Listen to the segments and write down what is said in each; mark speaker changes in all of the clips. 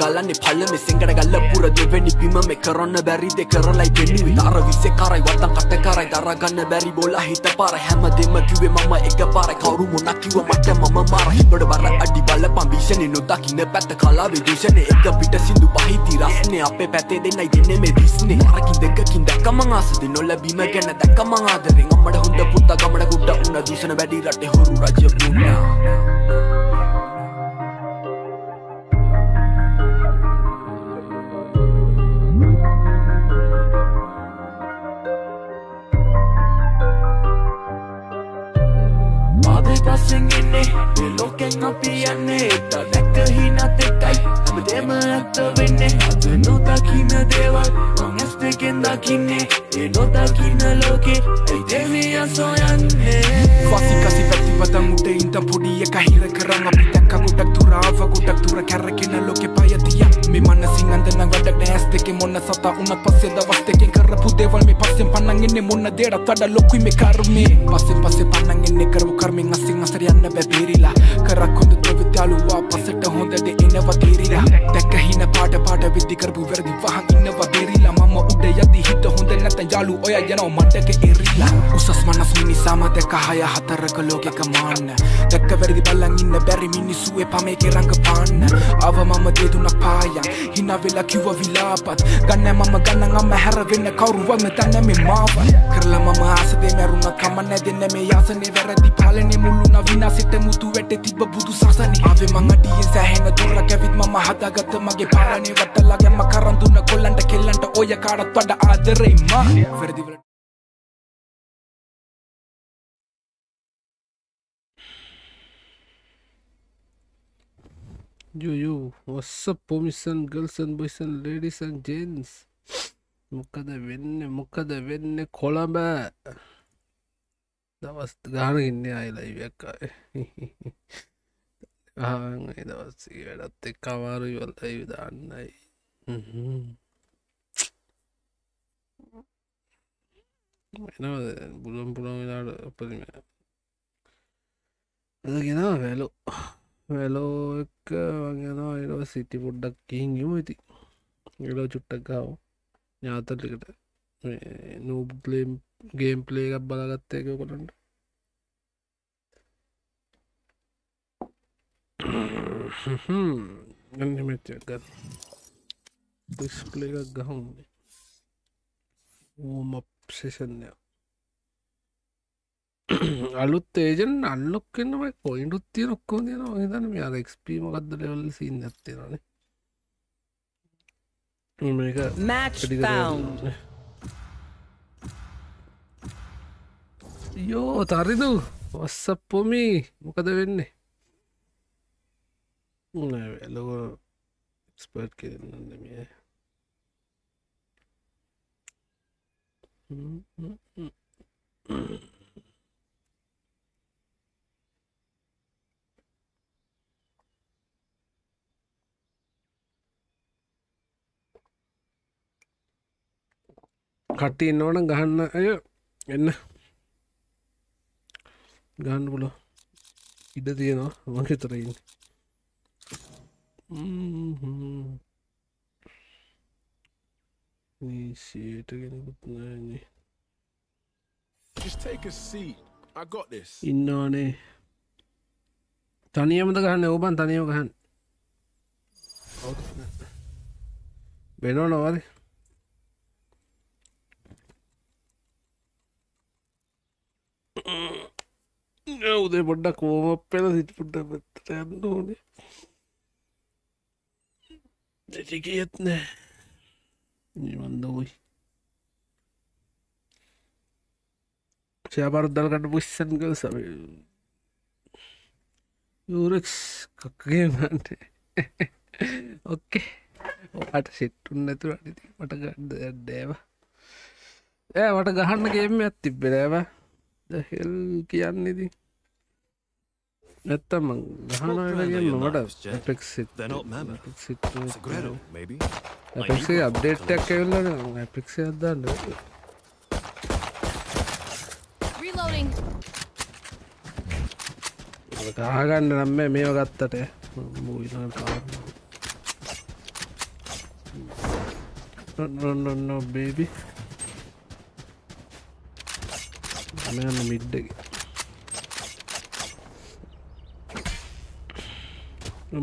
Speaker 1: ගලන්නේ පල්ලම සිංගට ගල්ල පුර දෙවැනි පිමම කරන්න බැරිද කරලයි පෙන්නුවේ අර විසේ කරයි වත්තන් කට කරයි දරගන්න බැරි බෝලා හිත පාර හැම දෙම කිවේ මම එක පාර කවරු මොනක් කිව මට මම මාර. හිබට බර අඩි බලපන් භීෂණේ නොදකින්න පැත්ත කලාවේ දූෂණය එක පිට සිදු පහිති රස්නේ අපේ පැතේ දෙන්නයි දෙන්නේ මේ දිස්නේ අරකින් දෙකකින් දැක්කම ආසද. නොලැබීම ගැන දැක්කම ආදරෙන්. අම්මට හොඳ පුත්තා ගමඩ ගුඩ උන්න දූෂණ වැඩි රටේ හොරු රජ පුණා
Speaker 2: මොන්න සතා උනත් පස්සේ දවස් දෙකෙන් කරපු දේවල් මේ පස්සෙන් පන්නන් එන්නේ මොන්න දේටත් වඩා ලොකුයි මේ කර්මේ පස්සේ පස්සේ පන්නන් එන්නේ කරපු කර්මෙන් අසින් අසර යන්න බෑ බේරිලා කරක් හොඳ ද්‍රවිත්‍යාලුවා පස්සට හොඳද එනවා තීරිලා දැක්ක හින පාට පාට විදි කරපු වැරදි වහන් ඉන්නවා බේරිලා මම උඩ යදි හිත හොඳ නැත්නම් යාලු ඔය යනවා මඩක එරිලා උසස් මනස් මිනිසාම දැක්ක හය හතරක ලෝකෙක මාන්න දැක්ක වැරදි බලන් ඉන්න බැරි මිනිස්සු එපා මේකේ රඟපාන්න අව මම දෙදුනක් පායන් හින වෙලා කිව්ව විලාපත් ගන්න මම ගන්න අම්ම හැර වෙන්න කවුරුවත් මෙතන මේ මාවත් කරලා මම ආසදේ මැරුණ කම නැදෙන්න මේ යාසනේ වැරදි පාලනේ මුළුණ විනාසිට මුතු වැටේ තිබ්බ බුදු සසනේ ආවේ මං අඩියෙන් සෑහෙන දුරක් ඇවිත් මම හදාගත්ත මගේ පාරනේ වටලා ගැම්ම කරන් දුන්න කොල්ලන්ට කෙල්ලන්ට ඔය කාටත් වඩා ආදරේ මා වැරදි
Speaker 3: Yo, yo, what's up, homies and girls and boys and ladies and gents? මොකද වෙන්න මොකද වෙන්න කොළඹ දවස් ගාන ඉන්න අයිලයිවයක් ආය දවස් වැඩත් එක් අමාරු වල්ලයි දාන්නයි එනවද බුලම් පුළොම් වෙලාට අපරිම අද ගෙනවා වැලෝ වැලෝ එක වගෙනවා එලව සිටි පොඩ්ඩක් කිහින් යමු ඉති එලෝ චුට්ටක් ගාව ඥාතලිකට නූබ්ලම් ගේම් පලේ එකක් බලගත්ත එක කොටන්ට ගන්නමච්චක් ගත් ඩිස්පලේ එකක් ගහුන්නේ ඕම සෙෂන්ය අලුත් ඒජන් අල්ලොක්කන්නමයි පොයින්ටුත් තිය ඔක්කෝ තියන හිතන මේ අර එක්ස්පීම ගත්ද ලෙවල් සින්න ඇත්තෙනනේ මේක
Speaker 4: found.
Speaker 3: යෝ තරිදු වස්සප්පොමි මොකද වෙන්නේ? ලොක ස්පර්ට් කරන්න මේ කට්ටි ඉන්නවන ගහන්න අය එන්න. ගන්න පුලො ඉඩ තියෙනවා. මගේ තරයින්න සීට ගෙනකුත් නන්නේ
Speaker 5: Just take a seat. I got this.
Speaker 3: ඉන්නවානේ. තනියමද ගහන්න? ඔබන් තනියම ගහන් වෙනෝ නොවරි උදේ පොඩ්ඩක් කෝම පෙල සිට පුඩ්ඩ පත්තට යන්න ඕනේ දෙටිකයත් නෑ නිවන්දෝයි ශයාපරද්දල්කට පුස්සන්ගල් සම යරෙක්ස් කක්ගේ මන්ට ඔක්කේ ඕට සිට්ටුන් නැතුර අනිති මට ගඩ ඇඩ්ඩෑව ඒ වට ගහන්න ගේම ඇත් තිබ්බෙනෑව දහෙල් කියන්නෙදී? නැත්තම ගහනගෙන නොට පෙක්සිත්
Speaker 6: They're not mammoth.
Speaker 3: සිත්
Speaker 6: It's a Gredo, maybe.
Speaker 3: ඇපික්සේ අப்ඩේට්ටක් ඇල්ලන ඇපික්සේ අදන්න
Speaker 4: Reloading.
Speaker 3: කාගන්න නම්ම මේව ගත්තට මූන නොන්න බේබි මෙන්න මිඩ්ඩක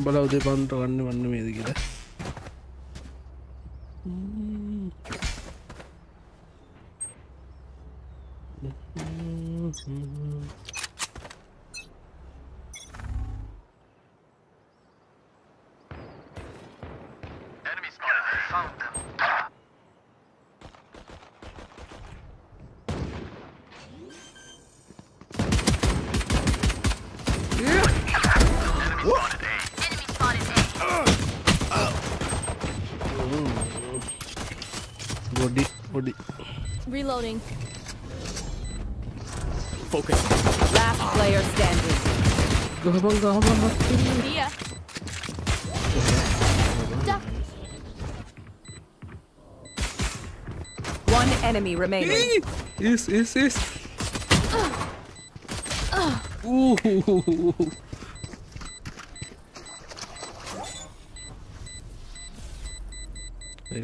Speaker 3: බල උදේ පන්ට වන්න වන්න මේද කියලා. Body, body.
Speaker 4: Reloading.
Speaker 6: Focus.
Speaker 7: Last player standing.
Speaker 3: Gahabang, go
Speaker 4: mati. Dia. Duck.
Speaker 7: One enemy remaining.
Speaker 3: Is, is, is. Ooh.
Speaker 4: I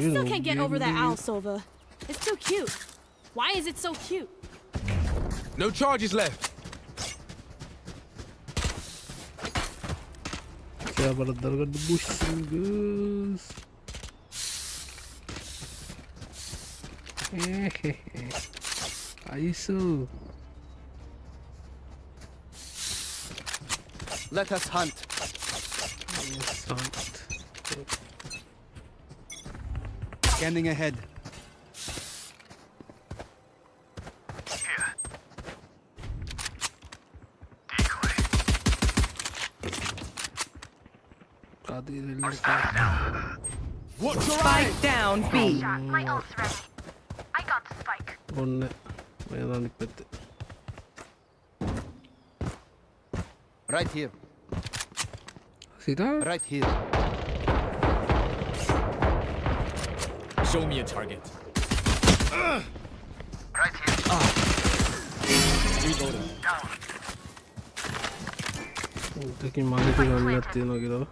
Speaker 4: still can't get over that owl, Silva. It's too cute. Why is it so cute?
Speaker 5: No charges left.
Speaker 3: क्या बड़ा the bush singles Hey, hey, hey. Aisu.
Speaker 1: Let us hunt. Hunt. Scanning ahead.
Speaker 5: Watch your
Speaker 7: spike down B.
Speaker 8: My ult's ready. I got the spike.
Speaker 3: One.
Speaker 1: Right here. Right here.
Speaker 6: Show me a target. Uh. Right here. Ah. Reloading.
Speaker 3: Down. Taking money to run
Speaker 7: that thing, okay.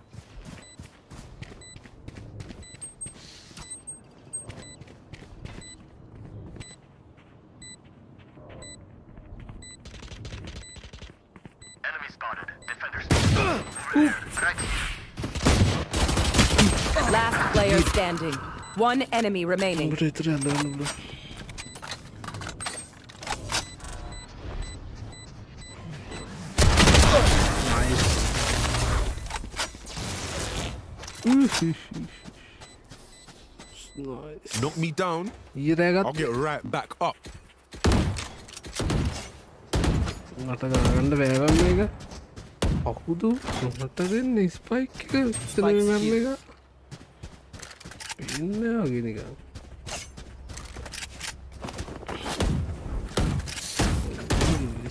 Speaker 7: One enemy remaining.
Speaker 3: උඹට විතර ඇල්ලන්න උඹ Nice.
Speaker 5: Knock me down, I'll
Speaker 3: ඊරෑගත්
Speaker 5: get right back up.
Speaker 3: මට ගාගන්න බෑගන්න එක අකුදු මට දෙන්න spike එක විතරමැල්ල එක ඉන්න වගෙනක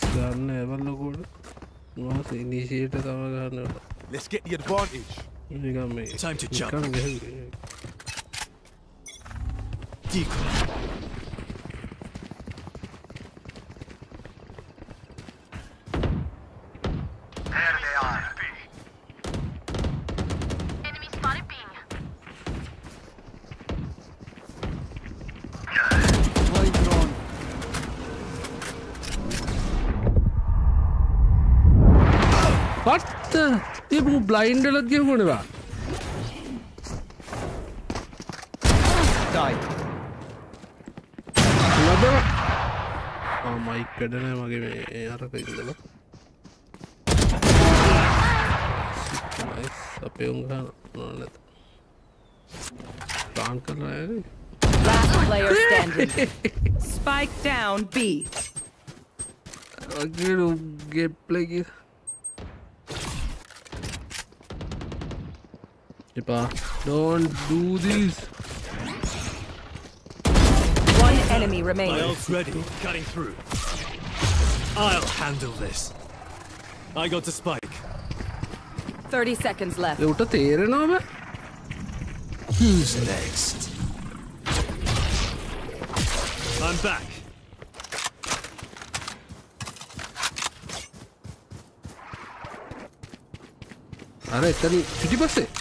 Speaker 3: ස්ගන්න ඇබල්ලකොට මස ඉනිසියට තම ගන්නට
Speaker 5: Let's get the advantage.
Speaker 3: නිකම් මේ
Speaker 6: Time to jump.
Speaker 3: නිකන් ගැහුවේ.
Speaker 6: Decoy.
Speaker 3: බ්ලයින්ඩලත් කියපුනවා
Speaker 5: Die.
Speaker 3: ලබ මයික් වැඩනෑ මගේ මේ අරක ඉඳල අපේ උන්ගහන නැත පාන් කරලා
Speaker 9: Last player standing. Spike down B.
Speaker 3: වගේ ගෙප්ලකි Don't do this.
Speaker 9: One enemy remaining.
Speaker 5: Miles ready. Cutting through. I'll handle this. I got the spike.
Speaker 9: 30 seconds left.
Speaker 5: Who's next? I'm back.
Speaker 3: अरे Did
Speaker 10: you pass it?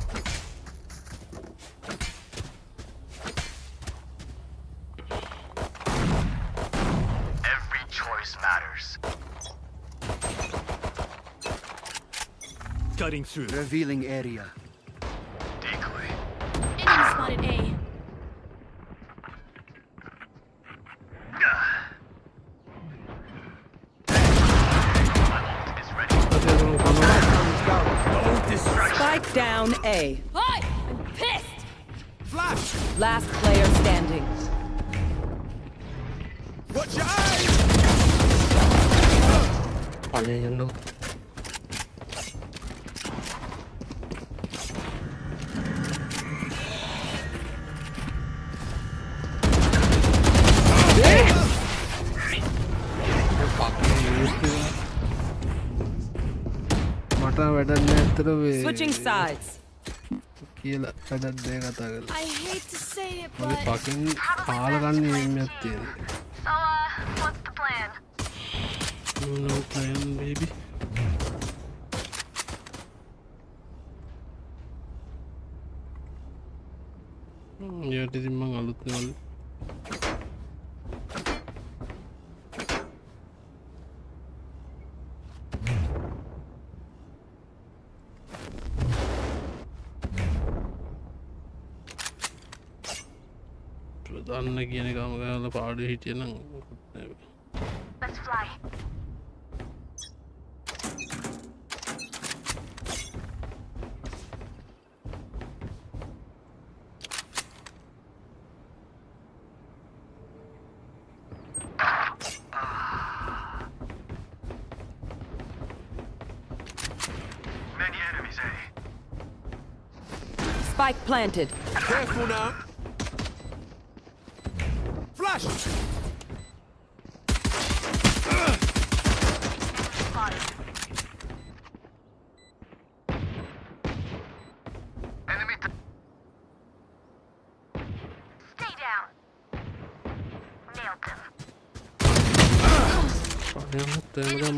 Speaker 5: Cutting through.
Speaker 10: Revealing area. Decoy.
Speaker 4: Enemy spotted A.
Speaker 9: Spike down A.
Speaker 4: Hi! I'm pissed!
Speaker 8: Flash!
Speaker 9: Last player standing.
Speaker 8: Watch your eyes!
Speaker 3: ඇත්තර
Speaker 9: Switching sides.
Speaker 3: කියලා වැඩත් දය කතා කළ
Speaker 4: I hate to say it, but
Speaker 3: පකින් කාලගන්න එමත් තියෙන
Speaker 11: So, uh, what's the plan?
Speaker 3: නෝපයන් baby යට ඉතින්මං අලුත්නවල් ප්‍රධන්න
Speaker 11: saan na
Speaker 10: ginawa mo kaya
Speaker 9: napakalo planted.
Speaker 8: Careful now.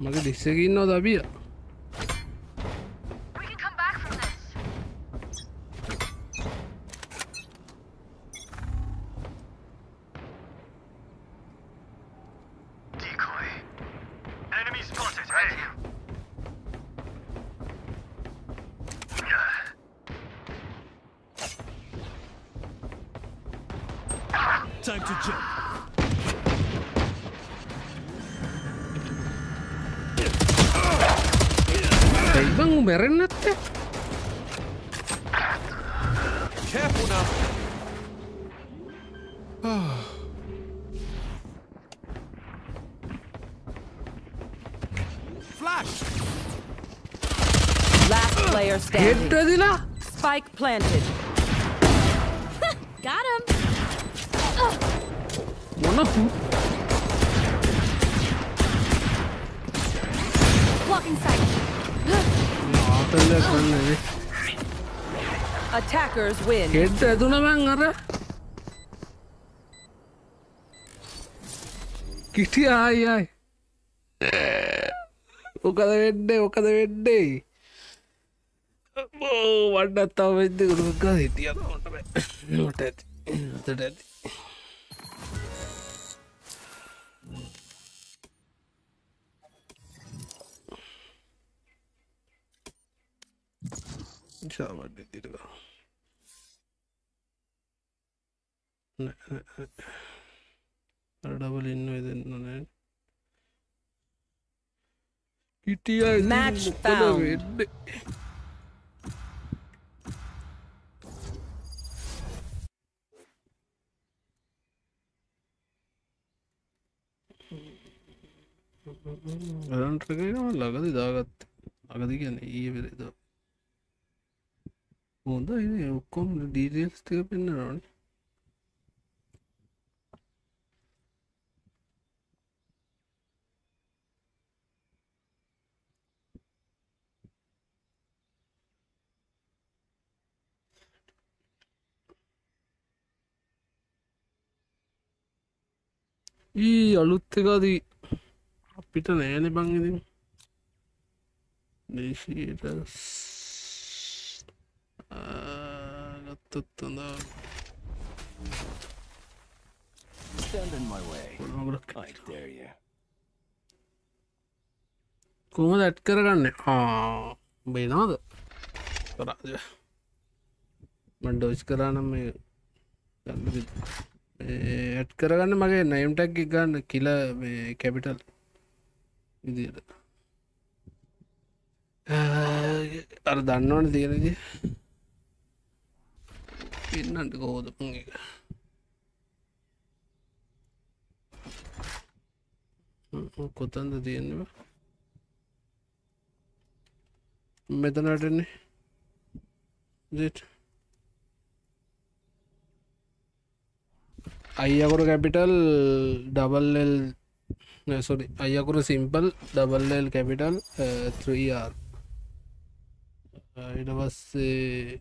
Speaker 4: Maldito,
Speaker 3: seguí no
Speaker 7: todavía. Win.
Speaker 3: හෙට්ට ඇතුනමං අර කිටිය ආයියි ඕකද වෙඩ්ඩේ ඕකද වෙඩ්ඩේ වඩත්තාව වෙද්ද ගුරුක හිටිය නොට ඇති අතට ඇති සාමඩ්‍ය තිරක අඩබල ඉන්න දෙන්න නෑ හිටිය
Speaker 7: Match found.
Speaker 3: වෙඩ්ඩේ ගරන්ටක ලගදි දාගත් අගදි කියන්න ඒ වෙරේද හොඳ ඔක්කොම් ඩීටේල්ස් ටික පෙන්න්න නොන ඊ අලුත්තකාදී අපිට නෑන බංගිදින් දේශීට ගත්තොත් හොඳා
Speaker 12: Stand in my way. I dare you.
Speaker 3: කොහොම දැට් කරගන්න බේනාද කරාද මන්ඩෝච් කරානම් මේ ඇට් කරගන්න මගේ නයම්ටක් ගන්න කියල මේ කැපිටල් විදියට. අර දන්නවන තියෙනද. පින්නට කෝද එක කොතන්ද තියෙන්නවා මෙතනටන්නේ අයියකුරු කැපිටල් ඩබල්ල් සොරි අයකුරු සිම්පල් ඩබල්ල් කැපිටල් 3R ඉට පස්සේ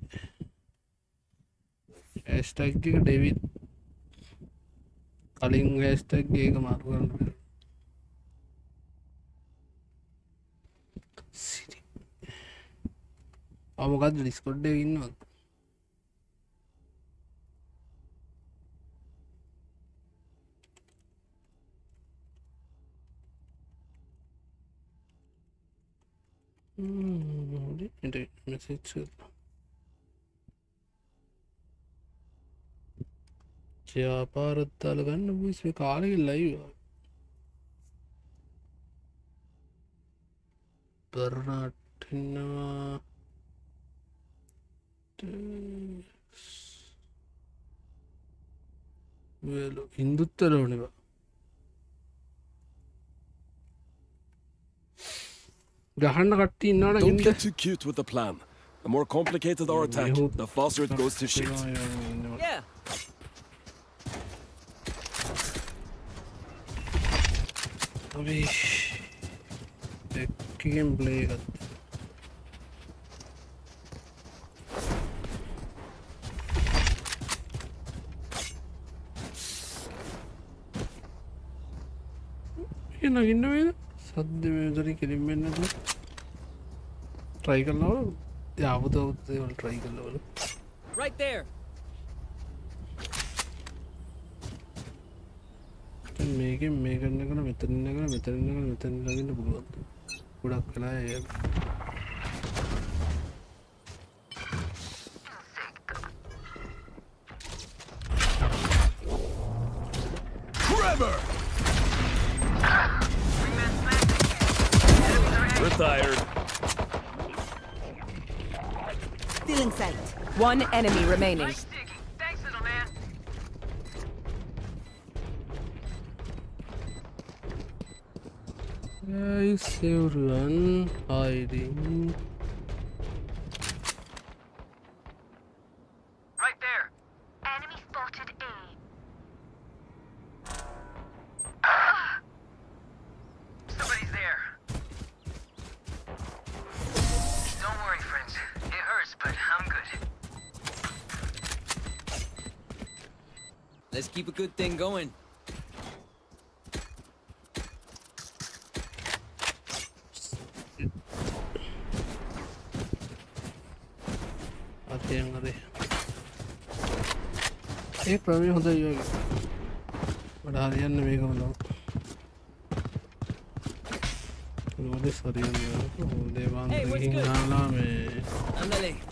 Speaker 3: ඇස්ටක්ක ඩෙවිත් කලින් ඇස්ටක් ඒක මාරු කරන්න අමකත් ඩිස්කොඩ්ඩ ඉන්නවා వ్యాపారత్తాలు కానీ నువ్వు కాలేజీ లైవ్. బర్నాటినా. వేలు హిందుత్వలోనివా ගහන්න කට්ටි ඉන්නට
Speaker 5: Don't get too cute with the plan. The more complicated our attack, the faster it goes to shit.
Speaker 7: Yeah.
Speaker 3: දෙක්කගෙන් play ගත්ත නගින්න වේද සද්ද මේදරි කෙලින්වෙන්නද ට්‍රයි කරලාව යාපතවත්තේවල් ට්‍රයි කරලවල
Speaker 7: Right there.
Speaker 3: මේකෙන් මේ කරන්න කන මෙතරන්න කන මෙතරන්න කන මෙතන ලගන්න පුළුවන්. ගොඩක් කලා
Speaker 7: One enemy remaining.
Speaker 8: Thanks, little man.
Speaker 3: Guys, everyone hiding.
Speaker 8: going. I probably hold the yoga, but I
Speaker 13: didn't make a lot. Nobody's for the end of the day.
Speaker 8: I'm not.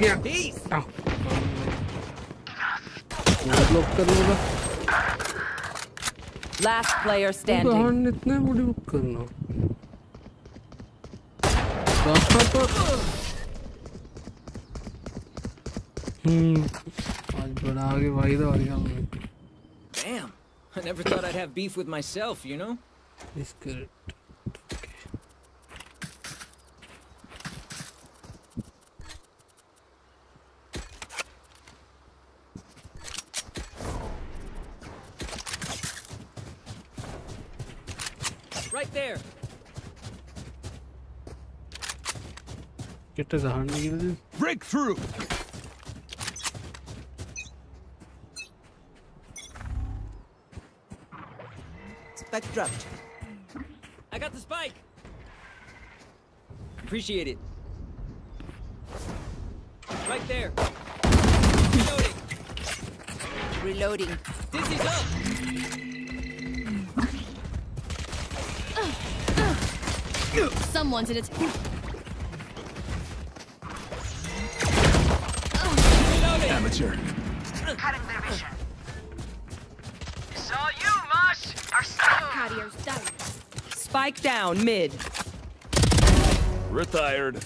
Speaker 8: गया
Speaker 3: ब्लॉक कर लूंगा
Speaker 7: Last player standing.
Speaker 3: इतने बड़ी book करना आज बड़ा आगे भाई तो आ
Speaker 13: Damn, I never thought I'd have beef with myself, you know? This good.
Speaker 3: Tekrar zahane break
Speaker 10: through
Speaker 13: Spike dropped. I got the spike. Appreciate it. Right there. Reloading.
Speaker 7: Reloading.
Speaker 13: This is up.
Speaker 4: Someone's in its. Down
Speaker 7: mid.
Speaker 5: Retired.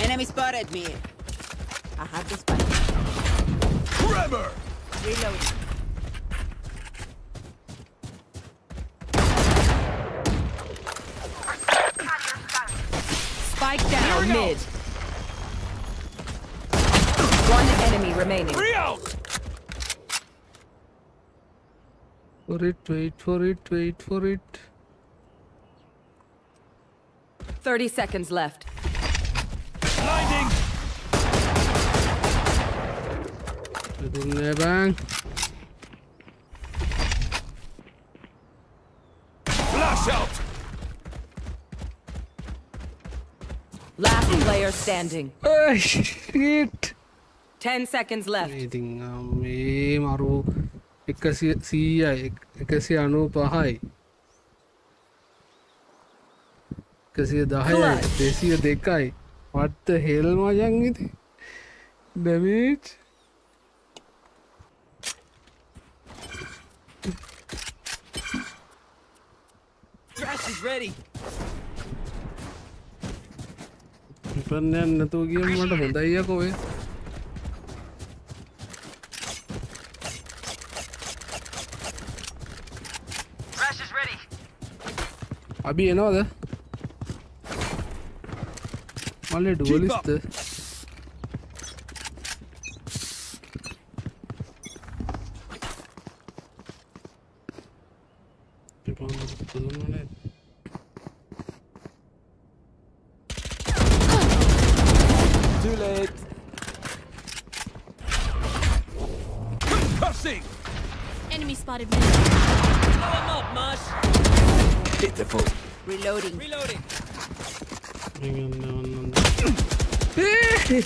Speaker 7: Enemy spotted me. I have the spike.
Speaker 10: Tremor!
Speaker 7: Reloading. Spike down mid. One enemy remaining
Speaker 3: for it, wait for it, wait for it.
Speaker 7: 30 seconds left.
Speaker 3: Blinding! Triple bang.
Speaker 10: Flash out!
Speaker 7: Last player standing.
Speaker 3: Oh, shit!
Speaker 7: 10 seconds left. Nothing. Uh, me, Maru.
Speaker 3: ඉතින් මේ මරු එකසිය සීයයි එකසිය අනූ පහයි එකසිය දහයයි දෙසිය දෙකයි පට්ට හෙල් මජන් ඉති ඩැමේච්
Speaker 13: Trash is ready.
Speaker 3: ඉපන්නයන් නැතුව කිය මට
Speaker 7: अभी
Speaker 13: ಏನೋ
Speaker 3: ಅದ ಆಲ್ರೆಡಿ
Speaker 13: ಗೋಲಿಸ್ತ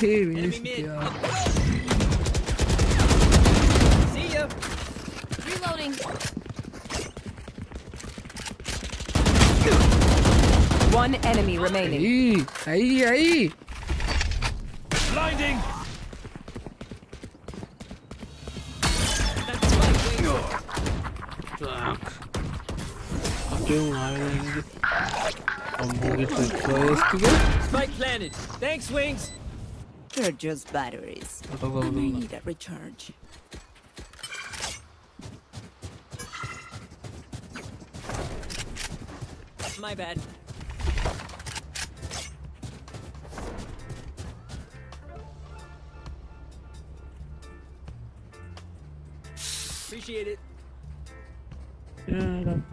Speaker 13: Serious See ya.
Speaker 4: Reloading.
Speaker 9: One enemy remaining.
Speaker 3: Hey, hey, hey.
Speaker 10: Blinding.
Speaker 3: Fuck.
Speaker 13: Spike planted. Thanks, Wings.
Speaker 7: They're just batteries.
Speaker 3: Oh, oh, oh,
Speaker 7: I may need a recharge.
Speaker 13: My bad. Appreciate it.
Speaker 4: On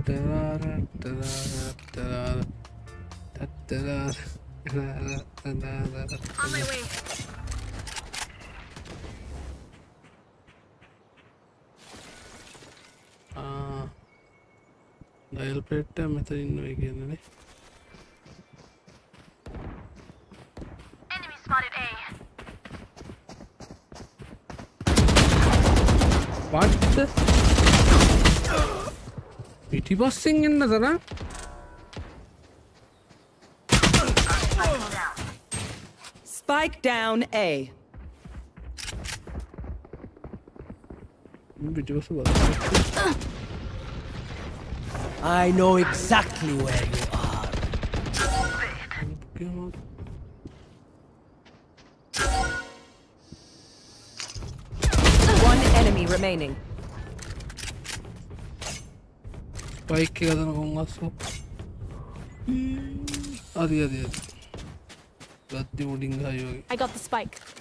Speaker 4: my way.
Speaker 3: Dial plate method ഇന്ന് വയ്ക്കുന്നേ
Speaker 4: Enemy spotted A.
Speaker 3: What pity buzzing എന്നതറാ
Speaker 9: Spike down A.
Speaker 3: videosu var.
Speaker 14: I know exactly where you are. God.
Speaker 9: One enemy remaining.
Speaker 3: Spike adını adi. Hadi hadi hadi. Gaddi odinga yogi.
Speaker 4: I got the spike.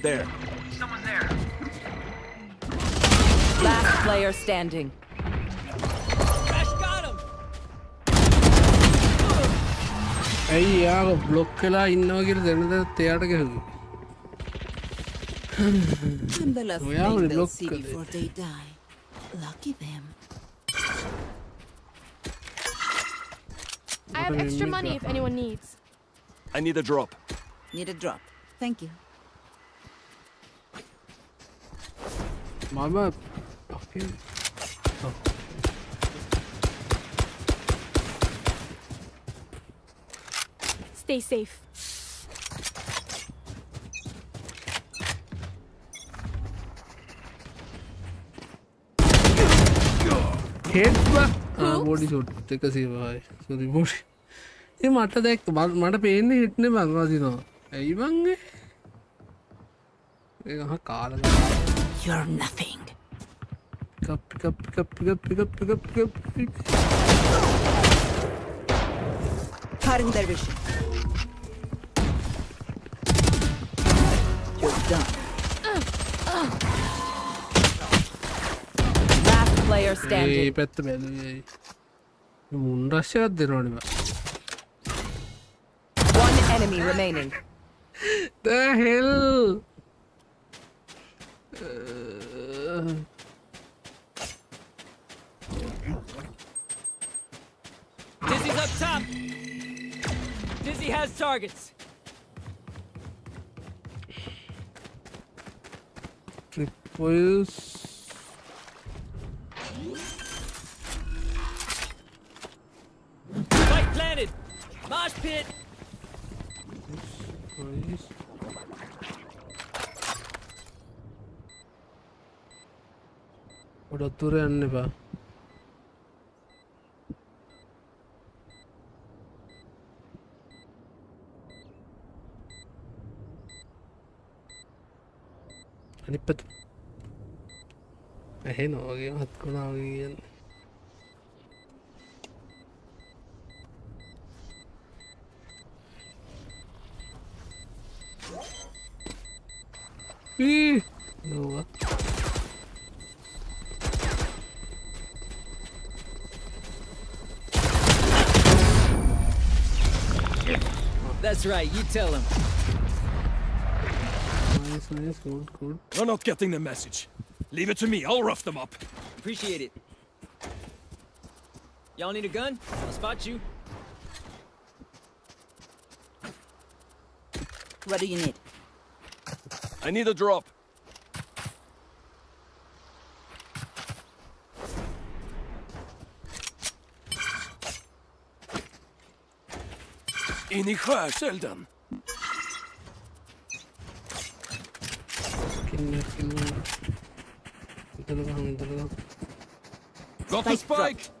Speaker 5: there.
Speaker 8: Someone there.
Speaker 9: Last player standing.
Speaker 13: Crash got him!
Speaker 3: ඇයි යාග block කලා ඉන්නවා කියල දැනද තයාට ගැහු
Speaker 7: I'm the last
Speaker 3: Yeah, we
Speaker 7: thing they'll
Speaker 3: look
Speaker 7: see
Speaker 3: good.
Speaker 7: before they die. Lucky them.
Speaker 4: I have
Speaker 3: What do you
Speaker 4: extra
Speaker 3: mean,
Speaker 4: money if
Speaker 3: Rafa?
Speaker 4: anyone needs.
Speaker 5: I need a drop.
Speaker 7: Need a drop. Thank you.
Speaker 3: මම. Oh.
Speaker 4: Stay safe.
Speaker 3: Body suit එක සේවායි සුරි body ඒ මට දැක් මට පේන්නේ හිටන බංවාසිනවා ඇයි බංගේ ඒ කාල
Speaker 7: You're nothing.
Speaker 3: Pick up, pick up, pick up, pick
Speaker 7: up, pick up, pick up, pick up, pick up. Pardon their vision. You're done.
Speaker 9: Last player standing.
Speaker 3: Hey, pet the.
Speaker 9: One enemy remaining.
Speaker 3: the hell? Uh...
Speaker 13: Dizzy's up top! Dizzy has targets!
Speaker 3: Triples...
Speaker 13: Mosh pit!
Speaker 3: Please, please. ගොඩක් දුර යන්න එපා අනිපත් ඇහෙ නොවගේ හත්කොනාවගේ කියන්න නොවා
Speaker 13: That's right, you tell him.
Speaker 3: Nice, nice, good, good.
Speaker 5: You're not getting the message. Leave it to me, I'll rough them up.
Speaker 13: Appreciate it. Y'all need a gun? I'll spot you.
Speaker 7: What do you need?
Speaker 5: I need a drop. In i skärselden! Gott för Spike!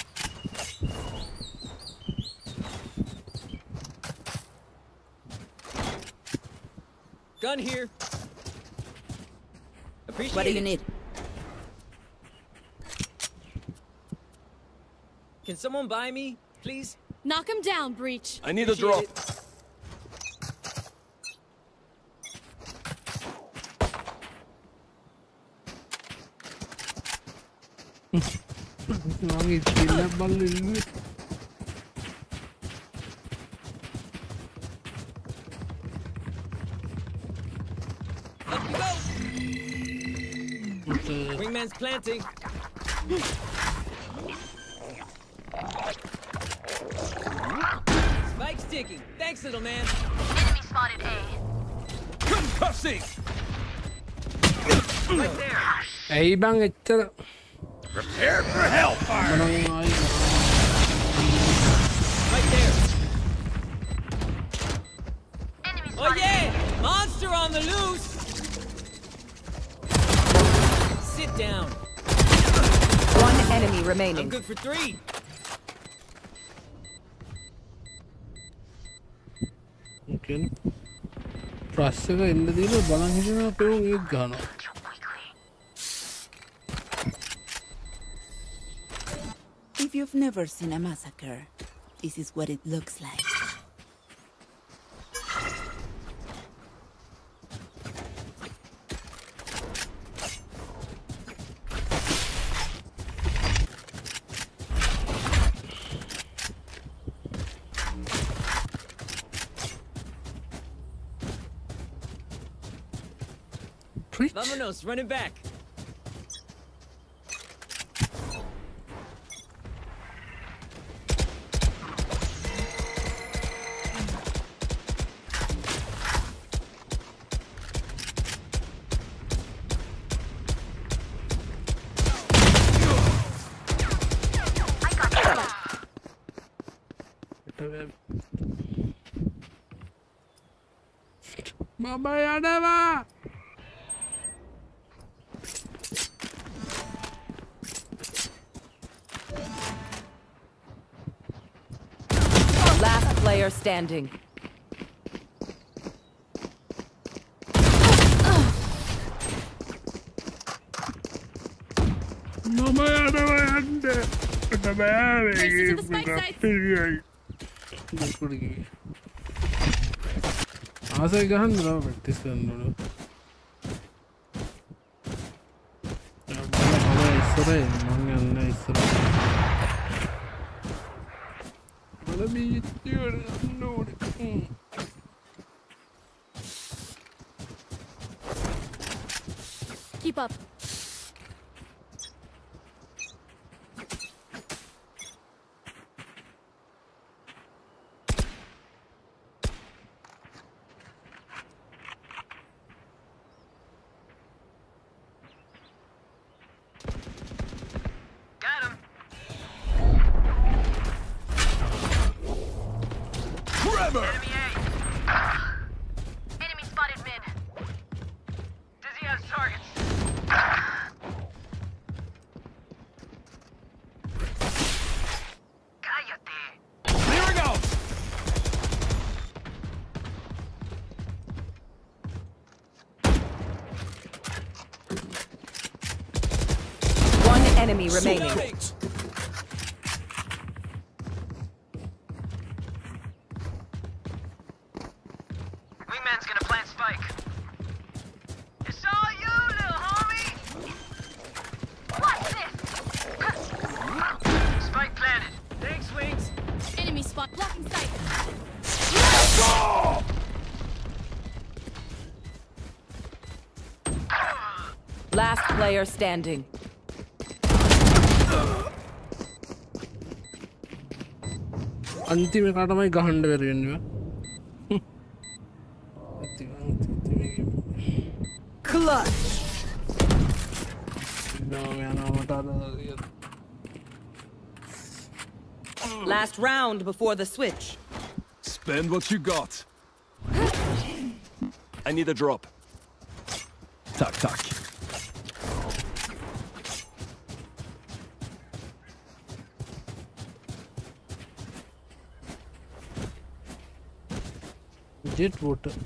Speaker 13: Here. Appreciate
Speaker 7: What do you
Speaker 13: it.
Speaker 7: need?
Speaker 13: Can someone buy me, please?
Speaker 4: Knock him down, Breach.
Speaker 5: I need
Speaker 13: Appreciate a
Speaker 5: drop.
Speaker 13: It. planting. Spike's ticking. Thanks, little man.
Speaker 8: Enemy spotted A.
Speaker 5: Concussing!
Speaker 8: Right there.
Speaker 3: A bang, it.
Speaker 5: Prepare for hellfire!
Speaker 13: Right there. Oh yeah! Monster on the loose!
Speaker 9: enemy
Speaker 13: I'm
Speaker 9: remaining.
Speaker 13: good for three.
Speaker 3: කියන ප්‍රස් එක එන්න දීල බලන් හිටන පෙවුම් ඒත් ගානවා
Speaker 7: If you've never seen a massacre, this is what it looks like.
Speaker 13: house, running back.
Speaker 3: Mama,
Speaker 9: I never standing.
Speaker 8: No me ande, no me ande, me la
Speaker 4: pilla. ఆశ కాదురా పెట్టిస్తాను
Speaker 9: ఇస్తారే player standing.
Speaker 3: අන්තිම කටමයි ගහන්ඩ වැරෙන්වා
Speaker 9: Clutch.
Speaker 3: යනමට අද
Speaker 9: Last round before the switch.
Speaker 5: Spend what you got. I need a drop.
Speaker 13: did water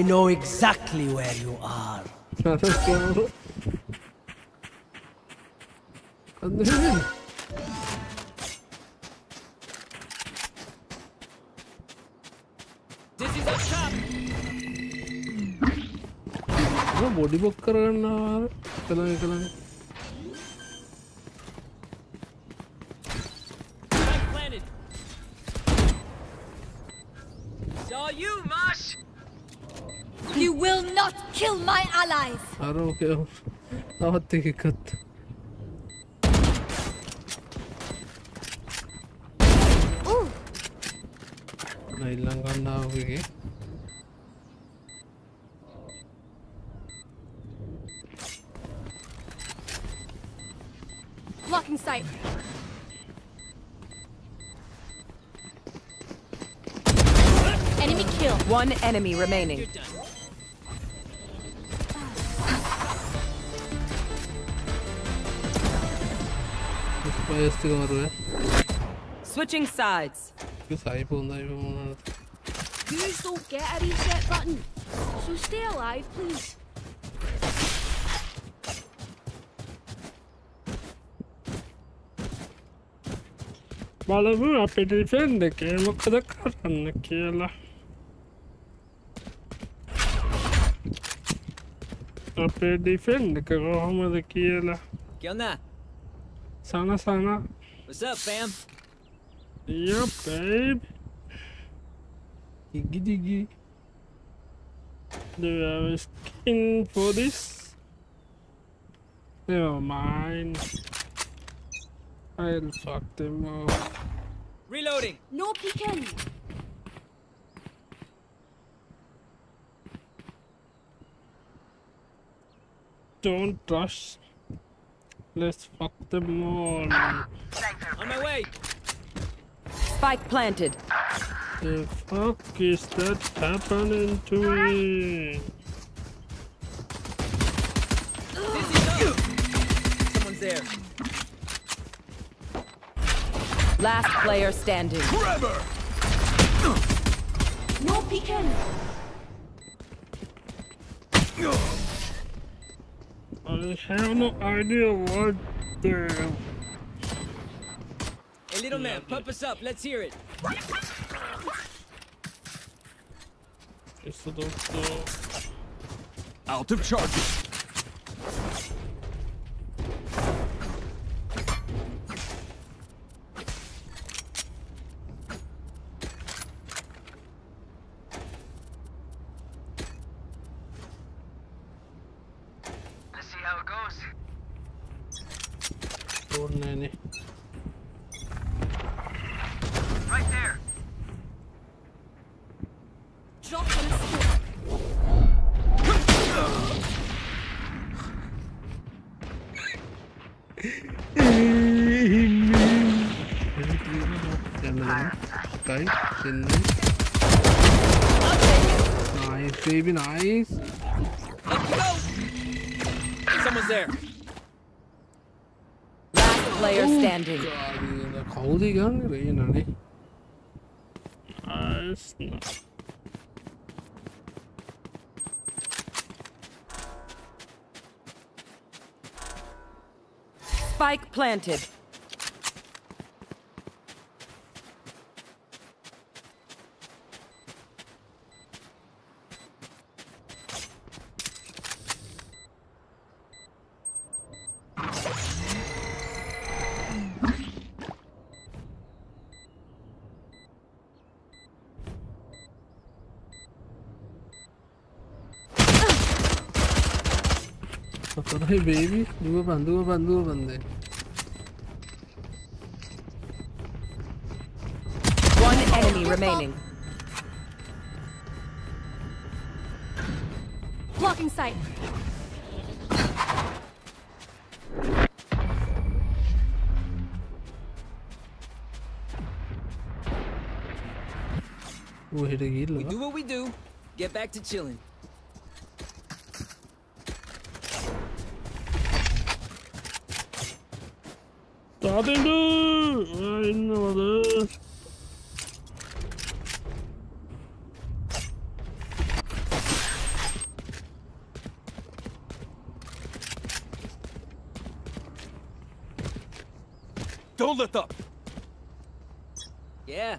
Speaker 14: I know exactly where you are.
Speaker 8: this is
Speaker 4: a trap. body book karana kalane
Speaker 3: kalane Yok. Saat kat.
Speaker 4: Nailang
Speaker 3: ka na.
Speaker 4: Blocking sight. Enemy kill.
Speaker 9: One enemy remaining.
Speaker 3: വയസ്സ് മാറുവേ
Speaker 9: Switching sides.
Speaker 3: സായിപ്പ് ഒന്നായിപ്പ് മൂന്നാണ്
Speaker 4: Please don't get a reset button. So stay alive, please.
Speaker 3: බලමු අපේ defend එකේ මොකද කරන්න කියලා අපේ ඩිෆෙන්ඩ් එක කොහොමද කියලා
Speaker 13: ¿Qué
Speaker 3: Sana, Sana.
Speaker 13: What's up, fam?
Speaker 3: Yep, babe. Diggy, diggy. Do you have a skin for this? Never mind. I'll fuck them up.
Speaker 13: Reloading!
Speaker 4: No peeking!
Speaker 3: Don't rush Let's fuck them all.
Speaker 13: On my way.
Speaker 9: Spike planted.
Speaker 3: The fuck is that happening to me?
Speaker 13: Someone's there.
Speaker 9: Last player standing.
Speaker 4: No peeking.
Speaker 3: I have no idea what the
Speaker 13: Hey, little man, pump us up. Let's hear it.
Speaker 10: Out of charges.
Speaker 13: ਉਹਦੀ
Speaker 9: ਗੱਲ ਨਹੀਂ ਰਹੀ
Speaker 3: ਇਹਨਾਂ ਨੇ ਆਸ ਨਾ
Speaker 9: Spike planted.
Speaker 3: अरे baby दूर बंद दूर बंद दूर बंदे
Speaker 9: One enemy remaining.
Speaker 4: Blocking sight.
Speaker 13: We do what we do. Get back to chilling.
Speaker 3: Sağdaydı. Ayrılmadı.
Speaker 10: Don't let up.
Speaker 13: Yeah,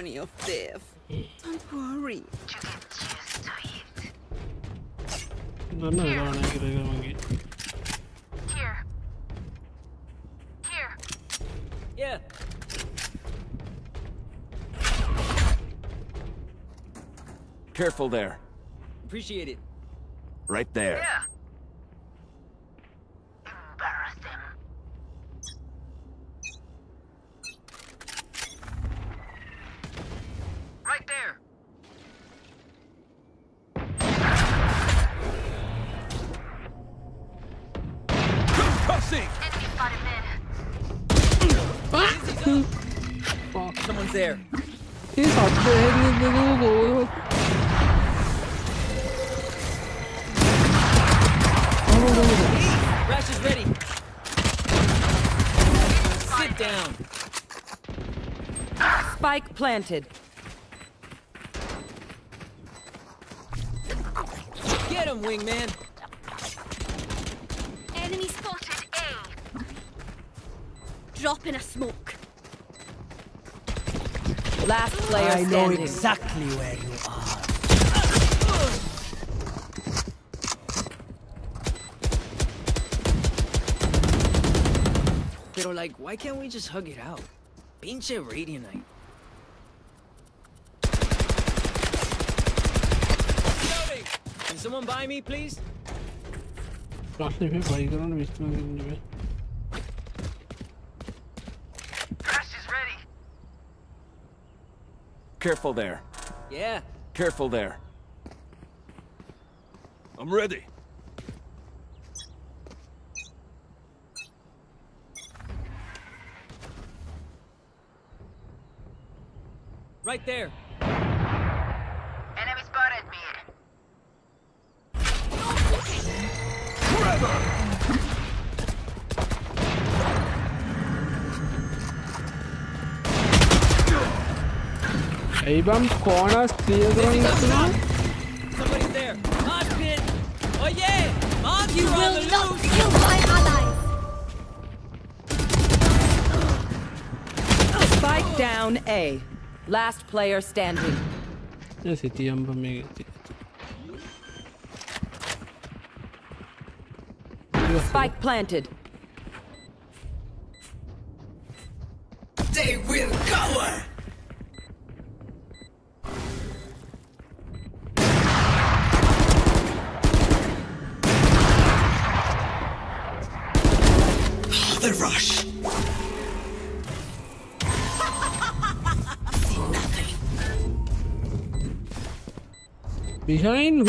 Speaker 7: symphony of death. Don't worry.
Speaker 8: Here. Here.
Speaker 13: Yeah.
Speaker 5: Careful there.
Speaker 13: Appreciate it.
Speaker 5: Right there.
Speaker 8: Yeah.
Speaker 9: Planted.
Speaker 13: Get him, wingman.
Speaker 4: Enemy spotted A. Drop in a smoke.
Speaker 9: Last player
Speaker 14: I know
Speaker 9: standing.
Speaker 14: exactly where you are.
Speaker 13: Pero like, why can't we just hug it out? Pinche Radianite. someone by me, please?
Speaker 3: रास्ते पे भाई
Speaker 8: करो ना बीच में गिरने पे
Speaker 5: Careful there.
Speaker 13: Yeah.
Speaker 5: Careful there.
Speaker 10: I'm ready.
Speaker 13: Right there.
Speaker 8: Abram
Speaker 3: corners, clear going.
Speaker 13: Somebody's there. Mosh pit. Oh yeah. Mosh,
Speaker 4: you will not
Speaker 13: loose.
Speaker 4: kill my allies.
Speaker 9: Spike down A. Last player standing.
Speaker 3: Yes, Ese tiempo me.
Speaker 9: Spike planted.
Speaker 1: They will cover.
Speaker 3: Behind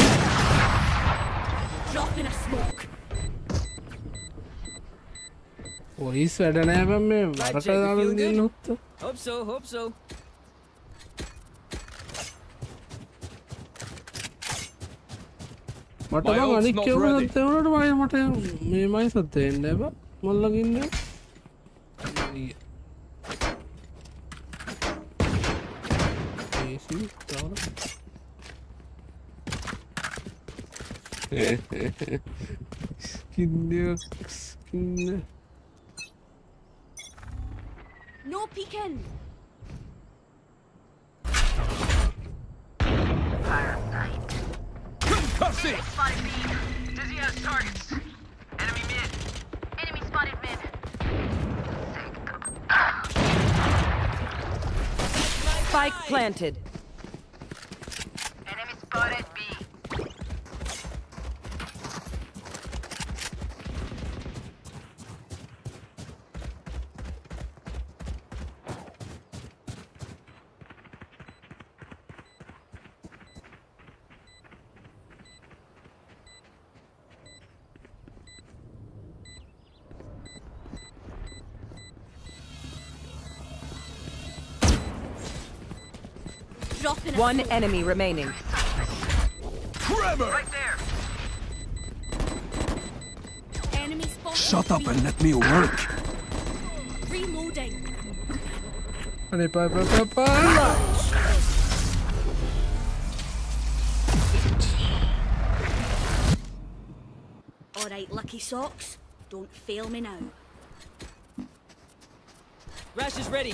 Speaker 4: Drop in a smoke.
Speaker 3: ඔයිස් වැඩනෑබම් මේ වරට දාලා දෙන්න? හොත්ත
Speaker 13: Hope so, hope so.
Speaker 3: මට බං අනික්
Speaker 10: ready.
Speaker 3: සත්තවනට මය මට මේමයි සත්තයෙන්න්න ඇබ මොල්ලගින්න
Speaker 4: No peeking.
Speaker 8: Firelight.
Speaker 10: Concussing.
Speaker 8: Spotted me. Dizzy has targets. Enemy mid. Enemy spotted mid.
Speaker 9: Spike planted.
Speaker 8: Enemy spotted B.
Speaker 9: One enemy remaining.
Speaker 10: Tremor!
Speaker 8: Right
Speaker 10: Shut up and let me work.
Speaker 4: Reloading.
Speaker 3: All
Speaker 4: right, lucky socks. Don't fail me now.
Speaker 13: Rash is ready.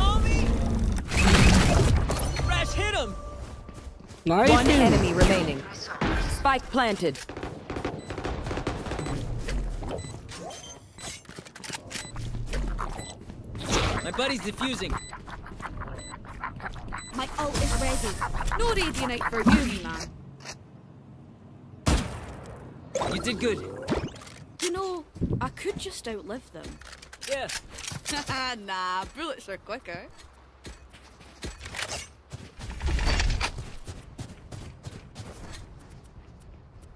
Speaker 13: homie. Rash hit him.
Speaker 3: Nice.
Speaker 9: One enemy remaining. Spike planted.
Speaker 13: My buddy's defusing.
Speaker 4: My ult is ready. No radiant for you, man.
Speaker 13: You did good.
Speaker 4: You know, I could just outlive them.
Speaker 13: Yeah.
Speaker 4: nah, bullets are quicker.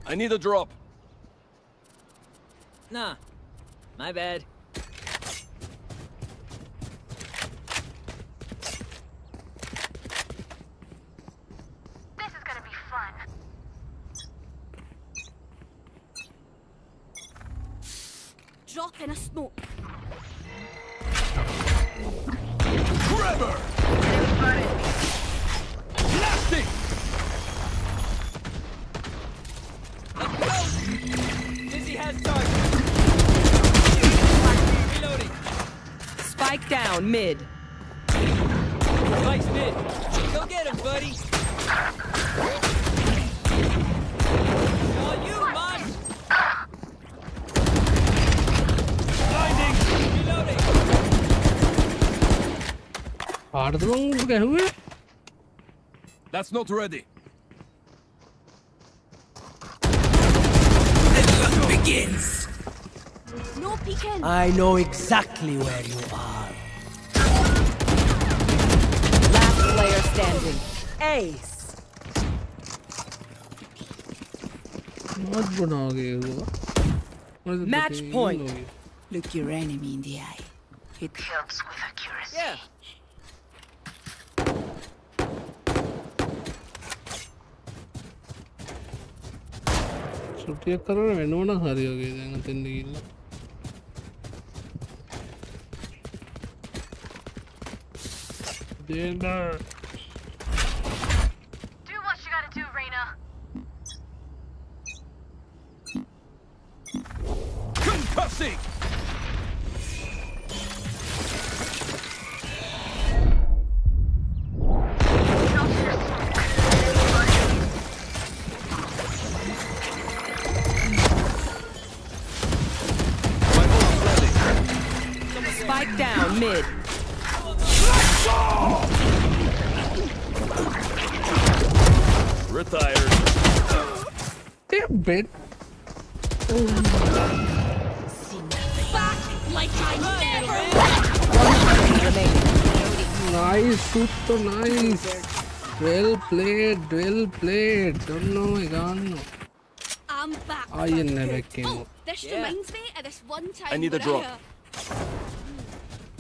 Speaker 5: I need a drop.
Speaker 13: Nah. My bad.
Speaker 8: This is gonna be fun.
Speaker 4: In a smoke.
Speaker 10: Trevor! Blasting!
Speaker 13: Dizzy has target. Reloading.
Speaker 9: Spike down mid.
Speaker 13: Spike's mid. Go get him, buddy. All you, Mosh.
Speaker 10: Blinding!
Speaker 13: Reloading.
Speaker 3: Pardon, lugar
Speaker 5: That's not ready.
Speaker 14: The hunt begins.
Speaker 4: No peeking.
Speaker 14: I know exactly where you are.
Speaker 9: Last player standing. Ace. Match point.
Speaker 7: Look your enemy in the eye.
Speaker 8: It helps with accuracy.
Speaker 13: Yeah.
Speaker 3: සුටියක් කරන වෙනවන හරියෝගේ දැන් තෙන්ද කිල්ල
Speaker 9: played,
Speaker 5: well
Speaker 3: played.
Speaker 4: Don't know, I
Speaker 3: don't know.
Speaker 4: I'm back.
Speaker 3: I
Speaker 4: never oh,
Speaker 3: came
Speaker 4: oh, This yeah. reminds me of this one time.
Speaker 5: I need a drop.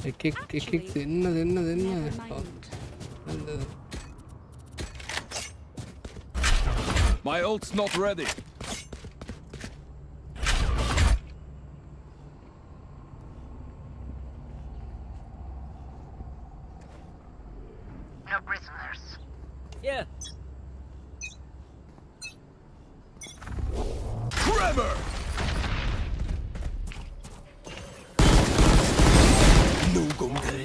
Speaker 4: I
Speaker 3: kicked, I kicked. Inna, inna, oh. inna.
Speaker 5: My ult's not ready. Yeah.
Speaker 10: Trevor!
Speaker 5: No 공대.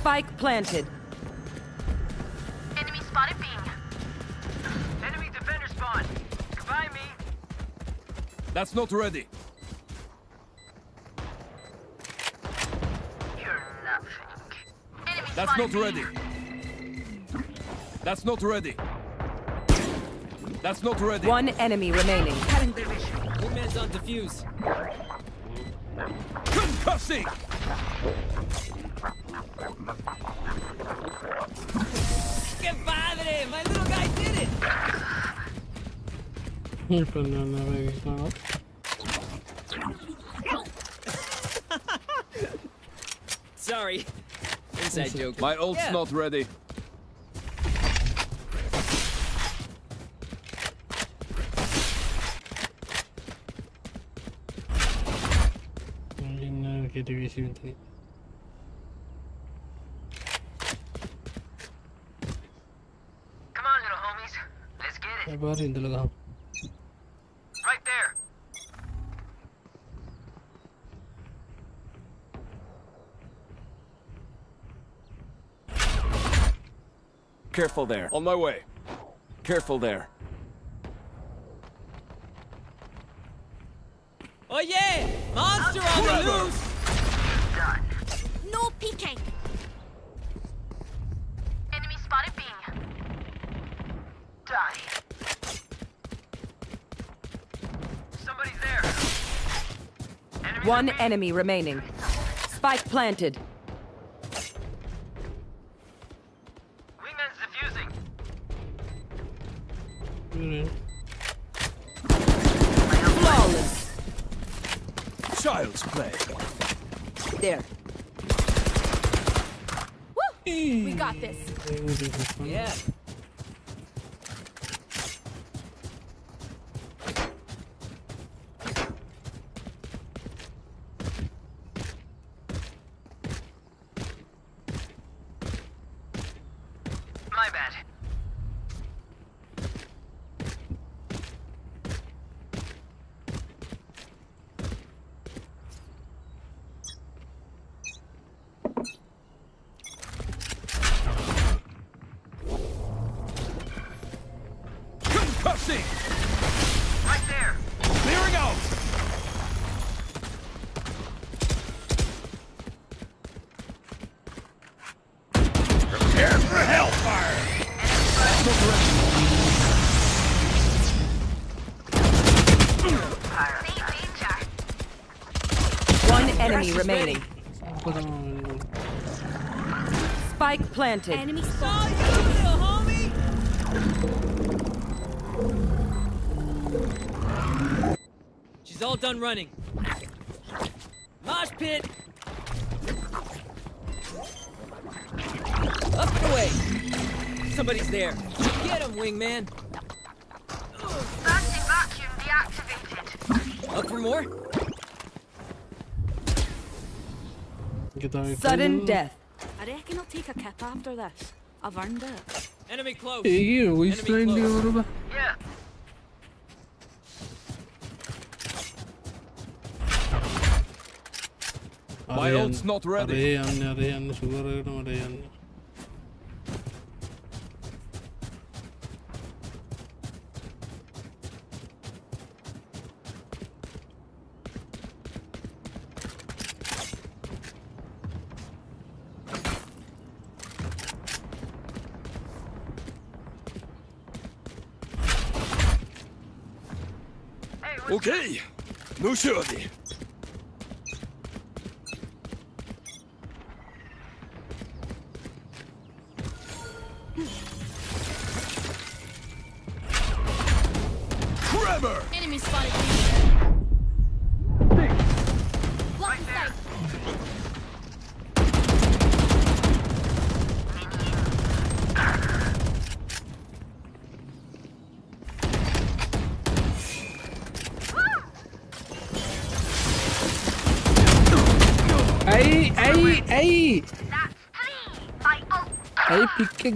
Speaker 9: Spike planted.
Speaker 10: That's not ready.
Speaker 8: You're nothing. Enemy
Speaker 10: That's not ready. That's not ready. That's not ready.
Speaker 9: One enemy remaining.
Speaker 13: Wingman's on defuse.
Speaker 10: Concussing!
Speaker 13: Que padre! My little guy did it! Sorry. Inside joke.
Speaker 10: My ult's
Speaker 13: yeah.
Speaker 10: not ready.
Speaker 8: Come on, little homies. Let's get it.
Speaker 5: Careful there.
Speaker 10: On my way.
Speaker 5: Careful there.
Speaker 13: Oh yeah! Monster on the loose!
Speaker 4: No peeking.
Speaker 8: Enemy spotted B. Die. Somebody's there. Enemy
Speaker 9: One enemy remaining. Spike planted. Flawless.
Speaker 5: Child's play.
Speaker 9: There. Woo!
Speaker 4: We got this.
Speaker 13: Yeah.
Speaker 9: Planted.
Speaker 4: Enemy spotted.
Speaker 13: you little homie! She's all done running. Mosh pit! Up and away! Somebody's there. Get him, wingman!
Speaker 8: Bursting vacuum deactivated.
Speaker 13: Up for more?
Speaker 9: Sudden death
Speaker 4: after this. I've earned it.
Speaker 13: Enemy close. İyi,
Speaker 3: o.
Speaker 8: Yeah.
Speaker 4: Araya, araya
Speaker 3: anne, araya. unschuldig.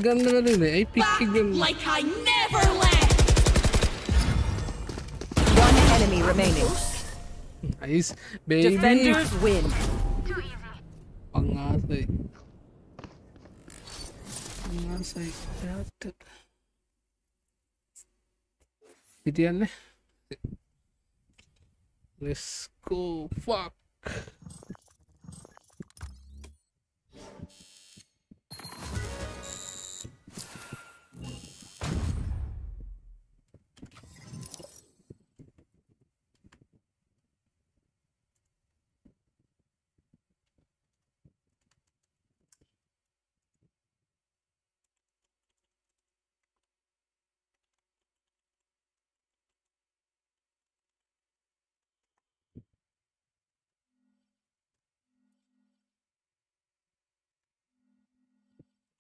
Speaker 3: ganda na rin eh. Ay, piki ganda.
Speaker 4: Like I never left!
Speaker 9: One enemy remaining.
Speaker 3: Nice, baby.
Speaker 9: Defenders win.
Speaker 3: Pangatay. Pangatay. Pangatay. Dito yan eh. Let's go. Fuck.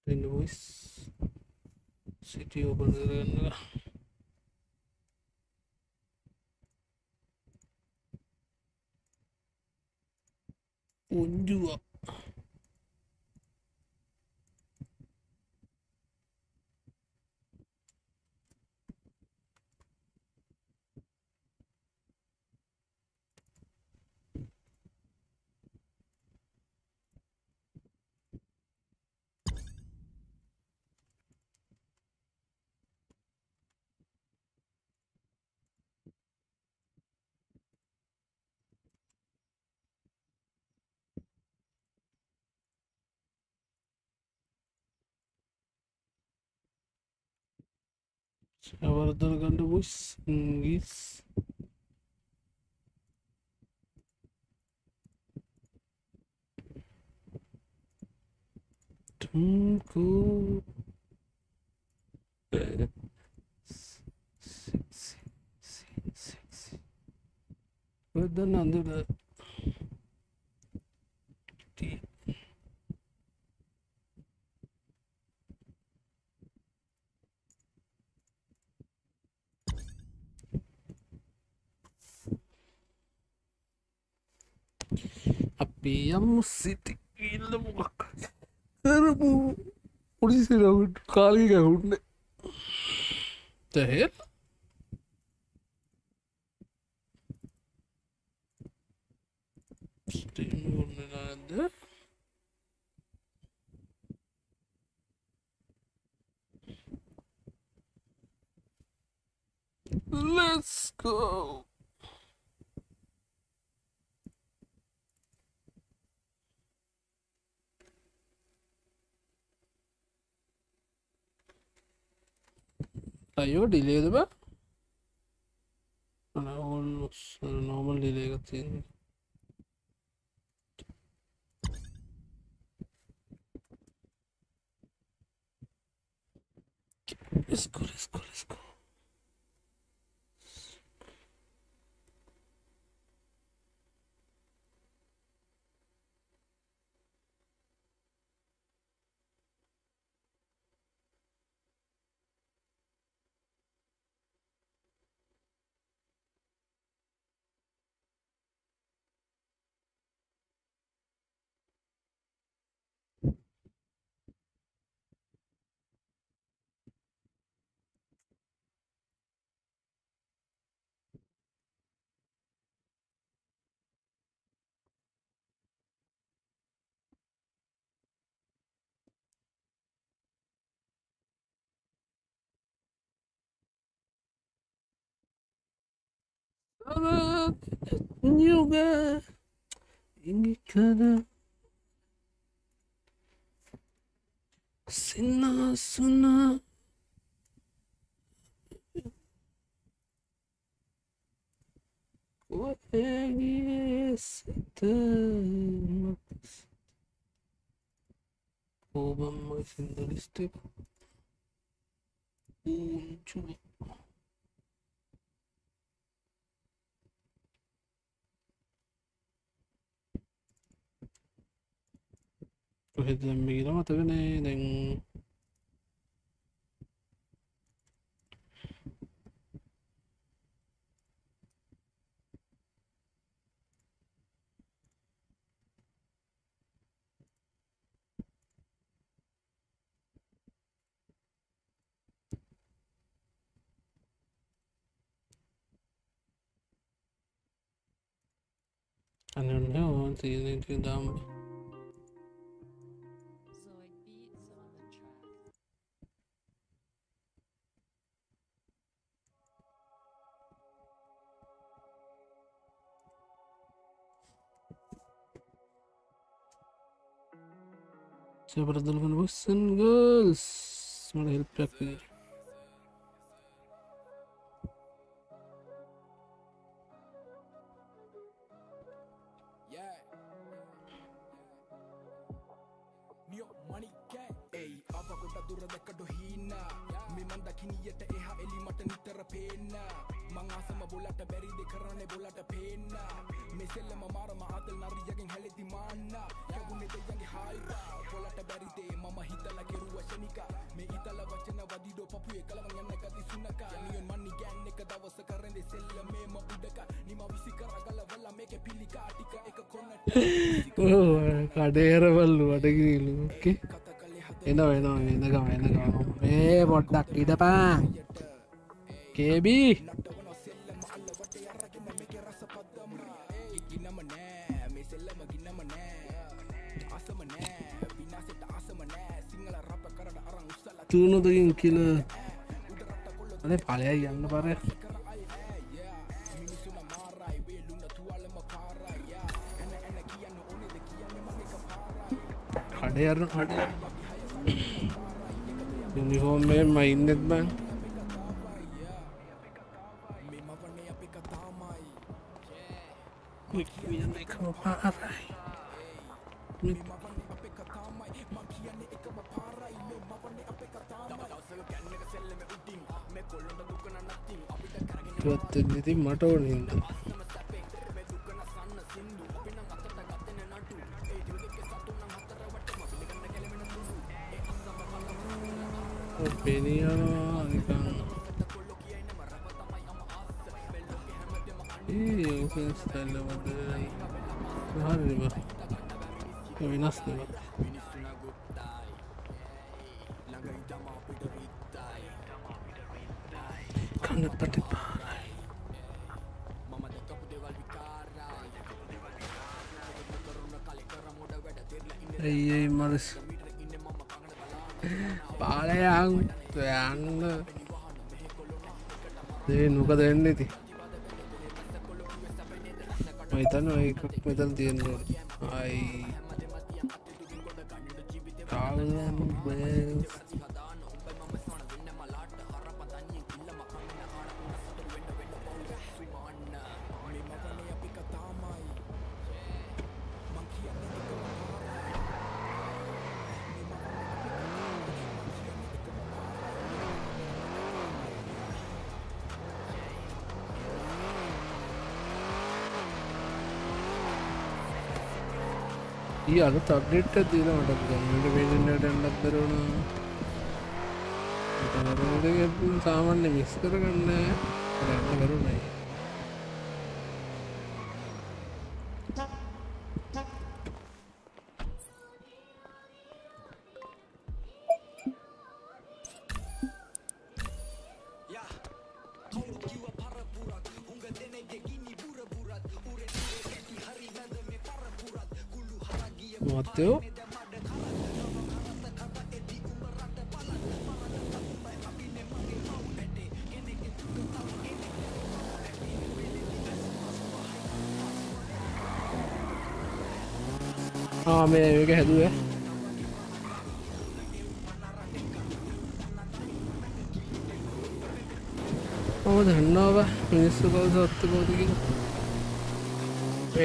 Speaker 3: then voice city open ಒಂದು Abardan kanımız İngiliz. Tunku. Buradan andırdı. ඔදන්න අඳුර අපි යම්මු සිටි ඉල්ල මොකක් කරපු පොලිසිරවට කාලි ගැහුන්න තැහෙල් නැද Let's go. අයෝ ඩිලේද බ ඔන්න නෝමල් ඩිලේක තියෙන 누가 이기거나 신나 수나 my 쓰던 is 멋있는 Oh, 오 엄청 Coge del Megilama, te viene en... I don't know, I'm thinking down. Saya berada dengan bosan, girls. Malah help
Speaker 2: back එලි මට නිතර පේන්න මංආසම බොලට බැරිද කරන්න බොලට පේන්න මෙසෙල්ලම මාරම ආතල් නරියගෙන් හැලෙති මාන්න යගුණෙ දෙයන්ගේ හායිරා බොලට බැරිදේ මම හිතල කෙරුව ෂනික මේ ඉතල වචන වදිඩෝ පපුේ කලවන් යන්න කති සුනක නියොන් මන්නි ගෑන් එක දවස කරෙන්ද සෙල්ල මේම උඩක නිම විසි කරගල වල්ල මේක පිළිකා ටික එක කොන්නට
Speaker 3: කඩේරවල්ලු අඩගිරිලු ඕකේ එනවා එනවා එනකම එනකම මේ පොඩ්ඩක් ඉඩපා කේබී තුනුදකින් කියල. අනේ පලය යන්න පර කඩයරන කඩ යුනිෆෝර්ම් මයින්නෙත් බං එකම පාරයි ඉතින් මට ඕනින්ද පෙනයනවා නිකන් ඒ ඕකස්තල්ලමද හරිම වෙනස් නෙව කන්න පට පාරයි ඇයි මරස් පාලයන් යන්න දේ නොක දෙන්න ඉති මහිතන්න එකක් මෙතල් තියෙනවා අයි I'm the. ഈ അടുത്ത് അപ്ഡേറ്റ് എത്തിയില്ല മട്ടപ്പിക്കാനോട് പേജൻ്റായിട്ട് രണ്ടത്തരമാണ് സാമാന്യ മിക്സർ കണ്ടേ. രണ്ടു പേരുണ്ടായി.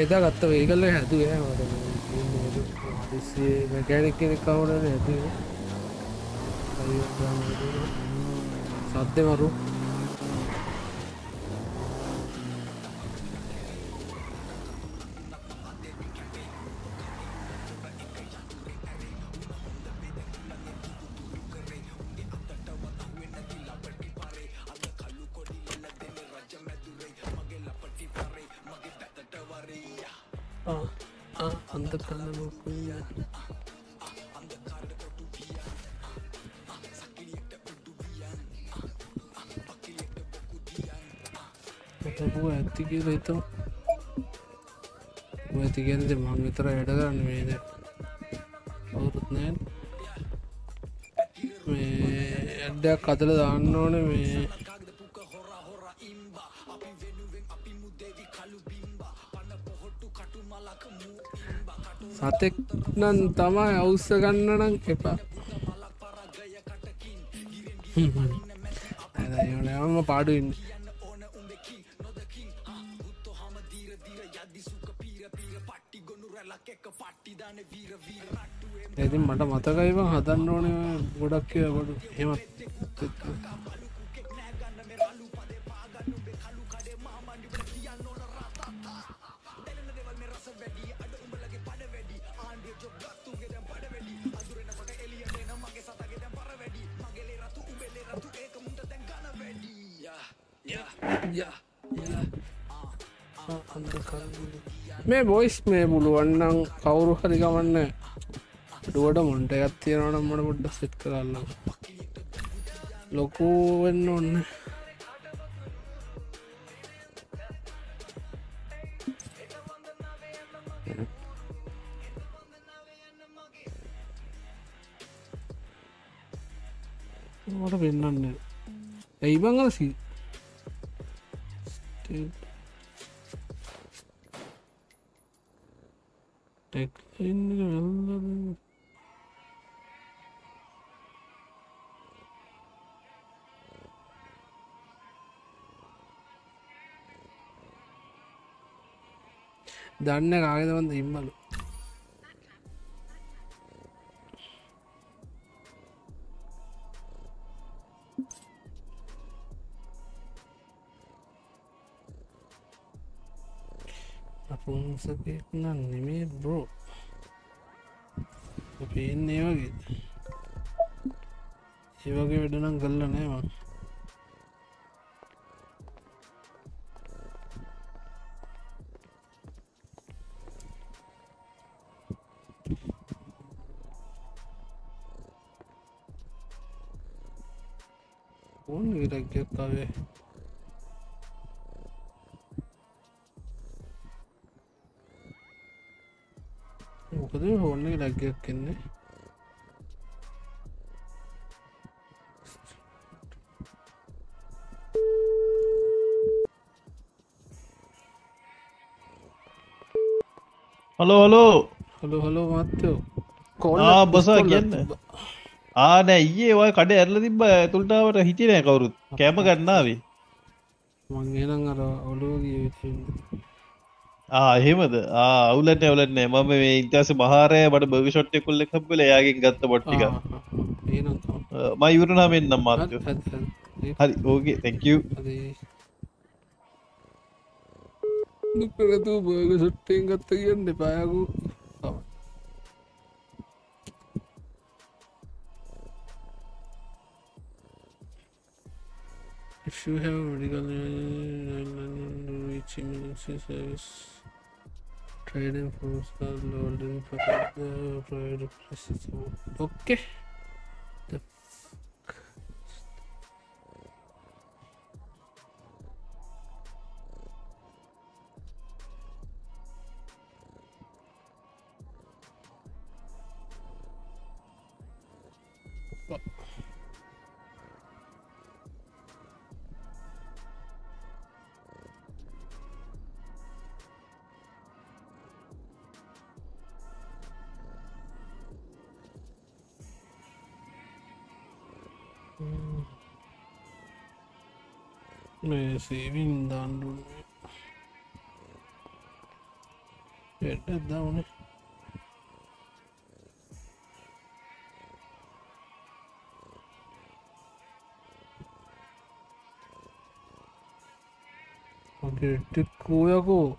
Speaker 3: එදා ගත්ත වේගල්ල හැදුවේ මට ඉස්සේ මැකෑනික් කෙනෙක් කවුඩන ඇති සද්‍ය විතර වැඩ කරන්න වේද අවුරුත් නෑ මේ ඇඩ්ඩයක් අතල දාන්න ඕන මේ සතෙක් නන් තමයි අවුස්ස ගන්න නම් එපා. ඇම පාඩුවෙන්න ඇතින් මට මතකයිව හදන්න ඕන ගොඩක් ගොඩු හෙමත් මේ බොයිස් මේ පුළුවන්නම් කවුරු හරි ගමන්න ඩුවට මොන්ට එකත් තියෙනවනම් මට පොඩ්ඩ සෙට් කරන්න. ලොකූ වෙන්න ඔන්න මට පෙන්න්න ඇයි බංගල සී ටෙක් වෙල්ල දන්න කාගෙදවන්ද ඉම්බලු අපුන්සකෙක් නම් නෙමේ බ්‍රෝ පේන්නේ වගේ. ඒ වගේ වැඩනම් කල්ල නෑමක් ඕන් විරක්ගත්තාවේ මොකද හෝන්න ලැග්ගයක් කෙන්නේ
Speaker 15: හලෝ හලෝ
Speaker 3: හලු හලෝ මත්තයෝ
Speaker 15: බසා කියන්න. ආනෑ ඒ ඔය කඩ ඇරල තිබ තුල්ටාවට හිටිනෑ කවුරුත්. කෑම ගන්නාවේ
Speaker 3: මංගේනම් අර ඔලුවගේ
Speaker 15: ආහෙමද අවුලට ඇවලන්නේ මම මේ ඉන්තස මහාරය බට බග ෂොට්ය කොල්ල කපල යාගෙන් ගත්ත පොට්ටික මයිවරනා වෙන්නම් මාත්‍ය හරි ඕගේ තැකව්
Speaker 3: දුකරතු බර්ග සුට්ටෙන් ගත්ත කියන්න පායකු If you have medical reach emergency service, trading for loading for the places. Okay. මේ සේවින් දාන්ඩුන්නේ එට දවනේ ගෙට්ටෙක්කෝයකෝ පටයින්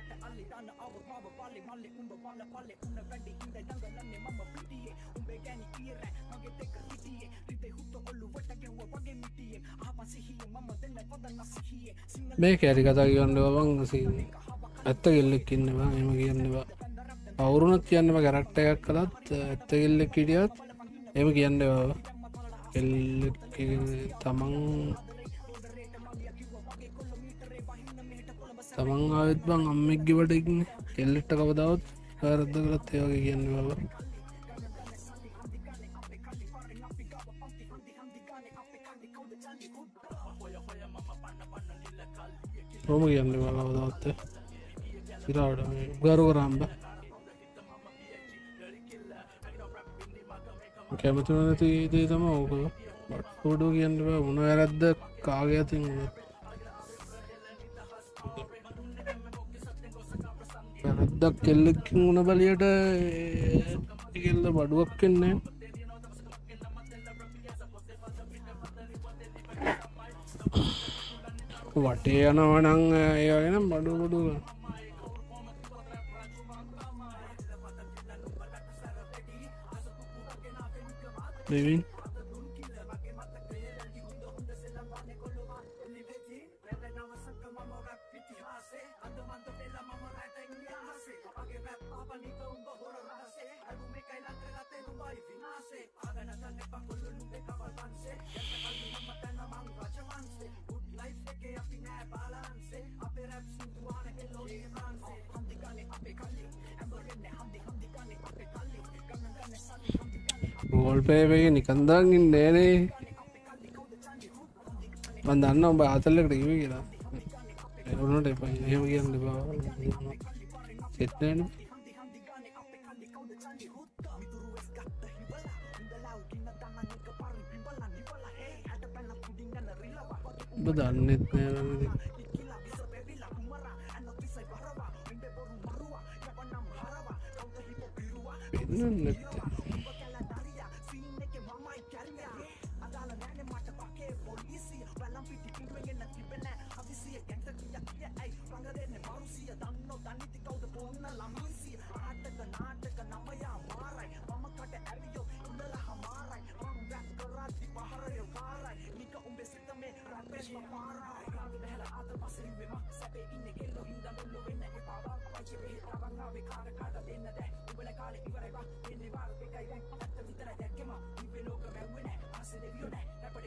Speaker 3: ඇඩ්ඩයක් ඇතුමට ඒක අපි කොපි කරව
Speaker 2: Ang inibisyon ni Katraba karon kung gwa pake Tangke ping ni tarong tatarong
Speaker 3: මේ කෑරි කතා කියන්න බං සි ඇත්ත කෙල්ලෙක් ඉන්නවා එම කියන්නවා අවුරුණත් කියන්නම ගැරක්ට එකක් කළත් ඇත්ත කෙල්ලෙක් හිටියත් එම කියන්න බව කෙල්ල තමන් තමන් ආයත් බං අම්මෙක්ගෙ වටඉන්න කෙල්ලෙට්ට කවදාවත් වැරද්ද කළත් ඒවගේ කියන්න බව රෝම කියන්න කවදාවත්ත සිරාවට ගරු කරම්බ කැමති නැති දේ තම ඕක. ෝඩෝ කියන්න මුණ වැරද්ද? කාග ඇතින් වැරද්දක් කෙල්ලෙක්කින් උන බලියට කෙල්ල බඩුවක් කෙන්නේ වටේ යනවනං ඒගෙන බඩු බඩු දෙවින්? ගෝල්පේවගේ නිකන්දරගින් නෑනේ මන් දන්න ඔබ අතල්ලකට ඉව කියලා. එවනට එප එහෙම කියන්න බා සෙත්නෑන ඔබ දන්නෙත් නෑ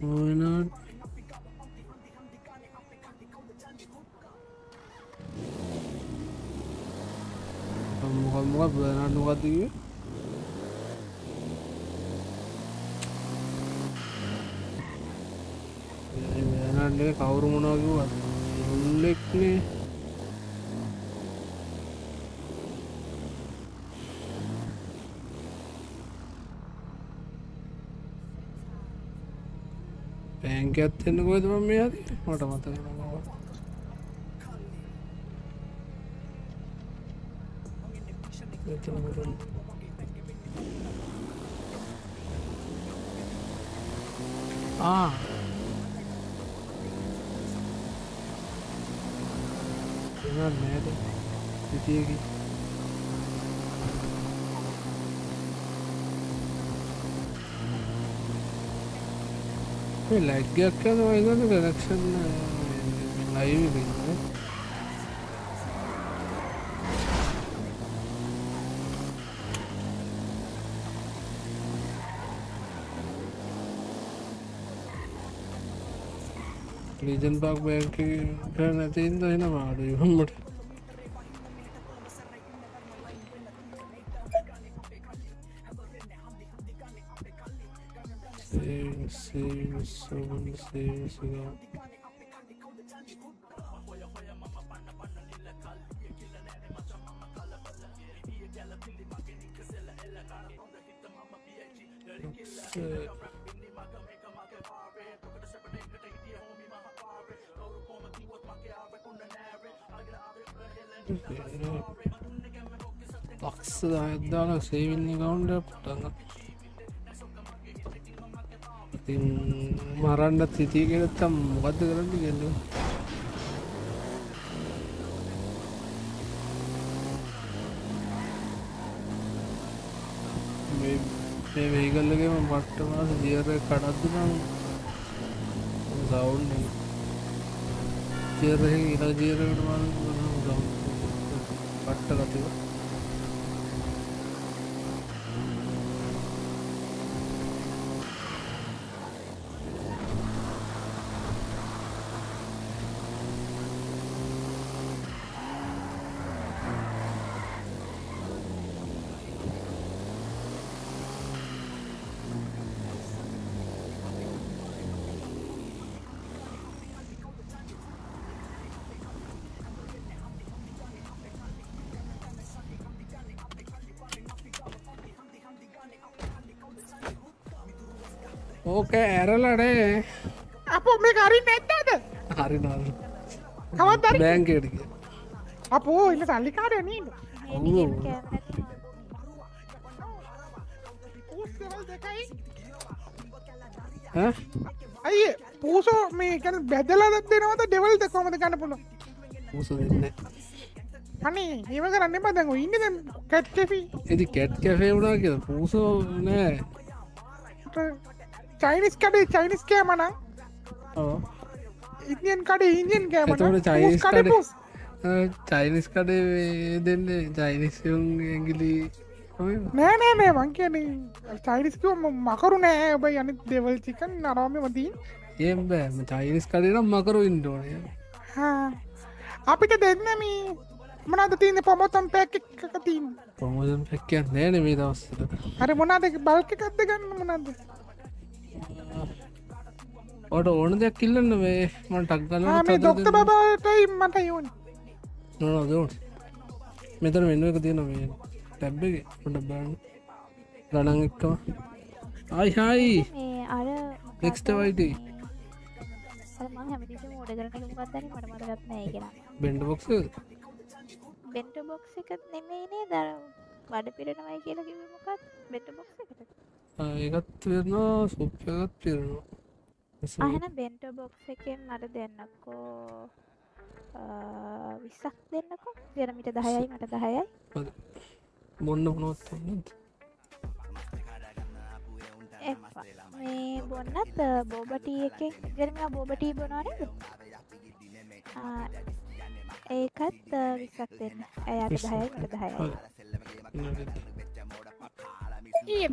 Speaker 3: Why not? මොකක් මොකක් බලන්න මොකක්ද කිව්වේ? බලන්න කවුරු මොනවා කිව්වද? මුල්ලෙක්නේ බැංකත් එන්න කොයිද මම මේ හරි මට මතක නැහැ මෙතන මෙතන ආ එනවා නේද ලැග්ගයක් යනවා ඒගොල්ලෝ කනෙක්ෂන් ලයිව් එකේ ලීජන් පාක් බෑන්ක නැතින්ද එන මාඩු saving, so many savings ago. Shit. ලක්ෂ දහත්දාල සේවින්න කවුන්ඩ පටන්න ඉතින් මරන්ඩත් සිතියගෙනත්තම් මොකක්ද කරන්න ගෙල්ල මේ වේගල්ලගේම පට්ටමාස දියර කඩත්තු නම් සවුන් ජීරහ ඉලා ජීරකට මාන පට්ට කතිව ඕක ඇරලඩේ
Speaker 16: අපෝ මේ කරින් නැත්තද
Speaker 3: හරි
Speaker 16: කවත්
Speaker 3: බෑන්කේට
Speaker 16: අපෝ ඉන්න සල්ලිකාරය නීද? අයි පූසෝ මේ කැන බැදලදත් දෙනවද ඩෙවල්ද කොමද ගන්න පුල අනේ ඒව කරන්න පදඟ ඉන්න කැට්කැපි
Speaker 3: එති කැට් කැෆේ වුණා කිය පූසෝ නෑ
Speaker 16: චයිනිස් කඩේ චයිනිස් කෑමන ඉන්දියන් කඩේ ඉන්දියන් කෑමන
Speaker 3: එතකොට චයිනිස් කඩේ දෙන්න චයිනිස්යුන් ඇගිලි
Speaker 16: නෑ නෑ නෑ මං කියන චයිනිස්කව මකරු නෑ ඔබ යන දෙවල් චිකන් නරෝම වදී
Speaker 3: ඒම් බෑම චයිනිස් කඩේනම් මකරු ඉන්ඩෝනය
Speaker 16: අපිට දෙන්නම මනද තියන්න පොමොතම් පැක් එකක තිීන්
Speaker 3: ප්‍රමෝදම් පැක්කයක් නෑන මේ දවස්සට
Speaker 16: හරි මොනාද බල්ක කත්ද ගන්න මොනද
Speaker 3: ඔට ඕන දෙයක් කිල්ලන්න මේ මට ටක් ගන්න
Speaker 16: මේ දොක්ත බබටයි මට යෝන්.
Speaker 3: නොනදවට මෙතන වෙන්න එක තියෙන මේ ටැබ්බගේ ොට බාන්න ගණන් එක්කම. ආයි හායි
Speaker 17: අර
Speaker 3: නෙක්ස්ට
Speaker 17: මට නෑ කියෙන
Speaker 3: බෙන්ඩ බොක්ස
Speaker 17: බෙන්ට බොක්ස එකත් නෙමේනේ දර වඩ පිරෙනවයි කියලා කිවමකත් බෙට බොක්ස එකට
Speaker 3: ඒකත් වෙරනවා සුප්යගත් පිරෙනවා.
Speaker 17: අහන බෙන්ට බොක්ස එකෙන් මට දෙන්නක්කෝ විස්සක් දෙන්නකෝ? දෙරමිට දහයයි මට දහයයි.
Speaker 3: මොන්න මොනොත්
Speaker 17: මේ බොන්නත් බෝබටී එක ජරම බෝබටී බොනවානද ඒකත් විස්සක් දෙන්න. ඇයට දහයයි මට දහයයි.
Speaker 16: ඒම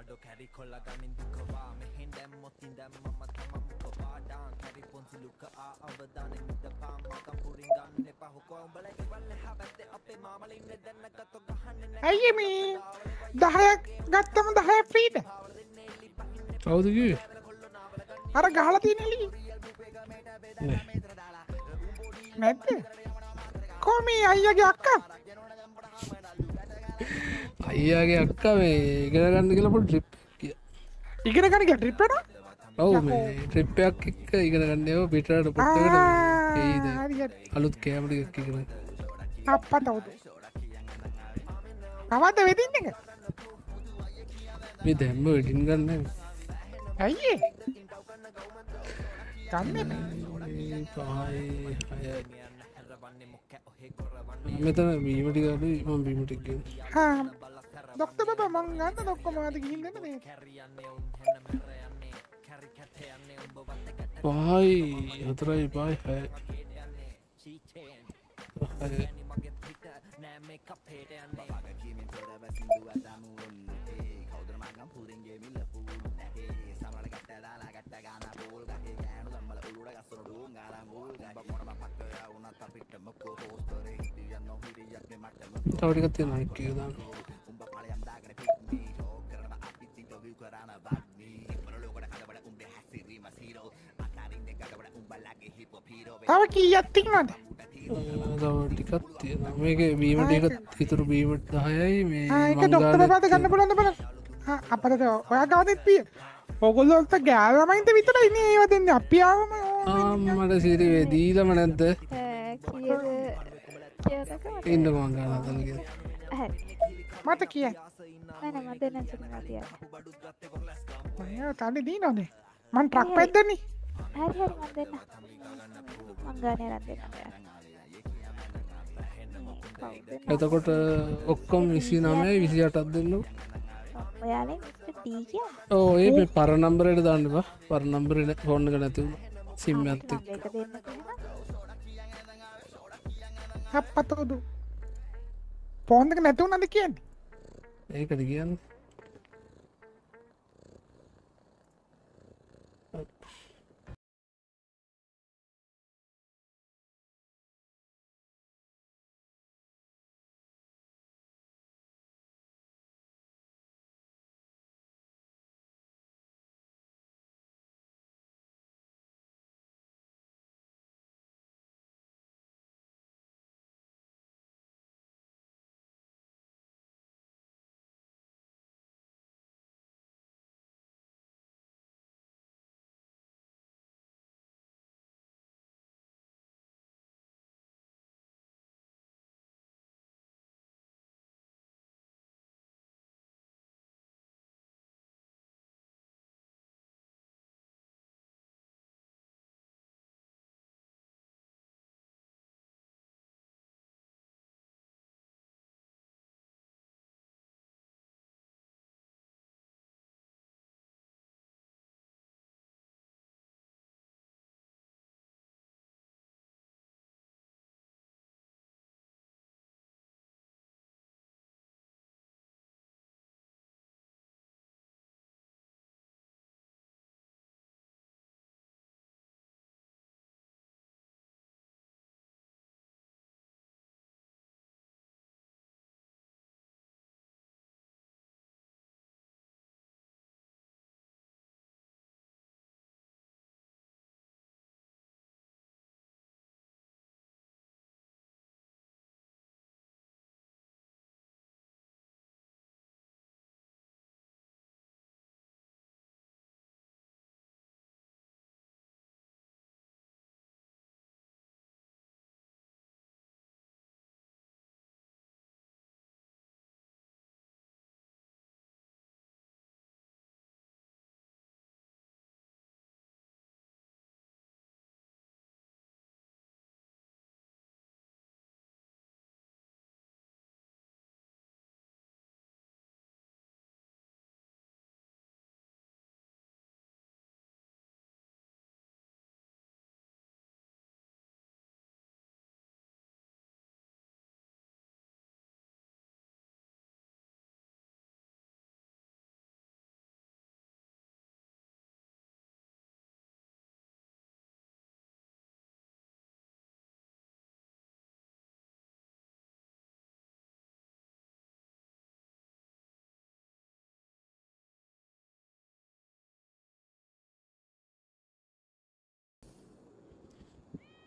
Speaker 18: අඩෝ කැරි කොල්ල ගනින් දුකවා මෙහෙන් දැම්මොත්තින් දැම්මම තම මුක පාඩාන් කැරි පොන්සි ලුක ආ අවධාන මිට පාමකම් පුරින් ගන්න එපා හොකෝ උඹලගේ වල්ල හැබැත්තේ අපේ මාමලින් දෙන්න ගතො ගහන්න
Speaker 16: ඇයි මේ දහයක් ගත්තම දහය ප්‍රීට
Speaker 3: කවුදගේ
Speaker 16: අර ගහල තියනෙලි නැත්ත කොමී අයියගේ අක්කා
Speaker 3: අයියාගේ අක්ක මේ ඉගෙන ගන්න කියලපට ට්‍රිප් කිය
Speaker 16: ඉගෙන ගනික ට්‍රිප්පෙන
Speaker 3: ඔවු මේ ට්‍රිප්පයක් එක්ක ඉගෙන ගන්නව පිටට ඒද අලුත් කෑමටි ඉගෙන
Speaker 16: අප්ප තවුද? අවද වෙදින්න එක?
Speaker 3: මේ දැම්ම වෙඩින් ගන්න
Speaker 16: ඇයි ගන්න
Speaker 3: මෙතන බීමටිකඩු ම බීමටික්
Speaker 16: දොක්ත බබ මං ගන්න දොක්කො මාද ගිහිදන
Speaker 3: පහයි හතරයි පයි හය. හය තව ටිකක් තියෙනවා එක්ක එක දාන්න
Speaker 16: තව කීයක් තික්නද
Speaker 3: තව ටිකක් තියෙනවා මේක බීමට එකත් ඉතුරු බීමට දහයයි මේ
Speaker 16: ඒක ඩොක්ටර පාත ගන්න පුළන්ද බල අපට ඔයා ගවනෙත් පිය ඔගොල්ලොන්ට ගෑල්ලමයින්ත විතර ඉන්න ඒව දෙන්න අපියාවම
Speaker 3: මට සිරිවේ දීලම නැද්ද ඉන්න කොමන් ගානතනක
Speaker 16: මට කිය
Speaker 17: මද නැතිය
Speaker 16: තනි දී නොනේ මන් ට්‍රක්
Speaker 17: රන්දන්න
Speaker 3: එතකොට ඔක්කොම් විසි නමයි විසි අටත් දෙන්න ඕ ඒ පරනම්බරයට දන්නවා පරනම්බරට හොන්නක නැතිව සිම්ම ඇත්ත
Speaker 17: එක දෙන්න
Speaker 16: හප්පතෝදු පෝන්දක නැතුව නද කියන්නේ?
Speaker 3: ඒකට කියන්න?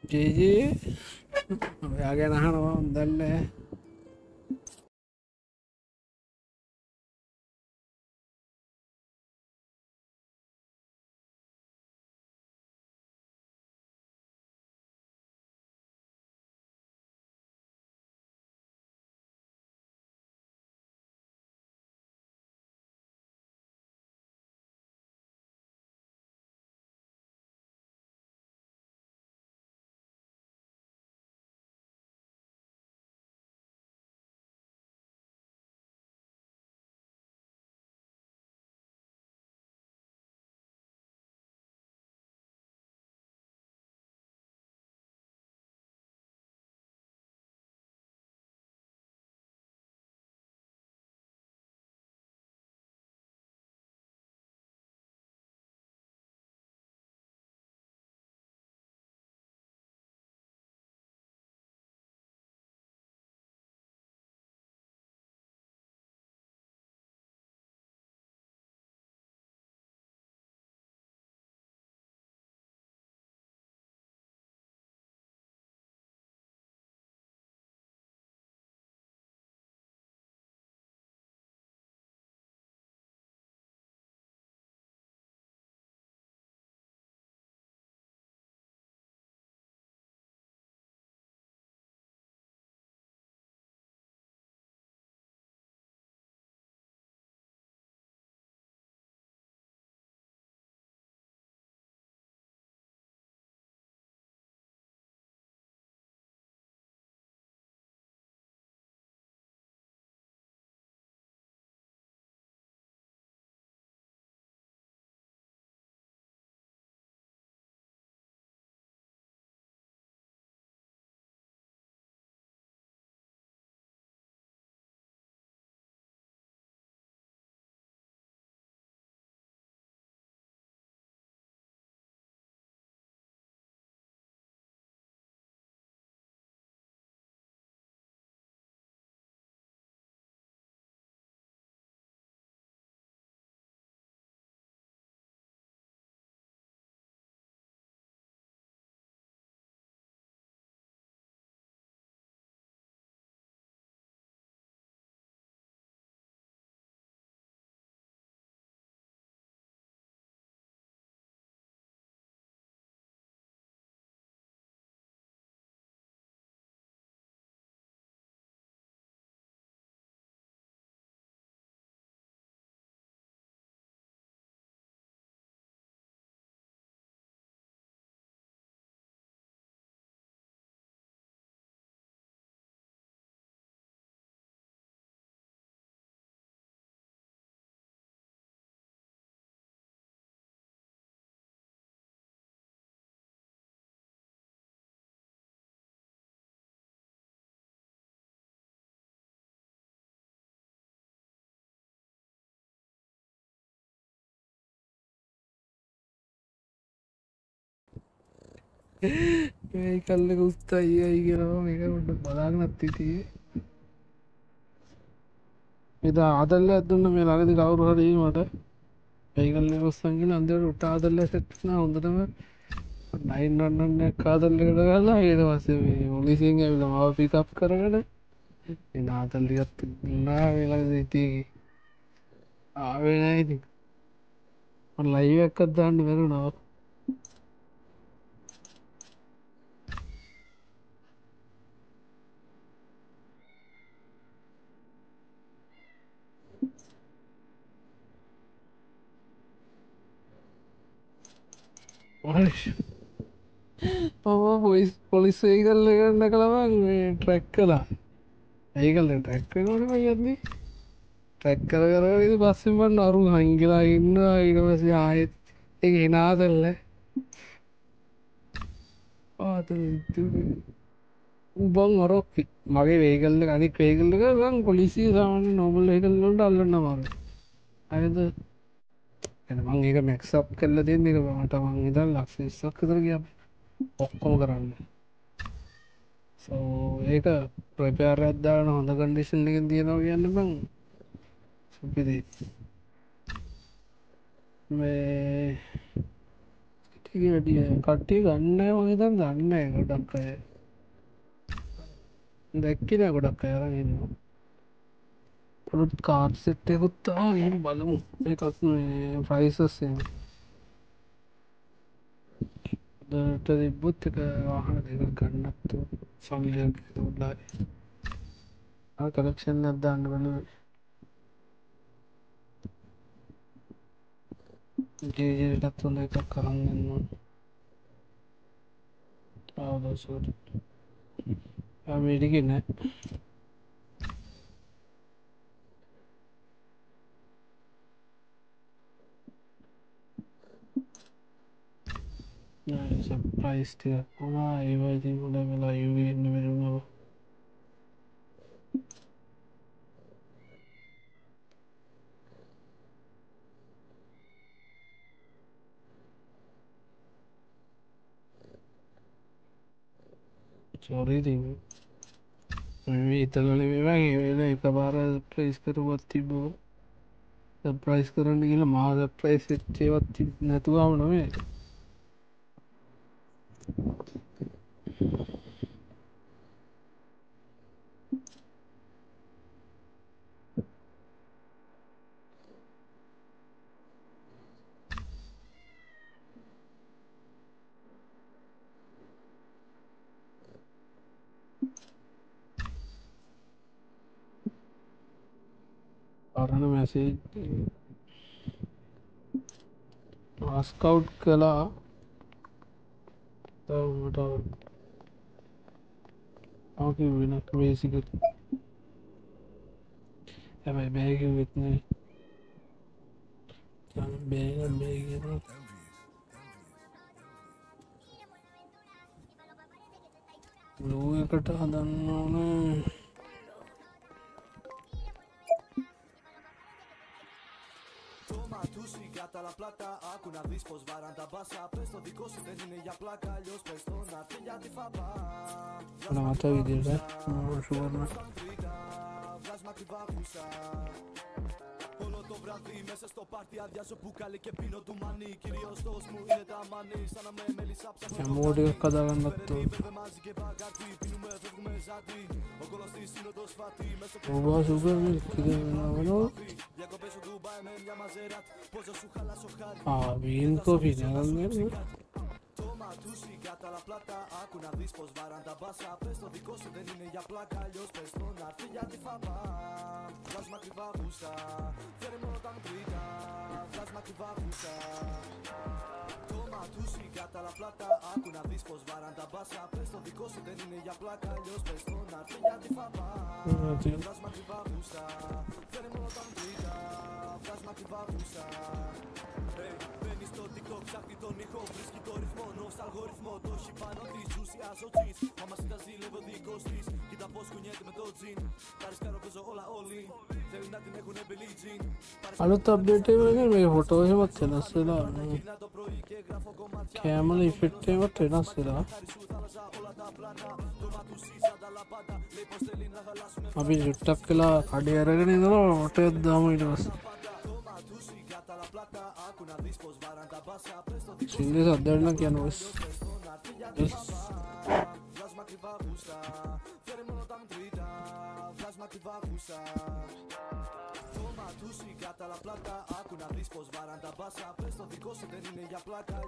Speaker 3: ජේජේ ඔයා ගැන අහනවා දන්නේ මේ කල්ලක උස්තයි අයි කියනවා මේක උඩ බලාගෙන අත්තිතිය එදා ආදල්ල ඇත්දුන්න මේ ළඟදි කවුරු හරි මට ඒකල්ල ඔස්සන්ගෙන අන්දට උට ආදල්ල සෙට්න හොඳටම නයින්නන්න කාදල්ලකට කරලා ඒට පස්සේ මේ ඔලිසින් ඇවිල මව පිකප් කරගන නාතල්ලිගත් නා වෙලා සිතියකි ආවෙන ඉති ලයිවක්කත් දාන්න වැරුණාව මම පොයිස් පොලිස්සේ කල්ල ගන්න කළවන් ට්‍රැක් කලා ඒකල්ල ටැක්ක නොටම යන්නේ ටැක් කර කර පස්සෙන්බන්න අරු හංගලා ඉන්න ඉටවස ආයෙත් එක එනාදල්ල උබන් ඔරොක් මගේ වේකල්ල අනික් වේකල්ල ගන් පොලිසිය සාමන නොබල් ඒකල්ලොට අල්ලන්න මාර අයද මං ඒක මැක්සප් කල්ල දෙන්න එක මට මං ඉදල් ලක්ෂ ස්ක් කර ගිය ඔක්කොම කරන්න. සෝ ඒක ප්‍රපයාර ඇත්දාන හොඳ කන්ඩිෂන් එක තියෙනවා කියන්න බං සුපිදි මේ ටිය කට්ටිය ගන්න මහිතන් දන්න ගොඩක් අය. දැක්කින ගොඩක් අයරගන්නවා පොළුත් කාඩ් සෙට්ටයකුත්තා බලමු. එකත් ෆ්‍රයිසස්සේ දට තිබ්බොත් එක වාහන දෙක ගන්නත්තු සමිලයක් උල්ලායි කලක්ෂන් අදදාන්න වන ජීජටත් හොඳ එකක් කරන්නන්න ආදසට මේටික නෑ සප්‍රයිස්ටිය වනා ඒවයිති ගොඩ වෙලා යුගන්න වෙරුණව චොරීති ඉතලන මේවා වෙල එක පාර ප්‍රයිස් කරුවත් තිබෝ ප්‍රයිස් කරන්න කියල මාද ප්‍රයිස් එච්චේවත් නැතුවාම නොවේ और है ना मैसेज वास्कआउट कला මැසේ ආස්කවුට් කලා තවමට ආක වෙනක් වේසික හැබයි බෑග වෙත්නේ බෑග බේගෙන ලෝ එකට හදන්න ඕනේ.
Speaker 18: άλλα πλάτα. Άκου να δεις πως βάραν τα μπάσα. Πες το δικό σου δεν είναι για πλάκα. Αλλιώς πες το να πει
Speaker 3: για τη φαμπά.
Speaker 18: Σταματά videolar. Vuruşu var. το βράδυ μέσα στο πάρτι αδειάζω που καλή και πίνω του μανί Κυρίως δώσ' μου είναι τα μανί Σαν να με μέλισσα ψάχνω
Speaker 3: Για μόριο καταγαννατό
Speaker 18: μαζί και παγκάρτι Πίνουμε φεύγουμε ζάτι Ο κολοστής είναι το σφάτι Μέσω
Speaker 3: Οβά σούπερ μιλκ δεν
Speaker 18: Διακοπές στο Ντουμπάι με μια μαζεράτ Πόζο σου χαλάσω χάρη
Speaker 3: Α, βγαίνει κόφι, ναι,
Speaker 18: του σιγάτα τα πλάτα. Άκου να δεις πως βάραν τα μπάσα. Πες το δικό σου δεν είναι για πλάκα. Αλλιώς πες το να έρθει για τη φάμα. Βγάζουμε ακριβά βούσα. Φέρε μόνο τα μικρήτα. Βγάζουμε ακριβά βούσα. Τόμα του σιγάτα τα πλάτα. Άκου να δεις πως βάραν τα μπάσα. Πες το δικό σου δεν είναι για πλάκα. Αλλιώς πες το να έρθει για τη φάμα. Βγάζουμε ακριβά βούσα. Φέρε μόνο τα μικρήτα. Βγάζουμε ακριβά βούσα. Μπαίνεις στο TikTok, ψάχνει τον ήχο, βρίσκει το ρυθμό. No Os algoritmos do chipano diz Juicy as OGs Mamacita Z level the ghosties Kita post kunye me dozin Paris karo bezo ola oli Tell nothing ekune belijin
Speaker 3: අලුත් update එක මේ ෆොටෝහෙමත් වෙනස් වෙලා කෑමල ඉෆෙක්ටේමත් වෙනස් වෙලා අපි ජුට්ටක් කලා කඩේ අරගෙන ඉඳලා මොට දාම
Speaker 18: Singles are there να κάνω es. Τα τα δικό για πλάκα. Τα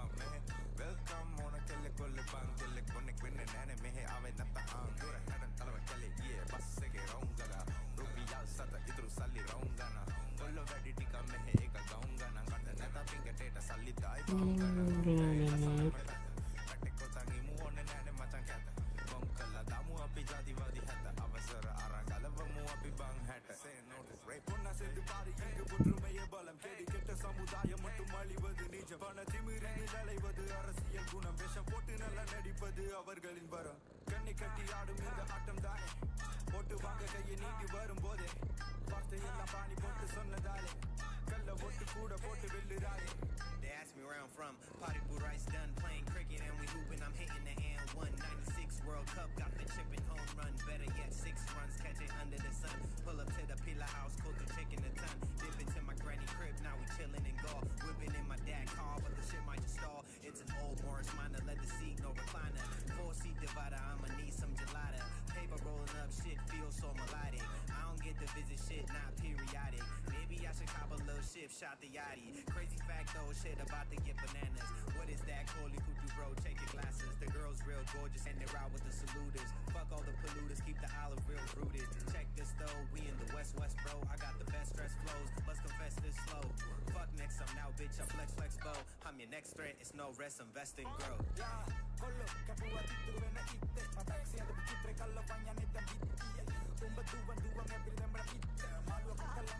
Speaker 18: shift, shot the yachty. Crazy fact though, shit about to get bananas. What is that? Coley Kutu bro, check your glasses. The girl's real gorgeous and they're out with the saluters. Fuck all the polluters, keep the olive real rooted. Check this though, we in the West West bro. I got the best stress flows, must confess this slow. Fuck next, I'm now bitch, I flex flex bow. I'm your next threat, it's no rest, invest and grow.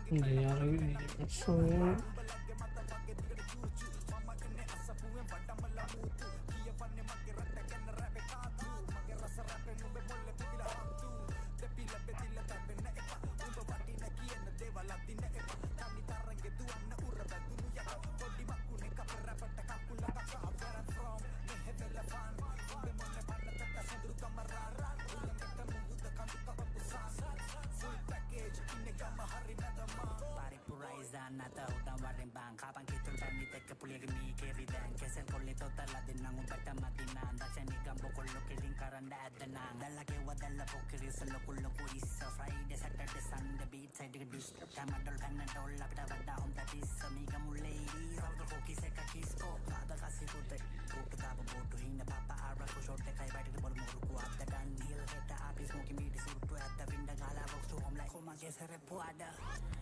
Speaker 3: 你
Speaker 19: 要 algo anata utan bang Kapan Kesel din ubata gambo wa Friday, Saturday, Sunday, beat side ka dish Tama dol ka na dol lapita vada hom tatis Amiga mo ladies, all the cookies eka kisko Kada kasi kute, kuto tabo boto Hina papa ara ko. Shorte kay batik bol mo ruku the gun hill, heta apis mo kimi disurutu At the winda gala box to home like Kuma kesere puada
Speaker 3: What?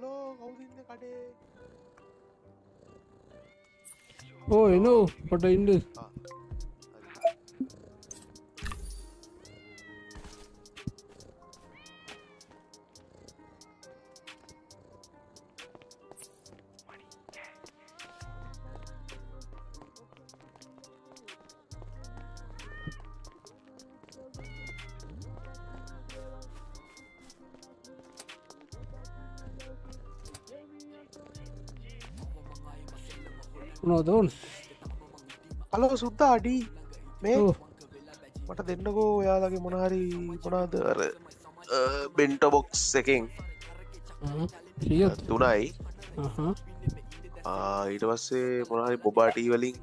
Speaker 3: ચાલો ગૌરીને
Speaker 20: કાઢે Oh, you
Speaker 3: know what I do? මොනවදෝන්
Speaker 20: hello සුද්දා අඩී. මේ මට දෙන්නකෝ ඔයාලගේ මොනහරි මොනාද අර බෙන්ට බොක්ස් එකෙන්. තුනයි. ඊට පස්සේ මොනහරි බොබාටී වලින්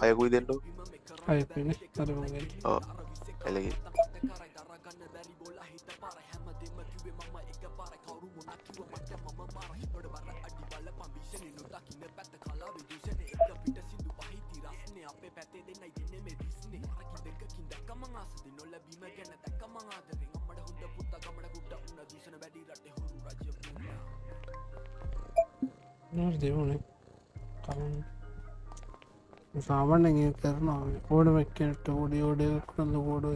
Speaker 20: හයකුයි දෙන්නු
Speaker 3: me que
Speaker 20: neta
Speaker 3: kama nga de ring amada hunda putta kamada hutta unna dusana wedi ratte horu rajya bunna Nerede bu ne?
Speaker 20: Kavan. സാവൺ എങ്ങനെ
Speaker 3: കയറണോ ഓടി വെക്കാനിട്ട് ഓടി ഓടി ഒന്ന് ഓടി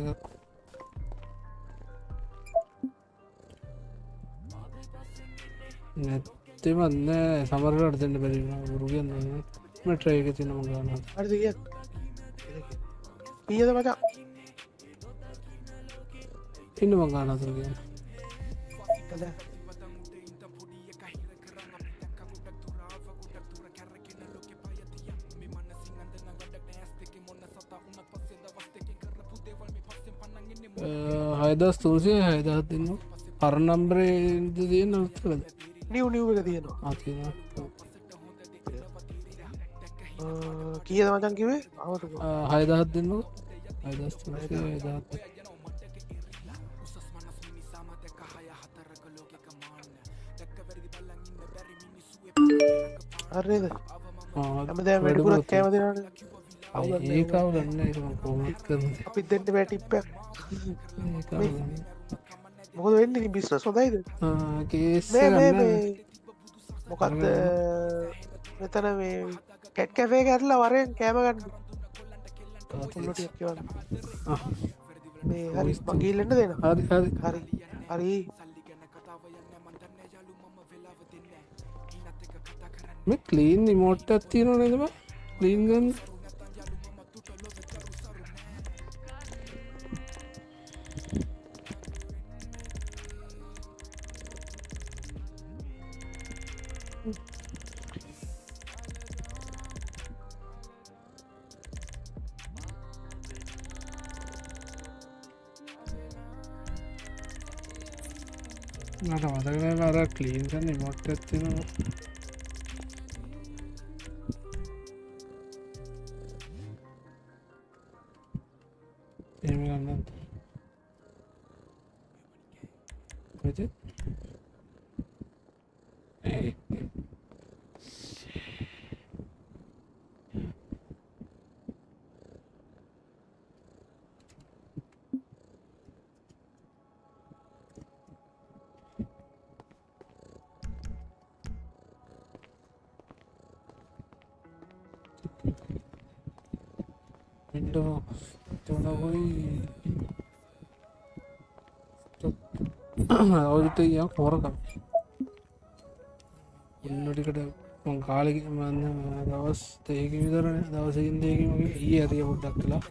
Speaker 3: നെറ്റ് വന്ന് സമറിന്റെ അടുത്തുണ്ട് പരിഗണന ഉറുകി വന്നു മെട്രോ ഒക്കെ ചെയ്യുന്ന ඉන්න මගාන අතුර කියන්න හයදස් තූසිය හයදත් දෙන්න. පරනම්බරේද තියන්න උත්තරද
Speaker 20: නිව් නිව් එක තියෙනවා.
Speaker 3: ආතින
Speaker 20: කියද මචන් කිවේ
Speaker 3: හයදහත් දෙන්න. හයදස් හයදත්
Speaker 20: අරේද හැමදෑ වැඩිපුරක් කෑමතිනට
Speaker 3: ඒකාව ගන්න කොමත් කරන
Speaker 20: අපි දෙට වැටිප්ප මොකද වෙන්න? බිස්න සොදයිද මොකක්ද මෙතන මේ කැට් කැෆේ කරලා වරයෙන් කෑමගන්න මගීල්ලට දෙන
Speaker 3: හරි. හරි
Speaker 20: හරි
Speaker 3: මේ කලීන් නිමෝට් ඇත්තියන නදම ලීන්ගන් මට මතකන අර කලීන්කන්න නිමොට් ඇත්තිනවා අවුත ය පොරකම් ඉන්නටිකට මං කාලෙක මන්න දවස් තේක විතරන දවසකින් දේකමගේ ඒ ඇතිය පොඩ්ඩක් කලා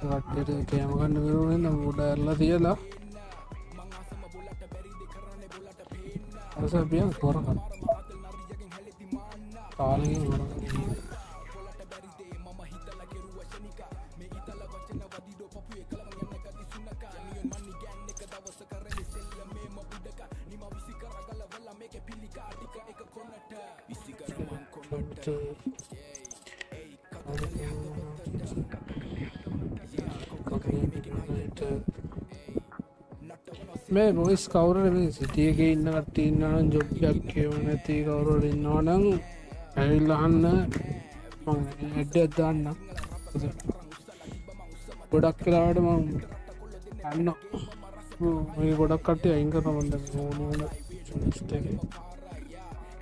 Speaker 3: කට්ටට කෑමගන්න කරුණ නම් ගොඩ ඇල්ලා මේ බොයිස් කවුර සිටියක ඉන්න කට ඉන්නනම් ජොබ්යක් කියව නැති කවුරට ඉන්නවනම් ඇවිල්ලහන්න ඇඩ්ඩ ඇත්දාන්න ගොඩක් කලාට ම අන්න මේ ගොඩක් කට්ටි අයිං කරනමට ඕනන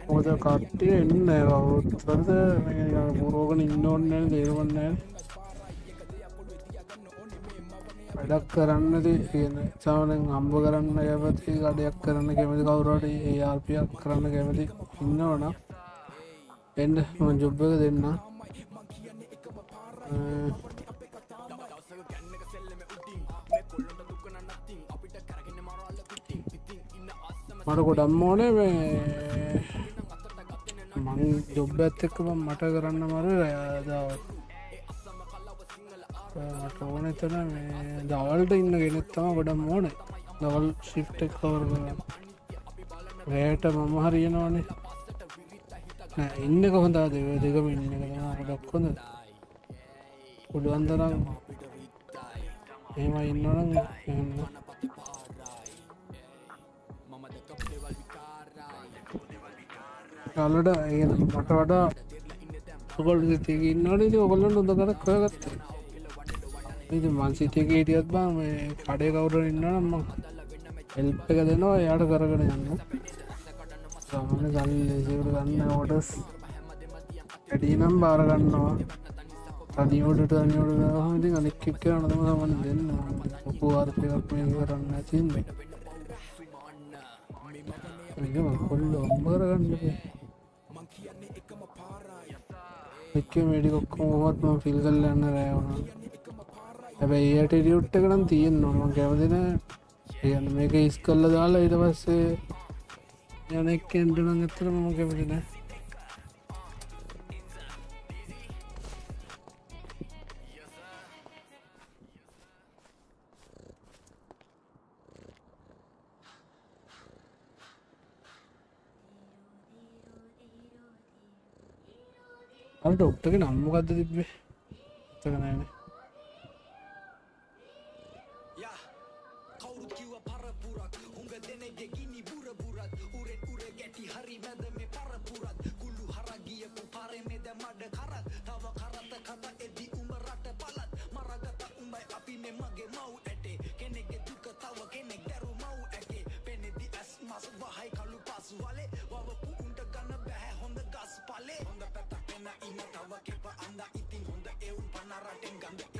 Speaker 3: මොද කට්ටිය එන්න කවුත්වද පුරෝගන ඉන්න ඔන්න දේවන්න වැඩක් කරන්නද කියන සාවනෙන් අම්බ කරන්න කැමති ගඩයක් කරන්න කැමති කවුරට ඒ ආර්පියක් කරන්න කැමති ඉන්නවන එන්න ජොබ්බ එක දෙන්න මට ගොඩම් ඕනේ මේ මං ජොබ්බ ඇත් එක්ක මට කරන්න මර රෑදාවත් මට ඕන එතන මේ දවල්ට ඉන්න ගෙනෙත්තම ගොඩම් ඕන දවල් ශිෆ්ටක් කවර රෑට මම හරියනවානේ ඉන්න කොහොඳා දෙව දෙකම ඉන්න ගොඩක් හොඳ උඩුවන්දරම් එහෙම ඉන්නනම් එන්න කලට ඒ මට වඩා ඔකොල් තික ඉන්නට ඔකොල්ලන්න හොඳ කර කයගත්ත ඉති මන්සිටක හිටියත් බා මේ කඩේ කවුර ඉන්න නම්ම එල්ප එක දෙනවා එයාට කරගෙන යන්න. සමන සල්ලෙසිකට ගන්න ඕටස් ඇඩීනම් බාරගන්නවා තනියෝටට අනියෝට හමති අනෙක් එක්ක අනතම සමන දෙන්න ඔපු ආර්පයක් මේ කරන්න ඇතින්නේ කොල්ල ඔම්බරගන්න එක්ක මේඩිකොක්කොම ඔහත්ම ෆිල් කල්ල යන්න රෑවුණ හැබැයි ඒයට ඩියුට්ට කරම් තියෙන් නොම කැවදින යන්න මේක ඉස් කල්ල දාලා ඉට පස්සේ යන එක් එන්ටනම් ඇත්තර මම කැමතින අර ඩොක්ටක නම්මකක්ද තිබ්බේ? තකනෑන
Speaker 1: Yeah.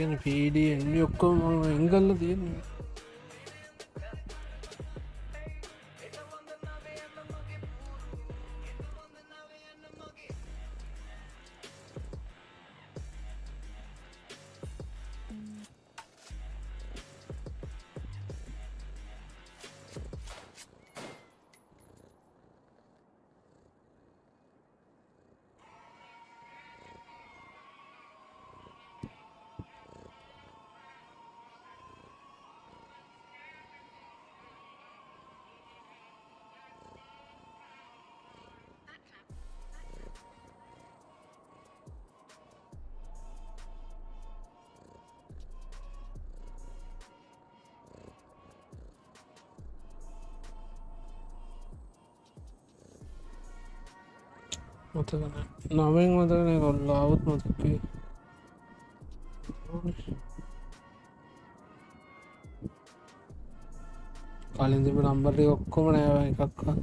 Speaker 3: ඇගෙන පීඩ එන්න ඔක්කොම එංගල්ල තියෙන්නේ.
Speaker 21: මතක නවෙන් මතකන කොල්ලාවත් මතකේ කලින් තිබ නම්බරි ඔක්කොම නෑව එකක්වා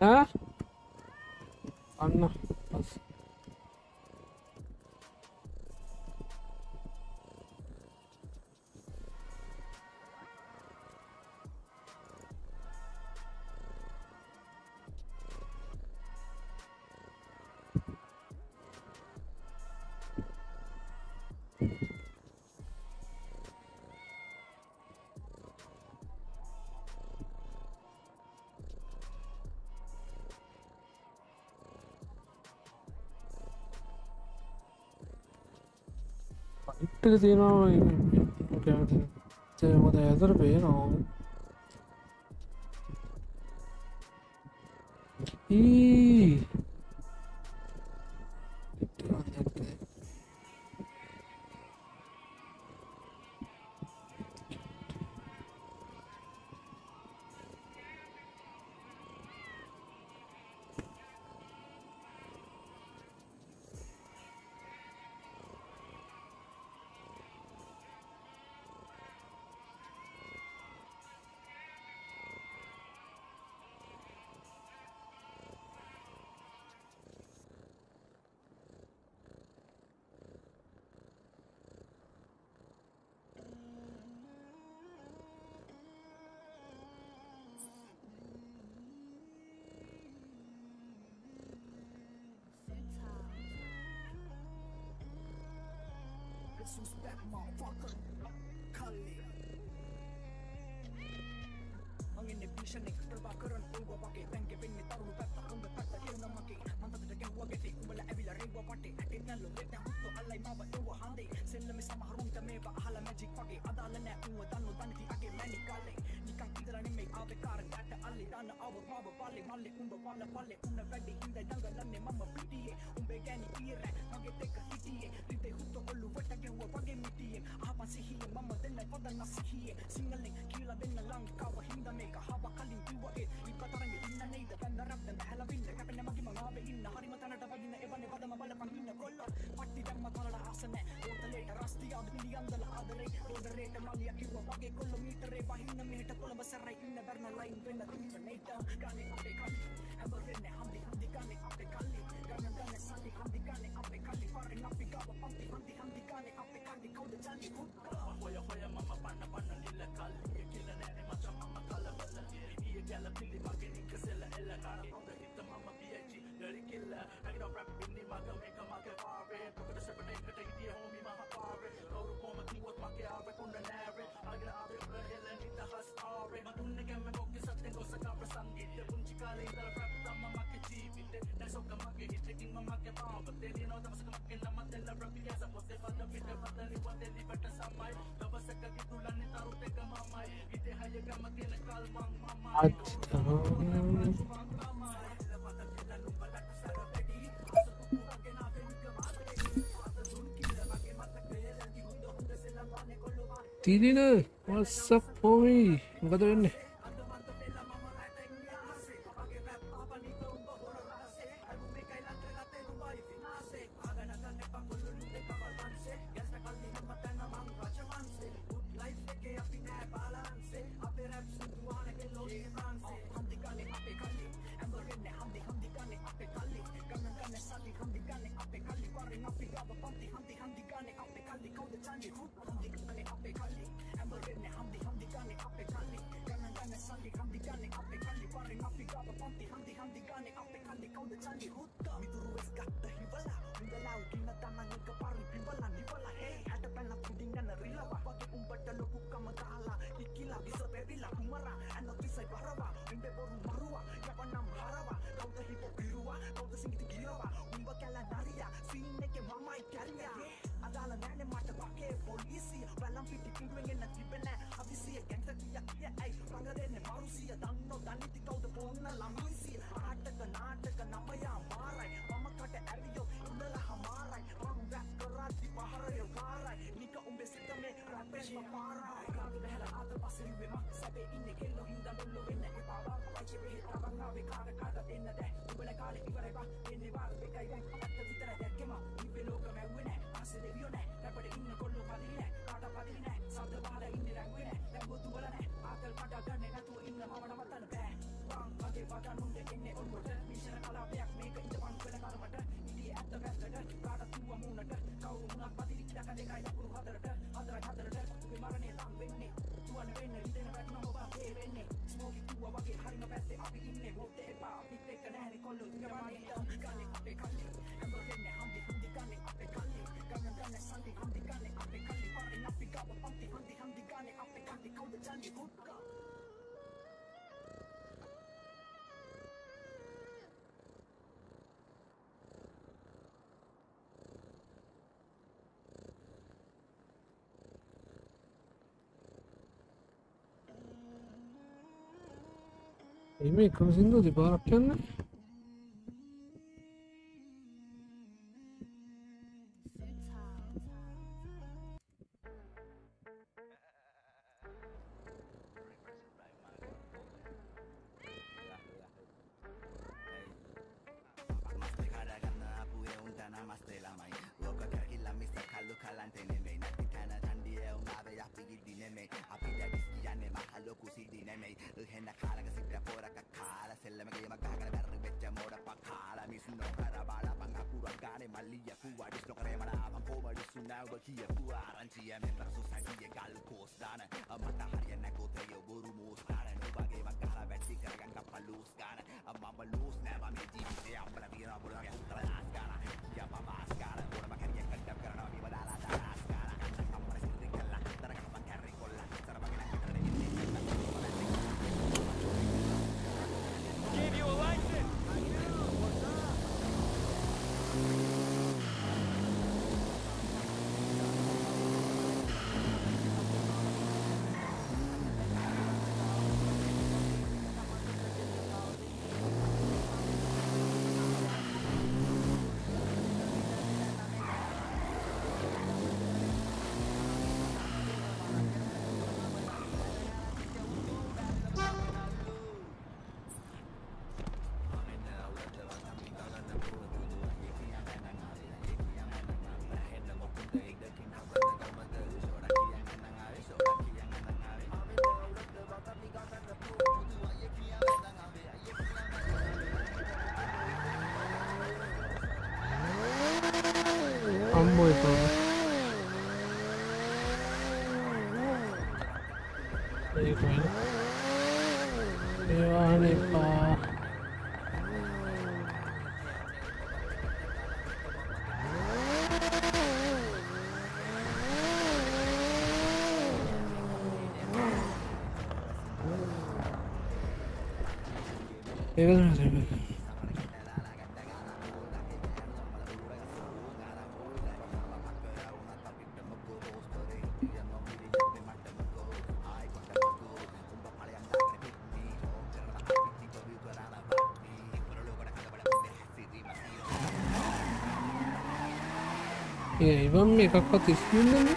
Speaker 3: Ha? Anla. 그래서 이런 이렇게 이렇게 제보다 애들 배로 이 Pitiye Umbe Gani Kire Mage Teka Hitiye Rite Hutto Olu Veta Gewa Page Mitiye Ahapa Sihiye Mama Denna Padana Sihiye Singaling Kila Denna Lankawa Hinda Meka Haba Kalin Tuwa E Ipatarangi Inna Neida Penna Rabda Mahala Vinda Kapena Magi Mangabe Inna Harima Tanata Pagina Evane Padama Bala Pangina Kolla Patti Dhamma Tanada Asane Otaleta Rastia Bili Andala Adare Odareta Malia Kiwa Page Kilometer Bahina Mehta Kolamba Sarai Inna Berna Line Venna Tinta Neta තිදින වස්සක් පෝමී මොකද වෙන්නේ? Remake così tipo
Speaker 21: la pianeta You wanna any
Speaker 3: far. It. Doesn't 2番目がかかって進んだね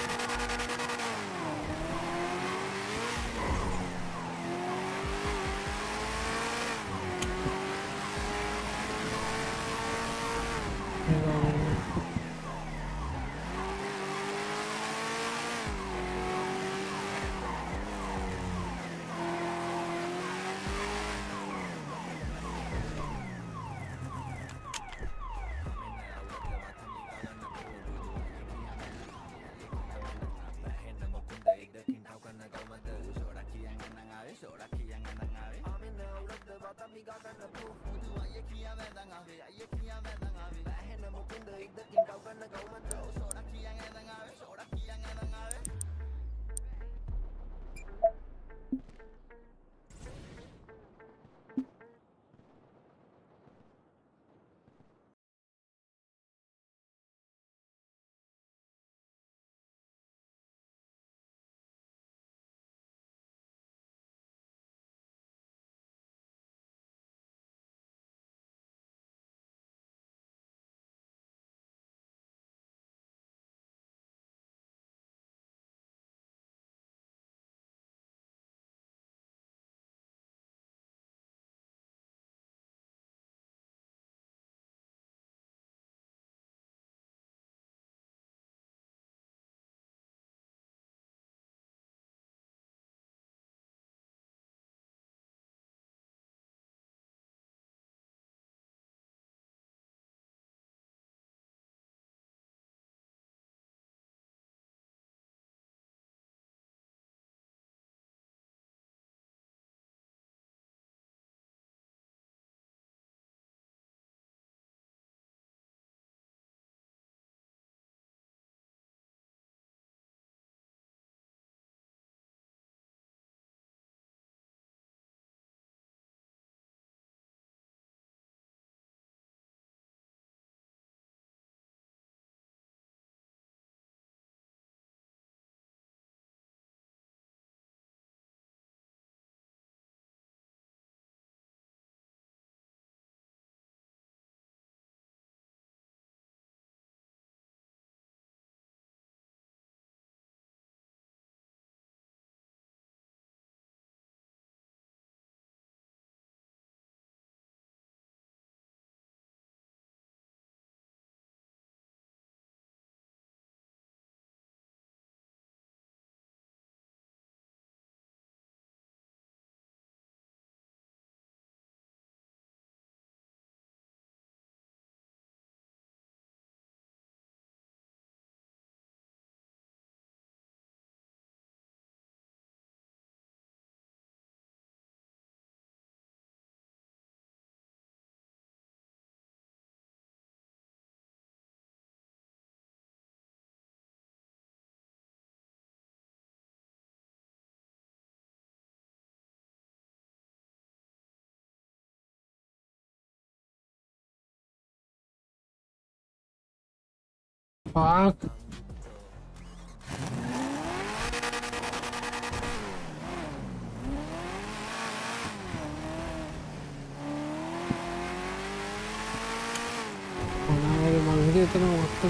Speaker 3: මංහිද එතන මොක්කද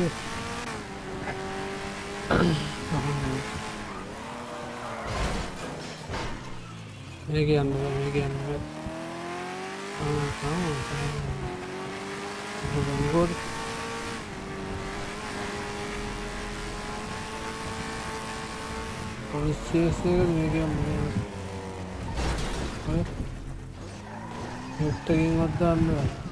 Speaker 3: මේ කියන්න මේ කියන්න ගොඩ පොලිස්චේසක මේක යුක්තකින් වත්දන්න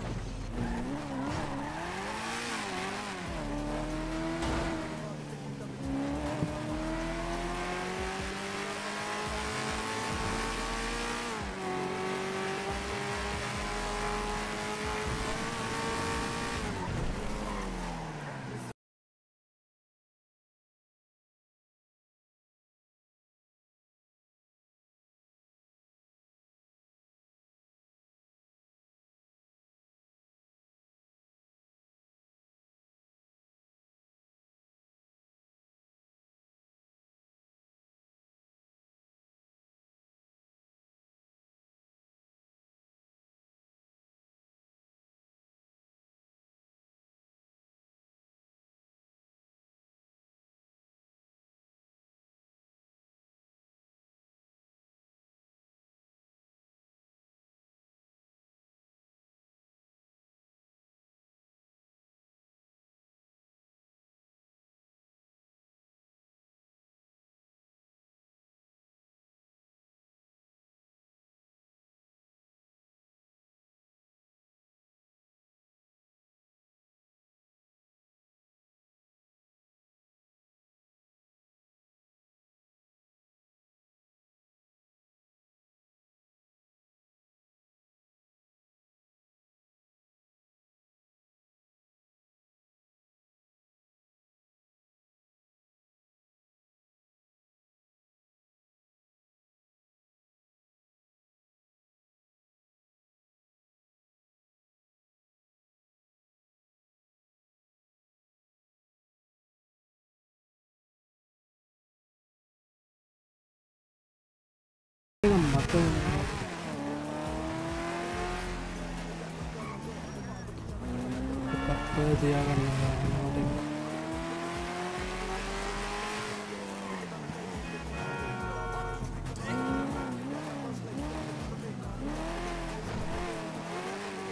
Speaker 22: තියාගන්න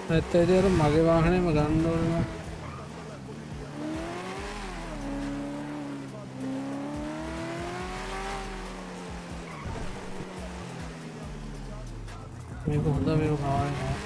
Speaker 22: ඇත්තයිදර මගේ වාහනයම ගන්න ඕනවා මේක හොඳ මේක කාවන්න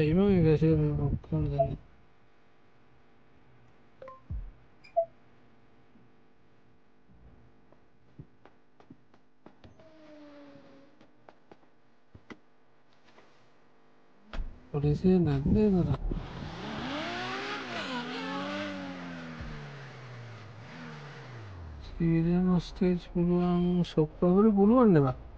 Speaker 22: 네, 유명히 계시는
Speaker 3: 그런 데는. 우리 세는 안 되느라. 이래뭐 스테이지 불광 속박을 모르겠네 막.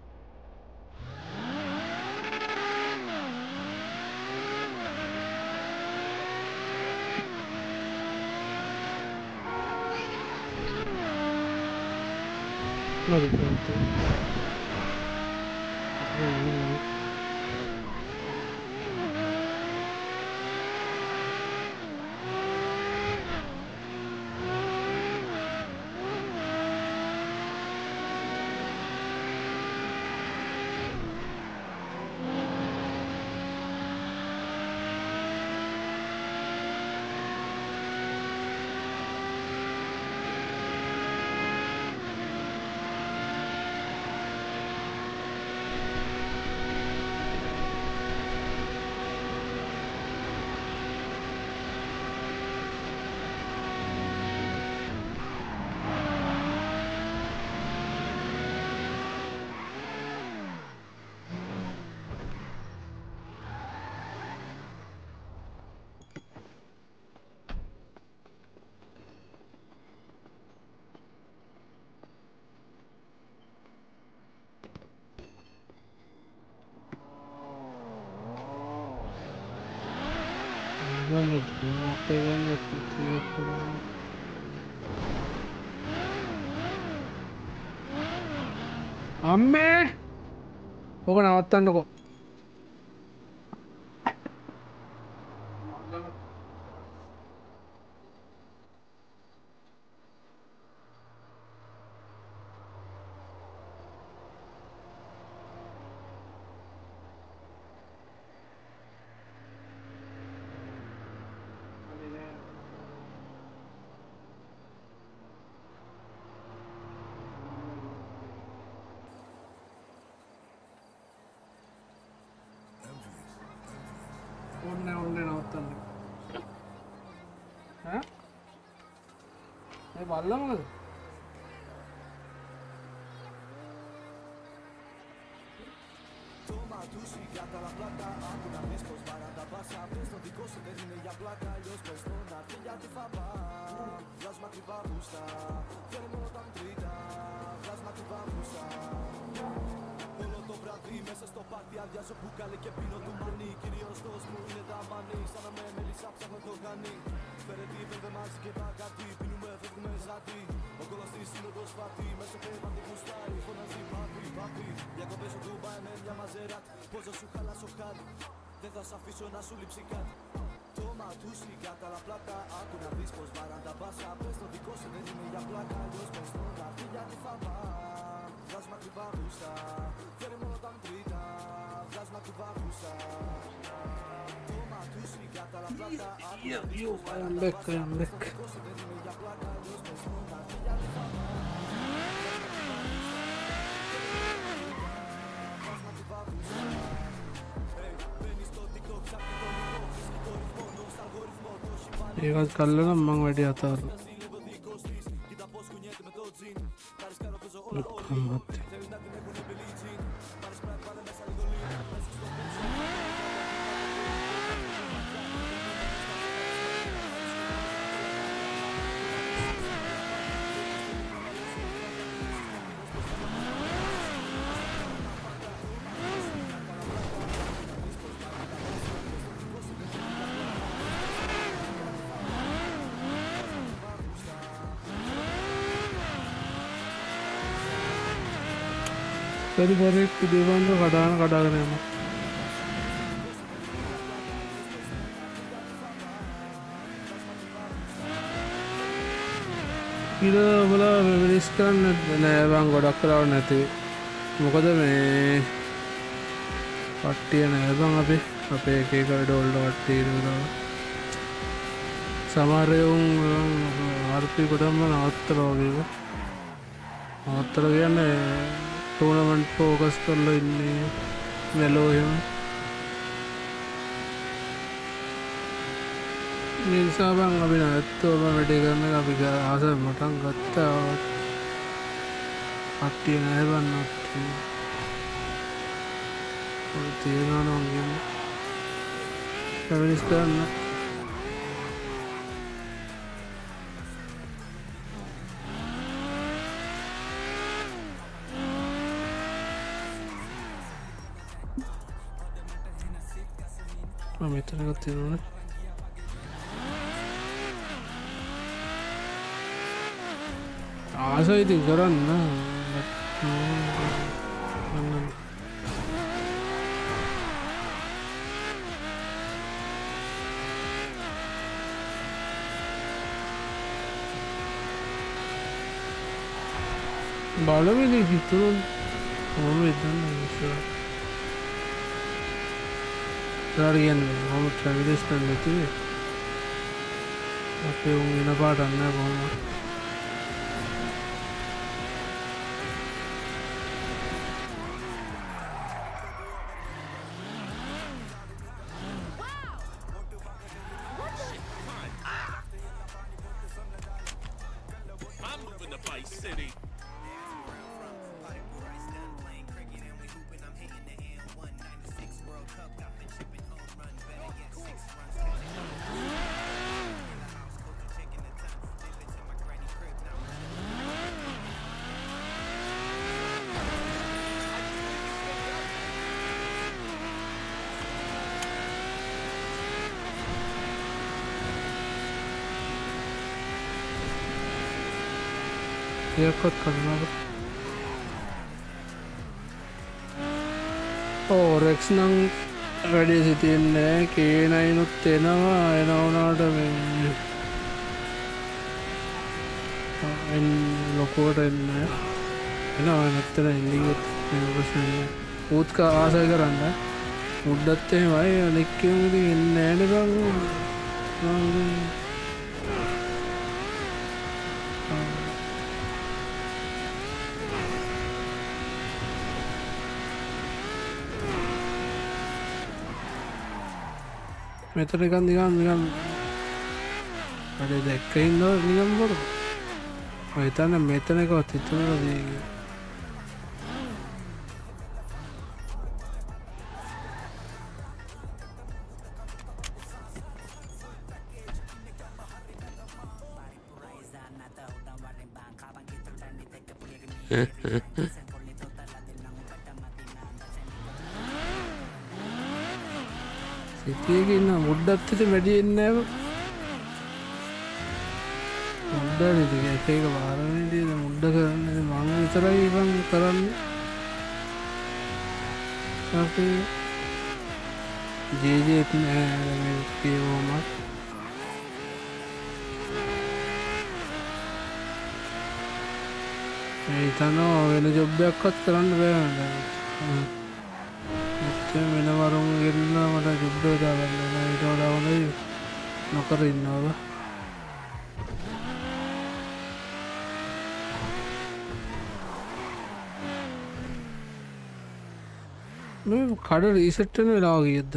Speaker 3: ここにあった
Speaker 18: んどこ。扔了 σου λείψει κάτι. Το ματούσι κατά la πλάτα Άκου να δεις πως βαράν τα μπάσα Πες το δικό σου δεν είναι για πλάκα. Αλλιώς μες στο καρδί γιατί θα πά Βγάζ' μακρυβά γούστα Φέρε μόνο τα τρίτα Βγάζ' μακρυβά γούστα Το ματούσι κατά la πλάτα Άκου να δεις πως βαράν τα
Speaker 3: back,
Speaker 18: μπάσα
Speaker 3: I am
Speaker 18: Πες
Speaker 3: back.
Speaker 18: το δικό σου δεν είναι για πλάκα. Αλλιώς μες στο καρδί
Speaker 3: ඒකත් කල්ල නම් මං වැඩි අතාරු. මත් පැරි පරෙක් දේවන්ද කඩාන කඩාගෙනම ඉර ඔබල මිනිස් කරන්න නෑබං ගොඩක් කරාව නැති මොකද මේ පට්ටිය නෑබං අපි අපේ එකකට ඩොල්ඩ වට්ටීරලා සමාරයවුන් ආර්පි කොටම්ම නවත්තරෝගීක නවත්තර කියන්න ටූනමන්ට් පෝකස් කරල ඉන්නේ මෙලෝහෙම නිසාබං අපි නැත්තෝම වැඩි කරන්න අපි ආස මටන් ගත්තාවත් අට්ටිය නෑබන්නත් තියෙනනොන්ගන්න පැමිනිස් කරන්න. attığını 아서이드 걸었나?
Speaker 10: 말로 믿을
Speaker 3: 기도는 너무 일단 무시하고 Guardian home family stand with you. Okay, I'm going to part on that one. Terrican, digan, digan. Vale, de Kane no, digan, gordo. Ahorita me meten el costito de los මුඩ්ඩත්තට මැඩියෙන්නව මුඩ්ඩ නිති එක එක වාරණටද මුඩ්ඩ කරන්න මං විතරයි ඉබන් කරන්න. ජේජත් නෑකේවෝමත් ඒතනවා වෙන ජොබ්බයක්වත් කරන්න බෑන්න වෙන වරුම් ගෙල්න්න මට ජුබ්බදාගන්න ඊට වඩාවන නොකර ඉන්නවා. මේ කඩ රීසට්ටන වෙලා ගියත්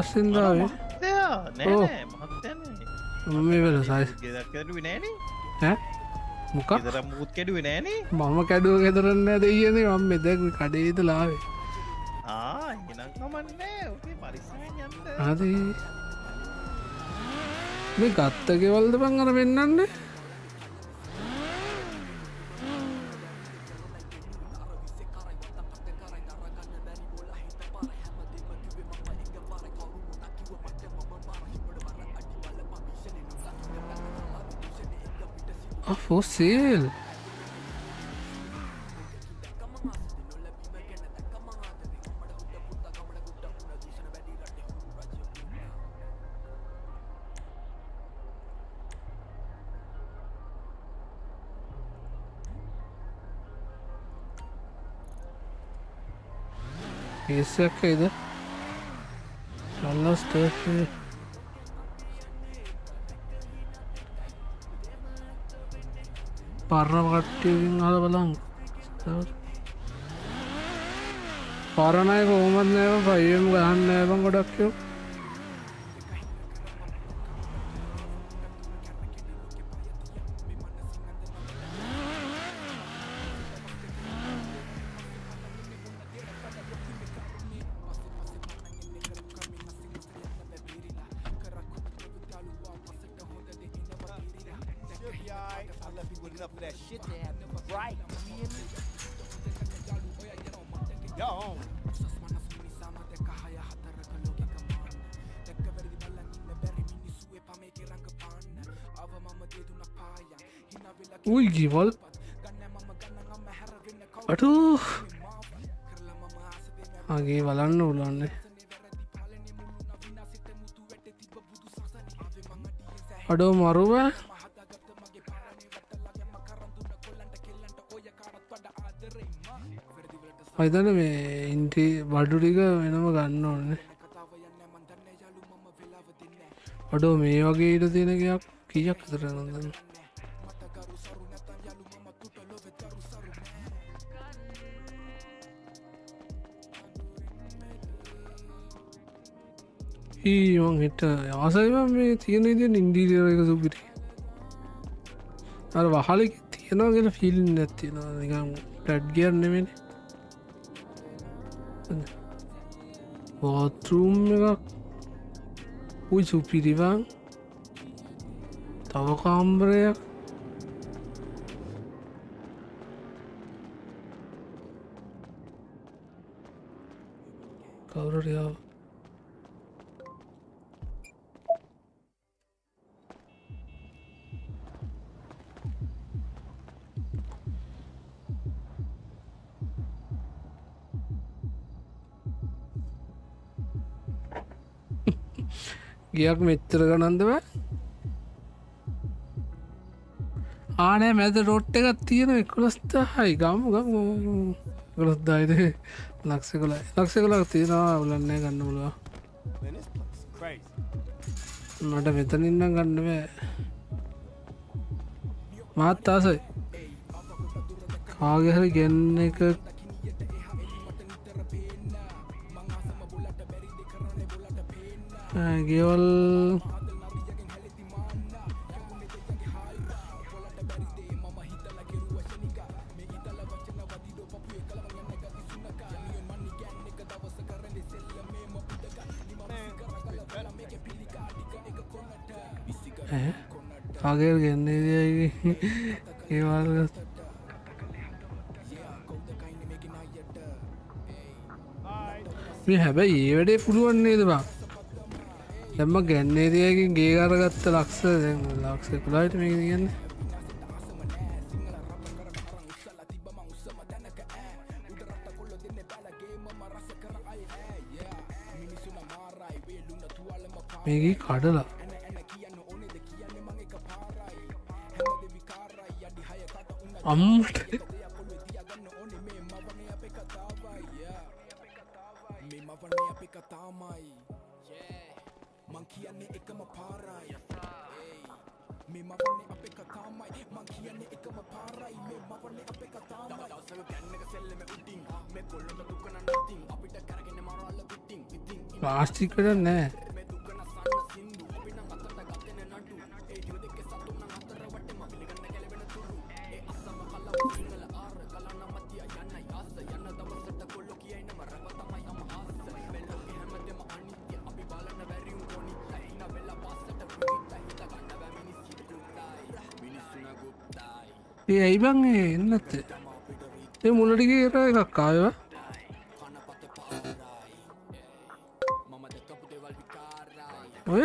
Speaker 3: අය පස්සෙන්දාවේ මේ වෙල සයි මොකක්
Speaker 15: මුත් කෙඩුව නෑනේ
Speaker 3: මම කැඩුව ගෙතරන්න දෙයන මම මෙදැක් කඩේත ලාවේ අද මේ ගත්තගෙවල්ද පං අර වෙන්නන්නේ कैसे रखा इधर साला स्टेप पारा काटी बलंग पारा नाही बहुमत नाही पाहिजे गहाण नाही पण कडक्यू අඩෝ මරුව අයිතන මේ ඉන්ටි බඩු ටික වෙනම ගන්න ඕන්න අඩෝ මේ වගේ ඉට තියෙනකයක් කියක් තර නොදන්න ඊවන් හිට ආසයිම මේ තියෙන ඉදින් ඉන්ඩීරියර එක සුපිරි. අර වහල තියෙනගෙන ෆිල්ම් නැතියෙනවා නිකම් පැඩ් කියන්නෙමෙන බෝත්රුම් එකක්. උයි සුපිරිවන් තව කාම්බරයක්. කවුරටියාව ගියක් මෙච්චර ගනන්දව ආනෑ මැද රොට්ට එකත් තියෙන එකොළස්ත හයි ගම ගම ගොළොස්දායිද ලක්ෂ කොලයි ලක්ෂ කොලක් තියෙනවා. උලන්නේ ගන්න පුලුව මට මෙතනින්න ගන්නව මාත් ආසයි. කාගෙහරි ගෙන්න එක ගෙවල් කාගේල් ගෙන්නේ ඒවාල් මේ හැබැයි ඒ වැඩේ පුළුවන්න්නේද බා දැම්ම ගැන්නේ දයකින් ගේ අරගත්ත ලක්ෂ ලක්ෂ කුලාට මේ ගන්න මේකී කඩලා. අම්මට ප්ලාස්ටිකට නෑ. ඒ ඇයි බං ඒ එන්නත් ඒ මුලටිගේ එකක් ආයවා ඔය?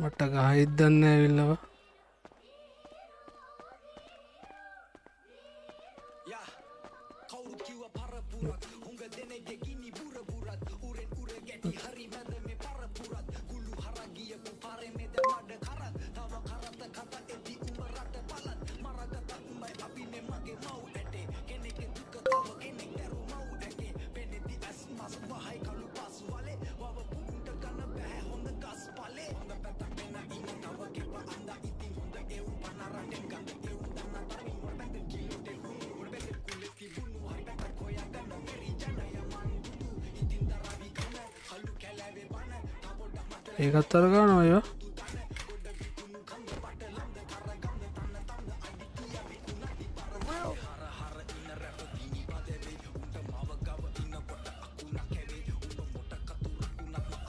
Speaker 3: මට ගහිත් දන්න ඇවිල්ලවා ඒකත් අරගා නොය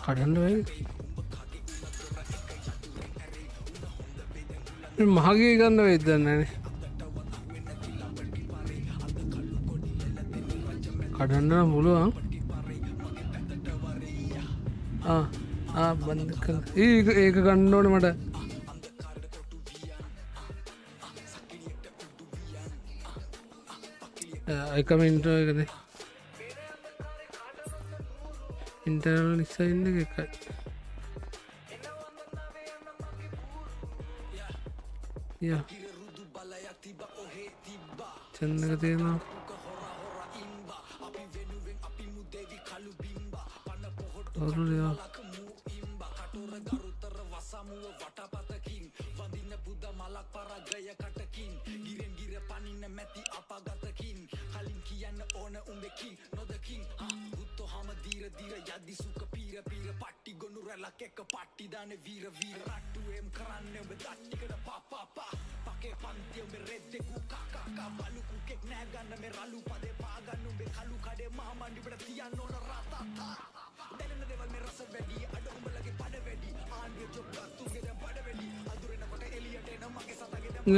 Speaker 3: කඩන්න මහගේ ගන්න වෙදන්නන කඩන්න මුළුවන් බන්ධ කර ඒක ඒක ගණ්ඩෝන මට. එකමින්ට එකද ඉන්ටර්නල් නිසා ඉන්න එකයි. ය. චන්නක තියෙනවා. කවුරුලයා
Speaker 2: රැලක්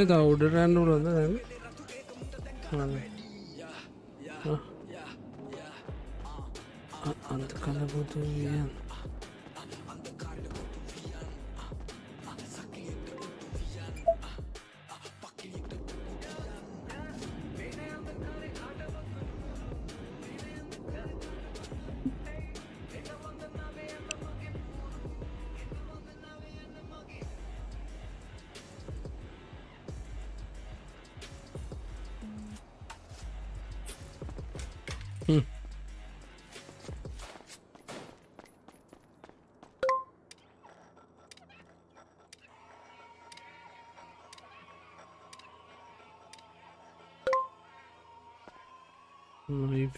Speaker 3: තව උඩට යන්න පුළුවන්ද දැන්?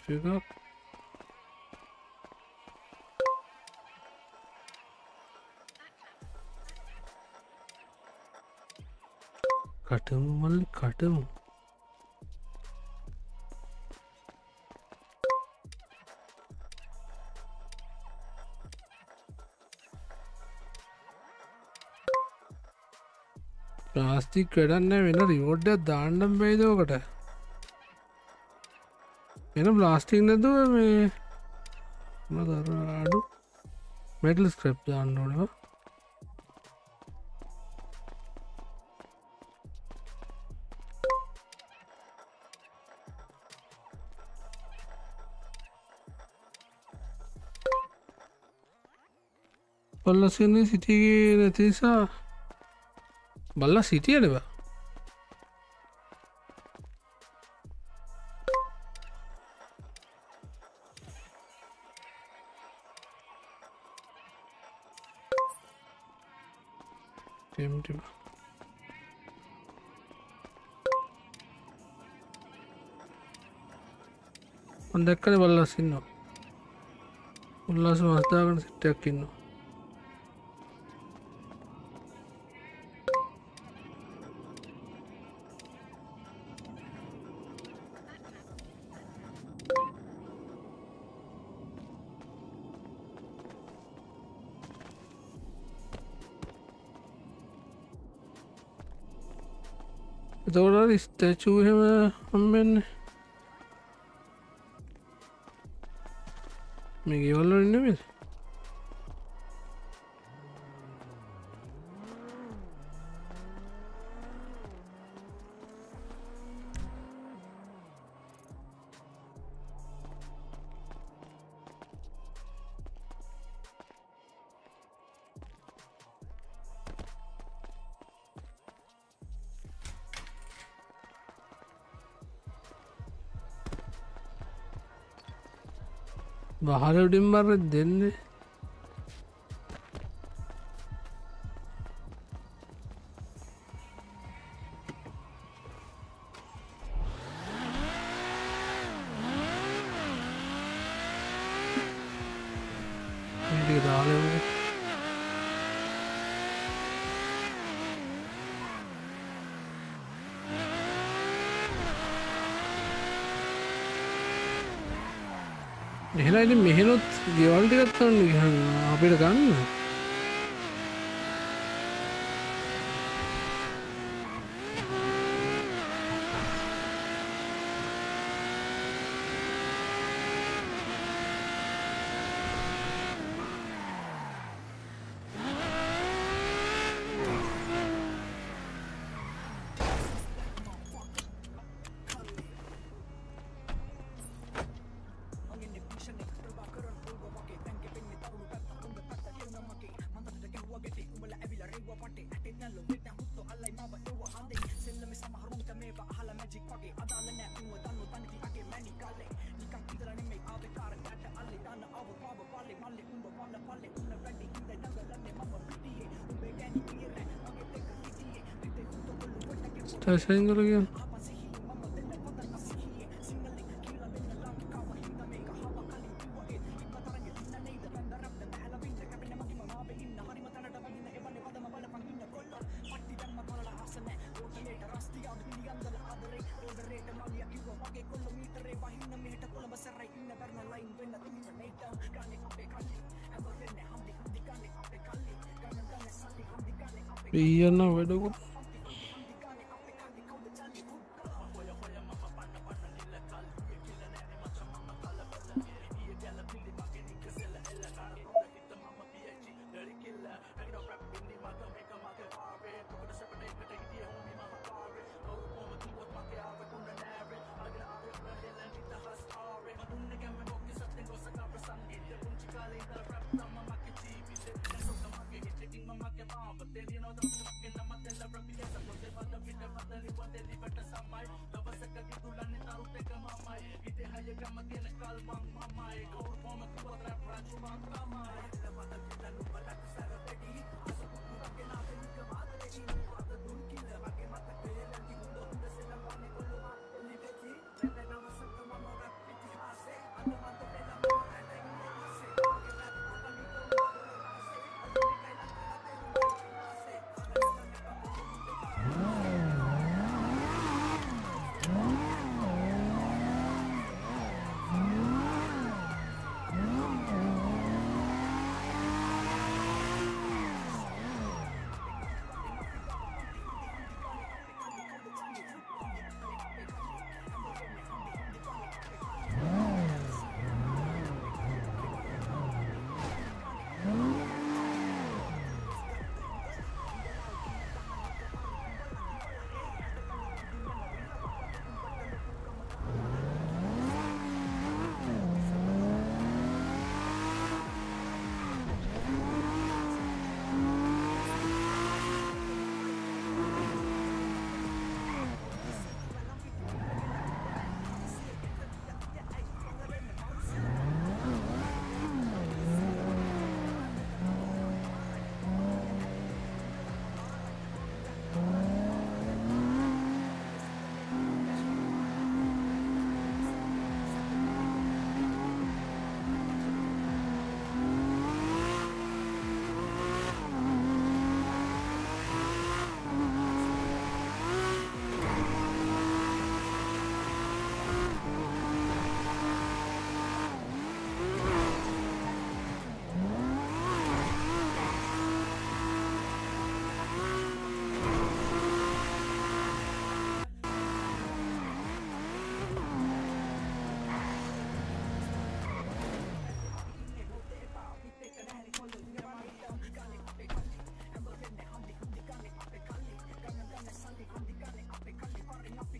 Speaker 3: Knife එකක් කටමු මල්ලි කටමු ප්ලාස්තික් වැඩන්න වෙන රිවෝඩ්ඩ දාන්නම් බයිදෝකට එන ප්ලාස්ටික් නැතුව මේ මදර අඩු මෙටල් ස්ක්‍රප් දාන්න ඕනවා පොල්ලසින්නේ සිටිගේ නැතිසා බල්ල සිටියනවා ටෙම්ටම දැක්කන බල්ලස්සින්නවා උල්ලාස මස්ථාගන සිට්ටයක් ඉන්නවා එතකොට ස්ටැචූ හෙම හම්බෙන්න Me guió ඉන්නවෙද බහල උඩින් බර දෙන්නේ ඉතින් මෙහෙනොත් ගෙවල් ටිකක් ගන්න අපිට ගන්න. ऐसा ही हो गया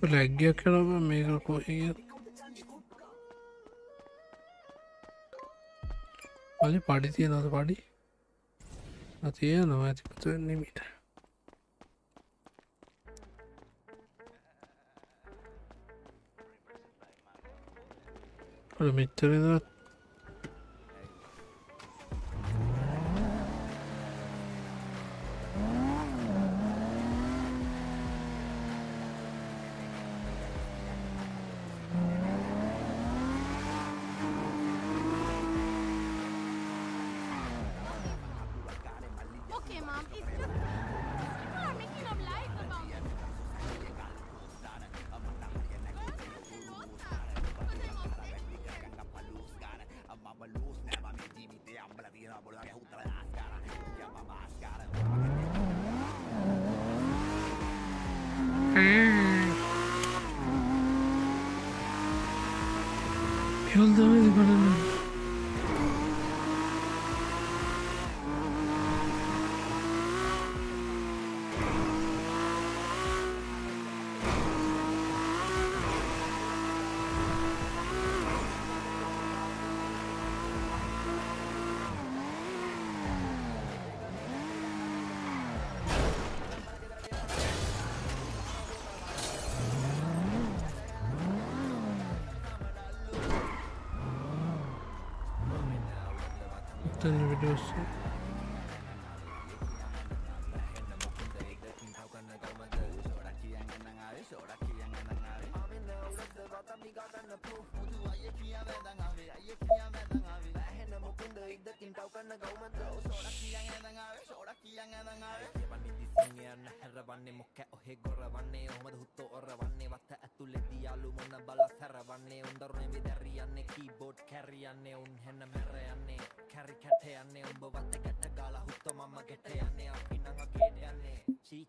Speaker 3: ලැග්ගයක් කරම මේක කොහග පලි පඩි තිය නොද පඩි අතිය නොව ඇතිපතු වෙන්නේමිට මෙච්චරදත්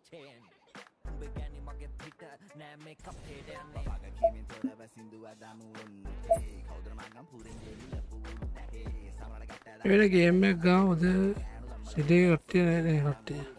Speaker 18: 10 උඹේ ගැනි මගේ පිට නෑ මේ කපේඩයන්නේ මග කියමින් තොර බැසිඳුව දමුවන්. කවුදර මගම් පුරෙන් දෙවි ලපුුන් නැහේ. සමරගට
Speaker 3: එට ගේම්මක් ගා හොද සිටේ ගට්ටය නෑනේ හට්ටේ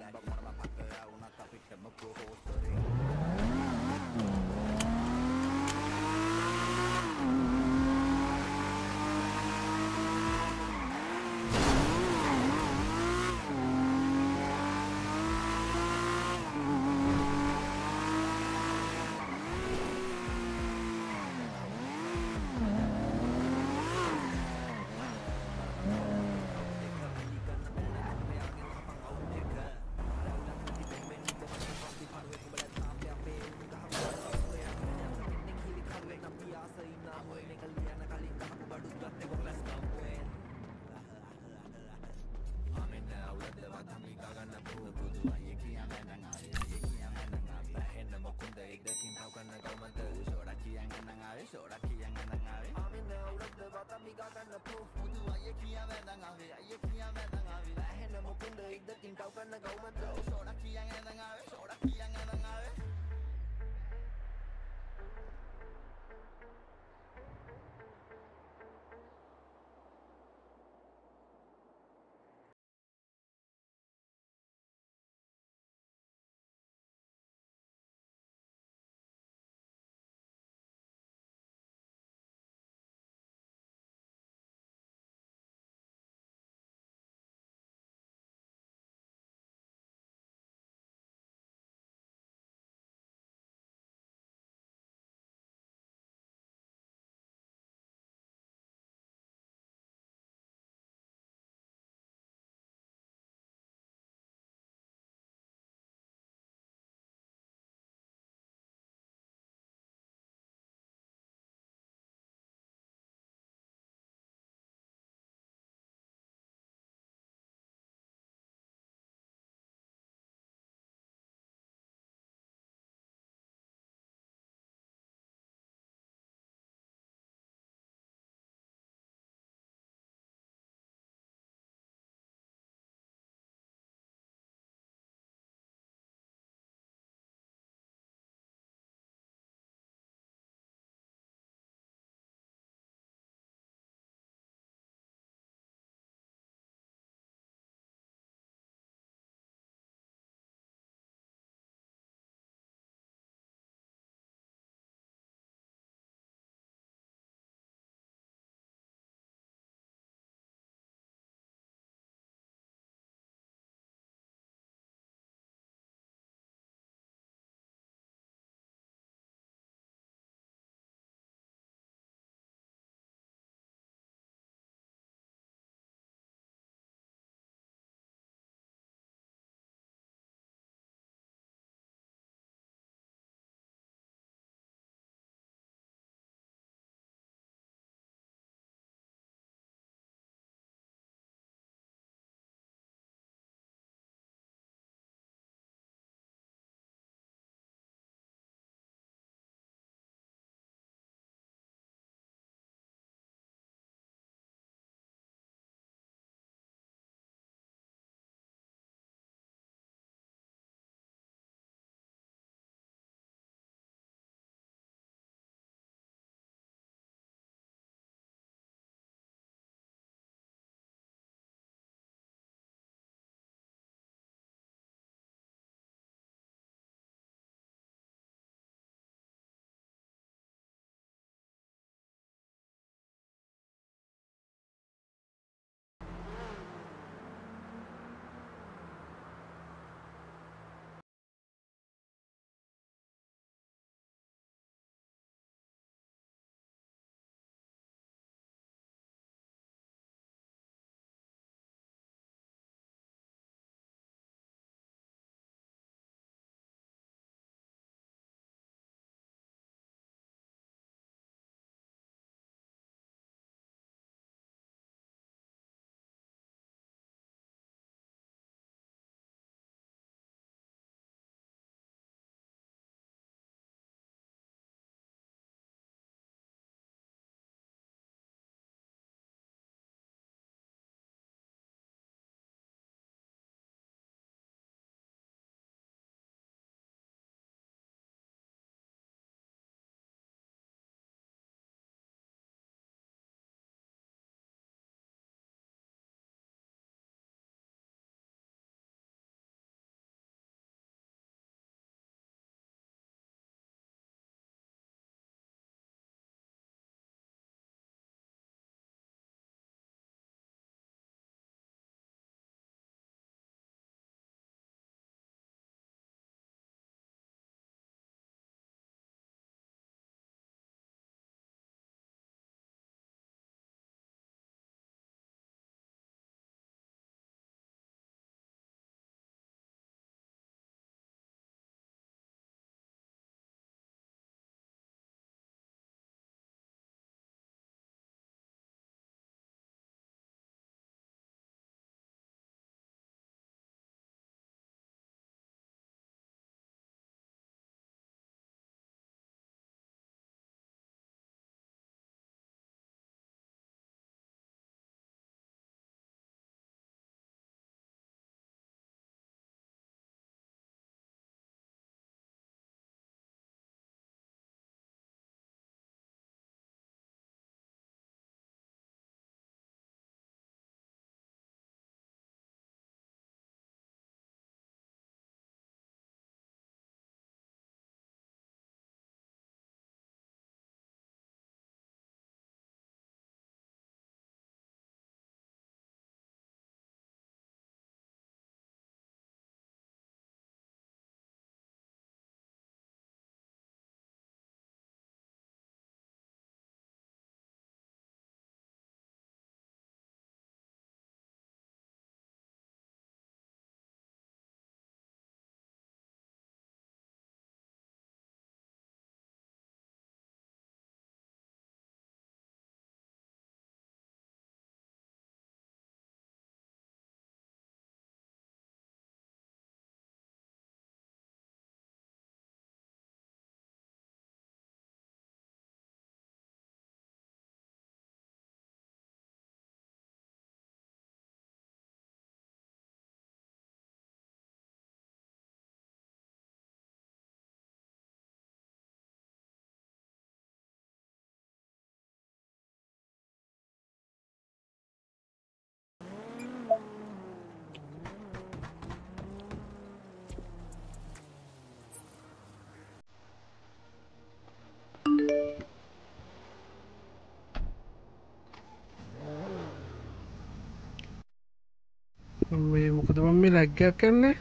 Speaker 3: में लग गया करने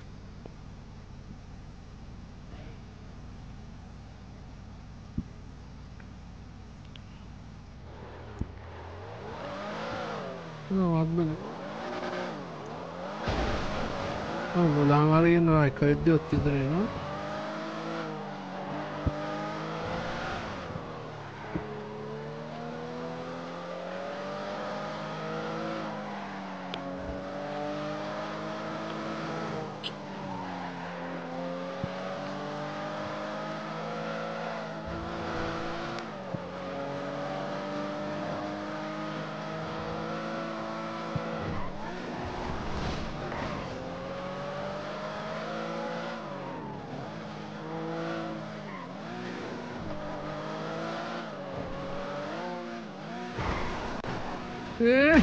Speaker 3: बाद में Oh, lo dava lì, no, ecco, è di 83, no?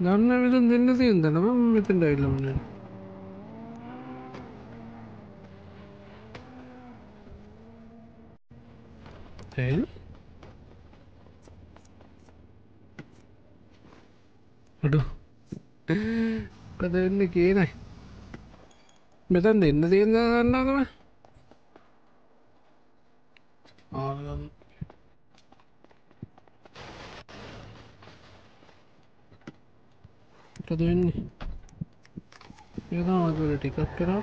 Speaker 3: දන්න විදන් දෙන්න තියෙන් දනම මෙතෙන්ට ඇල්ලමන තැල් අඩු. කද වෙන්න? කියනයි මෙතන් දෙන්න තියන්න දන්නාකම
Speaker 18: टिकट करा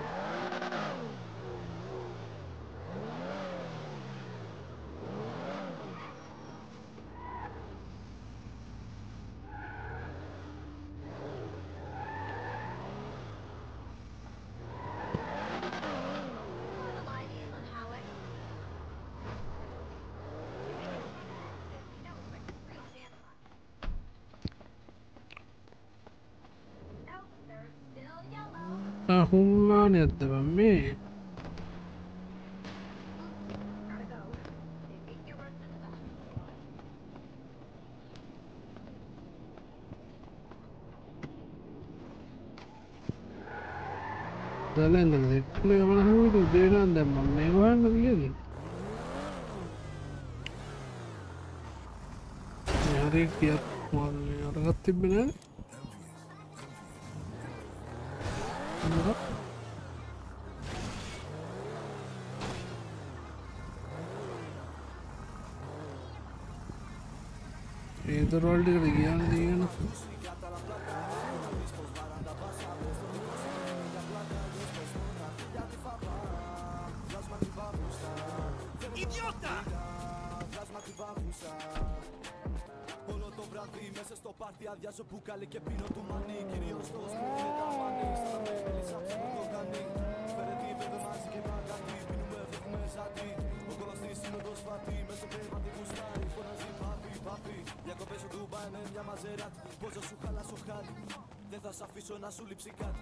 Speaker 18: Θα σ' αφήσω να σου λείψει κάτι.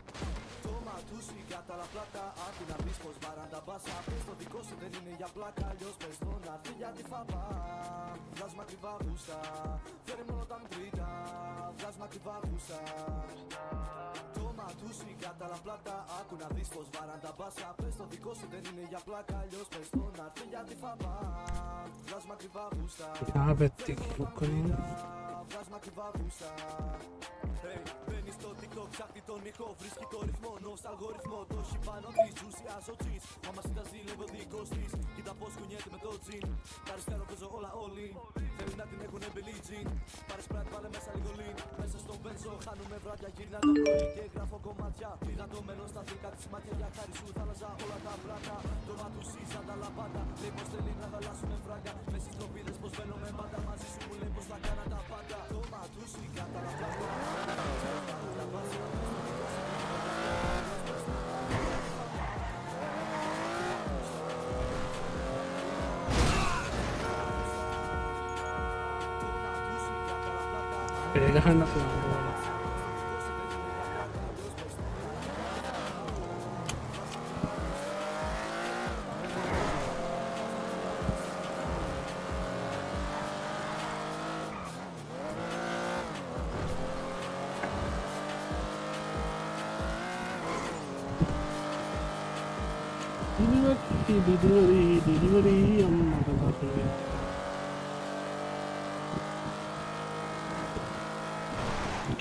Speaker 18: Το ματούσι κατάλα πλάτα Άντι να πεις πως βαράντα μπάσα. Πες το δικό σου δεν είναι για πλάκα. Αλλιώς πες το να έρθει για τη φαμπά φλάσμα ακριβά γούστα. Φέρε μόνο τα μπρίτα Βγάζουμε γούστα. Το ματούσι κατάλα πλάτα Άκου να δεις πως βαράντα μπάσα. Πες το δικό σου για πλάκα. Αλλιώς πες το να έρθει για τη φαμπά Βγάζουμε γούστα. Hey, μπαίνει στο TikTok, ψάχνει τον ήχο, βρίσκει το ρυθμό, νος αλγοριθμό, το έχει πάνω της, ουσιάζω jeans, άμα συνταζεί λίγο δικός της, κοίτα πως κουνιέται με το τζιν, τα αριστερό παίζω όλα όλοι, θέλει να την έχουνε Billie Jean, πάρες σπράτ, βάλε μέσα λίγο lean, μέσα στο μπένζο, χάνουμε βράδια, γύρνα το πρωί και γράφω κομμάτια, είδα το μέλλον στα δικά της μάτια, για χάρη σου θάλασσα όλα τα πλάτα, το μάτουσι σαν τα λαμπάτα, λέει πως θέλει να χαλάσουνε φράγκα, με στις τροπίδες πως μπαίνουμε πάντα μαζί σου, μου λέει πως θα κάνα τα πάντα, το μάτουσι κατά 映画話な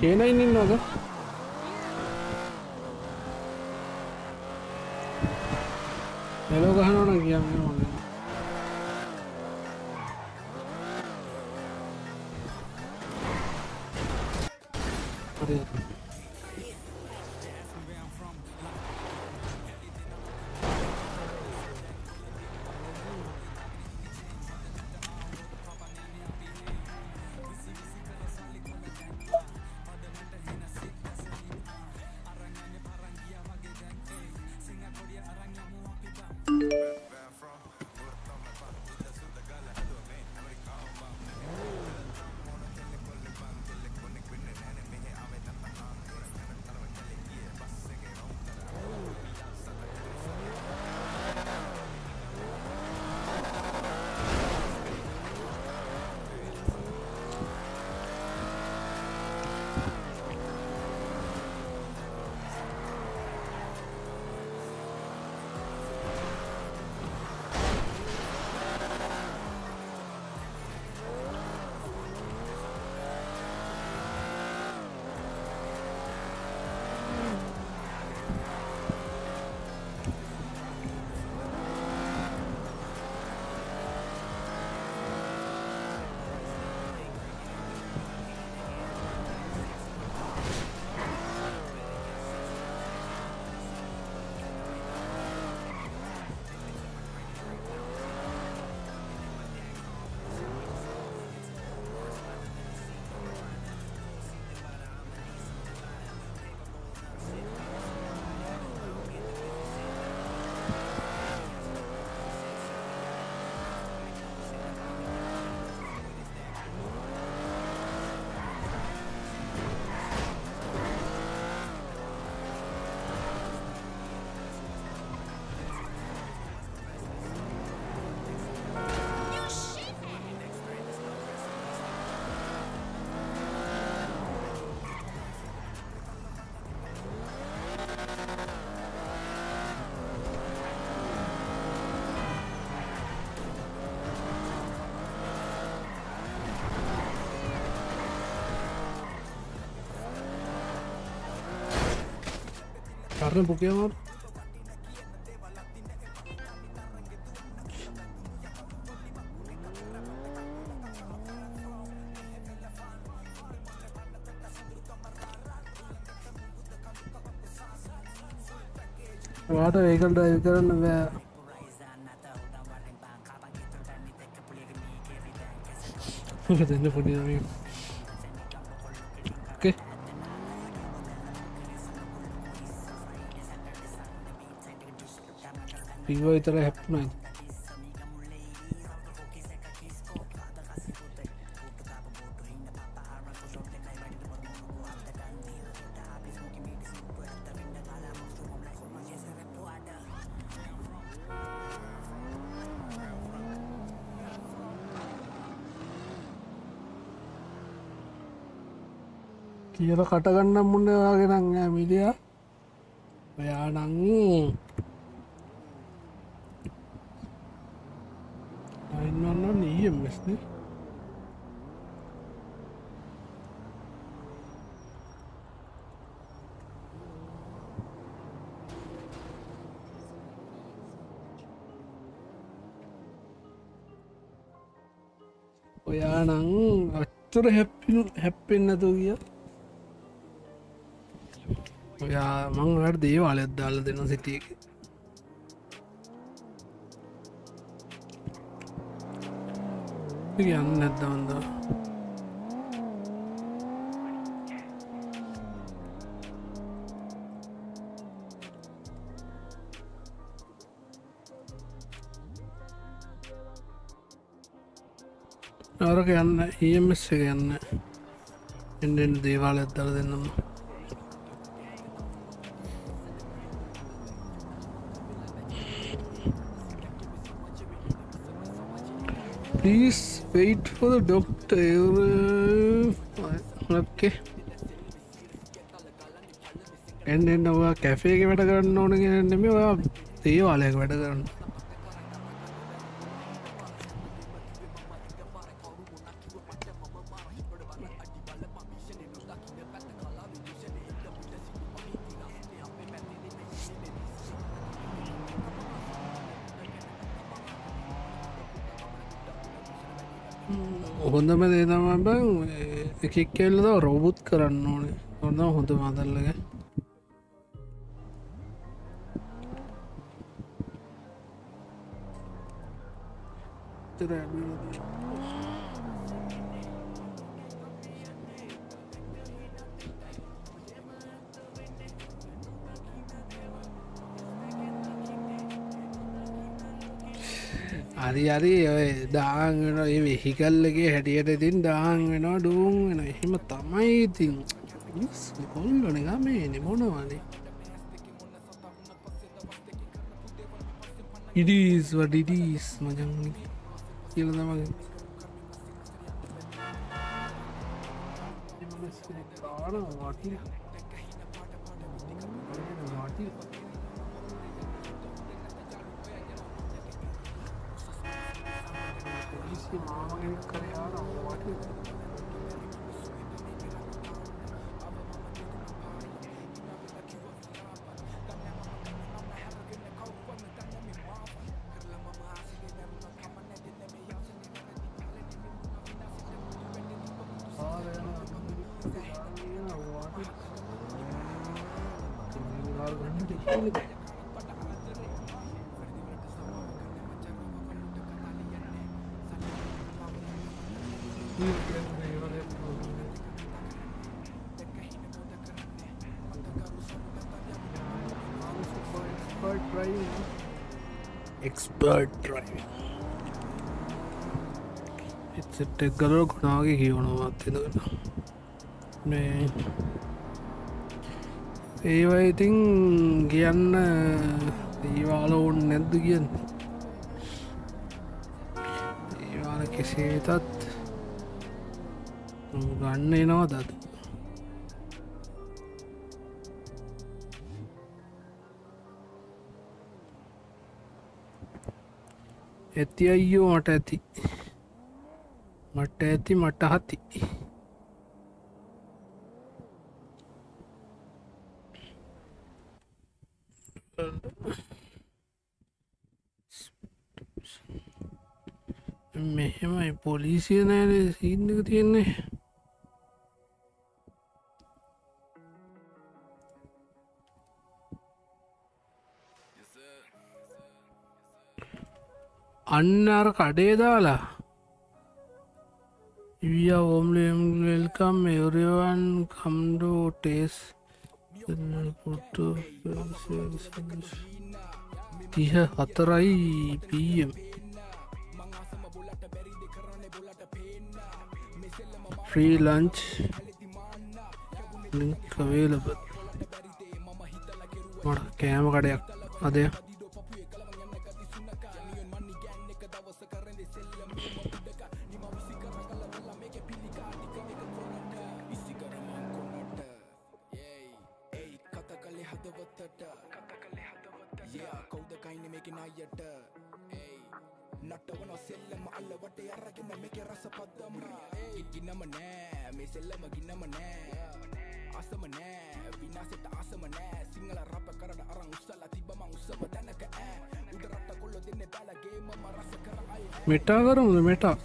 Speaker 18: K9 in Naga? रहे हैं बुके और வாட்டர் வெஹிக்கல் டிரைவ் கரன் வே என்ன பண்ணிடுறீங்க පිව විතර හැප්නයි කියල කටගන්නම් මුන්නවාගෙනං මිලිය අච්චර හැප්පි හැප්පෙන්න්නතු කිය ඔයා මංට දේවාලත් දාල දෙන්න සිටියක. යන්න නැද්දවන්ද නවරක යන්න ඒමස් එක යන්න
Speaker 3: එන්න දේවාල ඇත්තර දෙන්නම Please wait for the doctor. Okay. එන්න එන්න ඔයා කැෆේක වැඩ කරන්න ඕන ගෙන නෙම ඔයා දේවාලයක වැඩ කරන්න එකෙක් කෙල්ලද රෝබුත් කරන්න ඕනේ. හොඳ හොඳ මදල්ලගේ හරි වෙන ඒ වෙහිකල්ලගේ හැටියට ඉතින් දාං වෙනවා ඩූන් වෙන එහෙම තමයි ඉතින්. කොල්ලන ගමේ නෙමොනවානේ ඉඩීස් වඩිඩීස් මජන් කියල තමගේ වාටිය ගලර ගුණාගේ කියවනවත් එෙනකට මේ ඒවා ඉතින් කියන්න ඒවාල ඔවුන් නැද්ද කියන්න ඒවාල කෙසේතත් ගන්න එනවා දත් ඇති අයියෝ මට ඇති මට ඇති මට හති. මෙහෙමයි පොලිසිය නෑන සිීන්නක තියෙන්නේ. අන්න අර කඩේ දාලා We are warmly welcome everyone. Come to taste තිහ හතරයි පම් free lunch. Link available. මට කෑම කඩයක් අදය
Speaker 2: නටවන සෙල්ලම අල්ල වට අරගෙන මේක රස පද්දම ඉටිනම නෑ මේ සෙල්ලම ගින්නම නෑ අසම නෑ විනාසෙට ආසම නෑ සිංහල රප කරට අරං උස්සලා තිබම උත්සව දැනක ෑ උඩ රට කොල්ල දෙන්න බැල ගේමම රස කර අය
Speaker 3: මෙටා කරමුද මෙටා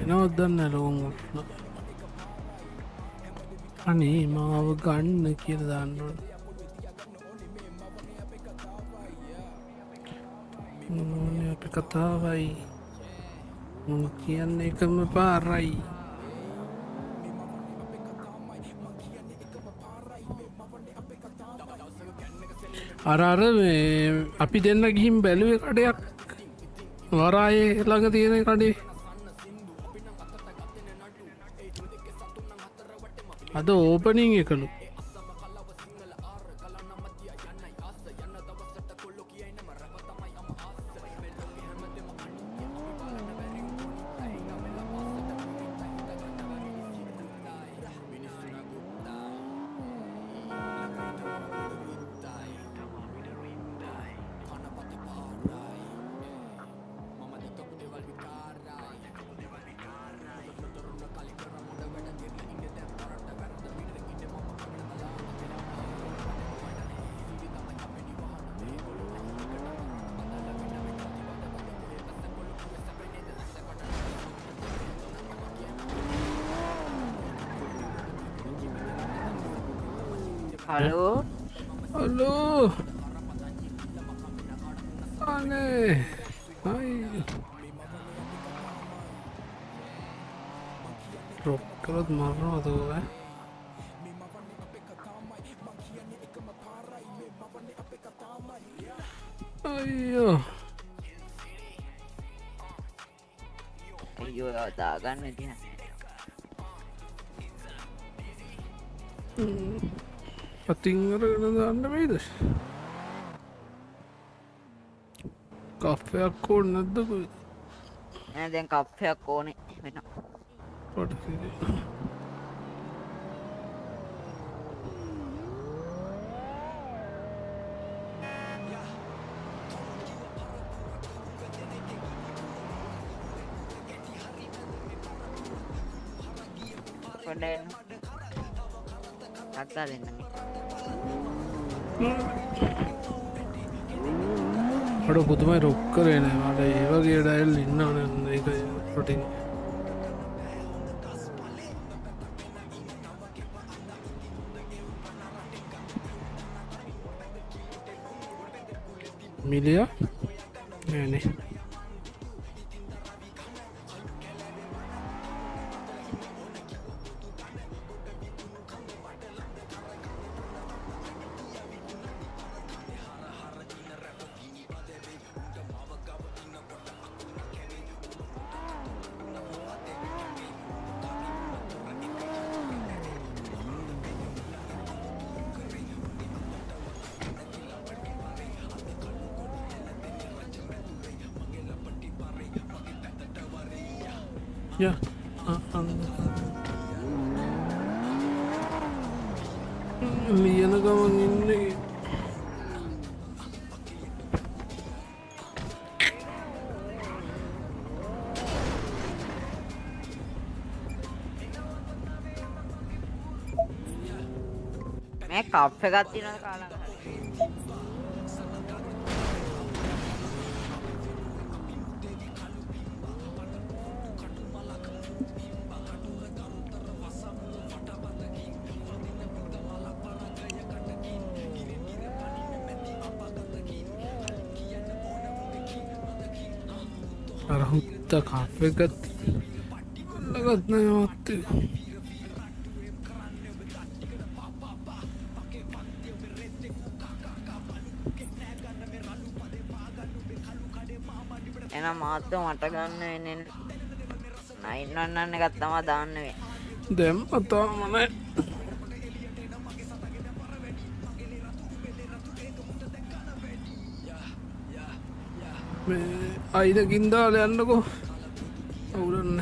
Speaker 3: එනවත් දන්න ලෝන් අනේ මාව ගන්න කියල දන්නවන අපි කතාවයි. මම කියන්න එකම පාරයි. අරර අපි දෙන්න ගිහිම් බැලුව කඩයක්. වරායේ ළඟ තියෙන කඩේ. අද ඕපනිං එකලු.
Speaker 23: දාගන්න තිය
Speaker 3: අතිංගරගෙන දන්න වේද? කෆයක් ඕන නැද්දක
Speaker 23: ඈ දැන් කප්පයක් ඕනේ
Speaker 3: අඩ පුතුමයි රොක් කරන මට ඒවගේ ඩයිල් ඉන්න ඕන එක පොටින්
Speaker 23: सांप फेंका तीनों
Speaker 3: काला गति लगत
Speaker 23: नहीं होती। මට ගන්න වෙනෙන් නයින්නන්න එකත් තමා දාන්න වේ
Speaker 3: දැම් අතාමනෑ අයිදකින්දාල යන්නකෝ. අවුරන්න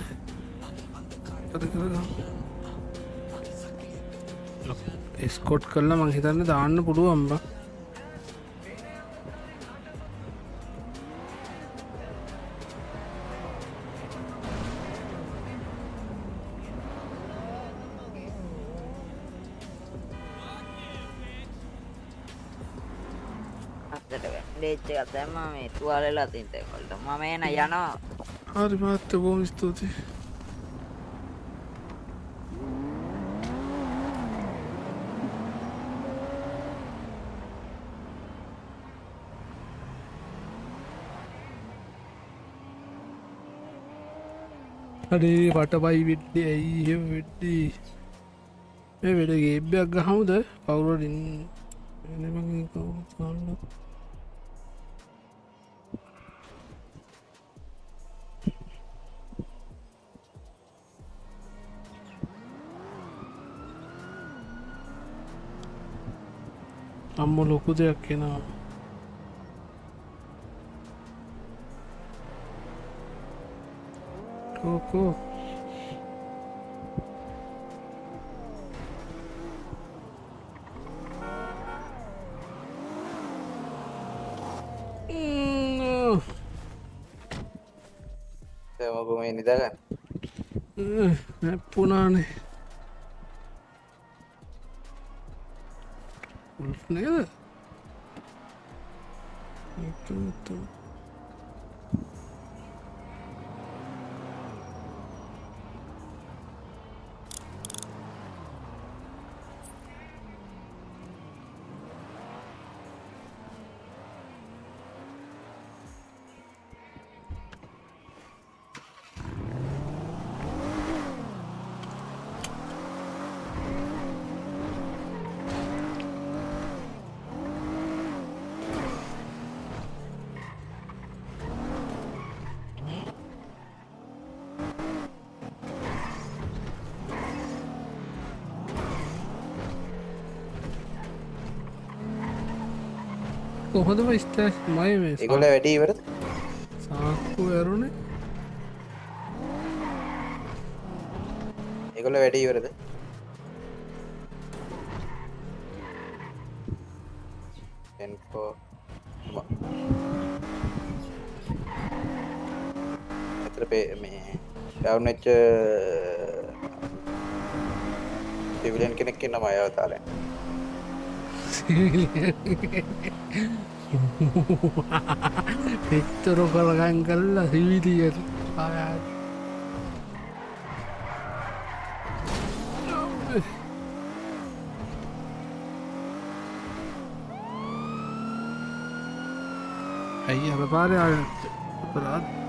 Speaker 3: අත කරගම්. එස්කොට් කල්ල මං හිතන්න දාන්න පුළුවම්බ
Speaker 23: මම එන යනවා
Speaker 3: හරි මාත්ත බෝම ස්තුතියි අඩේ පටබයි වෙඩ්ඩේ ඇයි එහෙම වෙඩ්ඩී මේ වෙඩ ගේබ්යක් ගහමුද? කවුරටින් එනමගේ කවුරු අම්ම ලොකු දෙයක් කෙනවා කෝකෝ.
Speaker 24: මොකම නිදාගන්න.
Speaker 3: නැප්පුනානේ 没有。කොහොදම ස්ටස් මය මේ
Speaker 24: ඒගොල්ල වැඩි ඉවරද?
Speaker 3: සාක්කු ඇරුණේ
Speaker 24: ඒගොල්ල වැඩි ඉවරද? එන්කෝ එතර පේ මේ ඩවුන්ච්ච සිවිලියන් කෙනෙක් ඉන්න මයවතාලෙන්
Speaker 3: පෙක්තොර කොළගන් කල්ලා සිවිලියට පායාත් ඇයි අර පාරය අපරාත්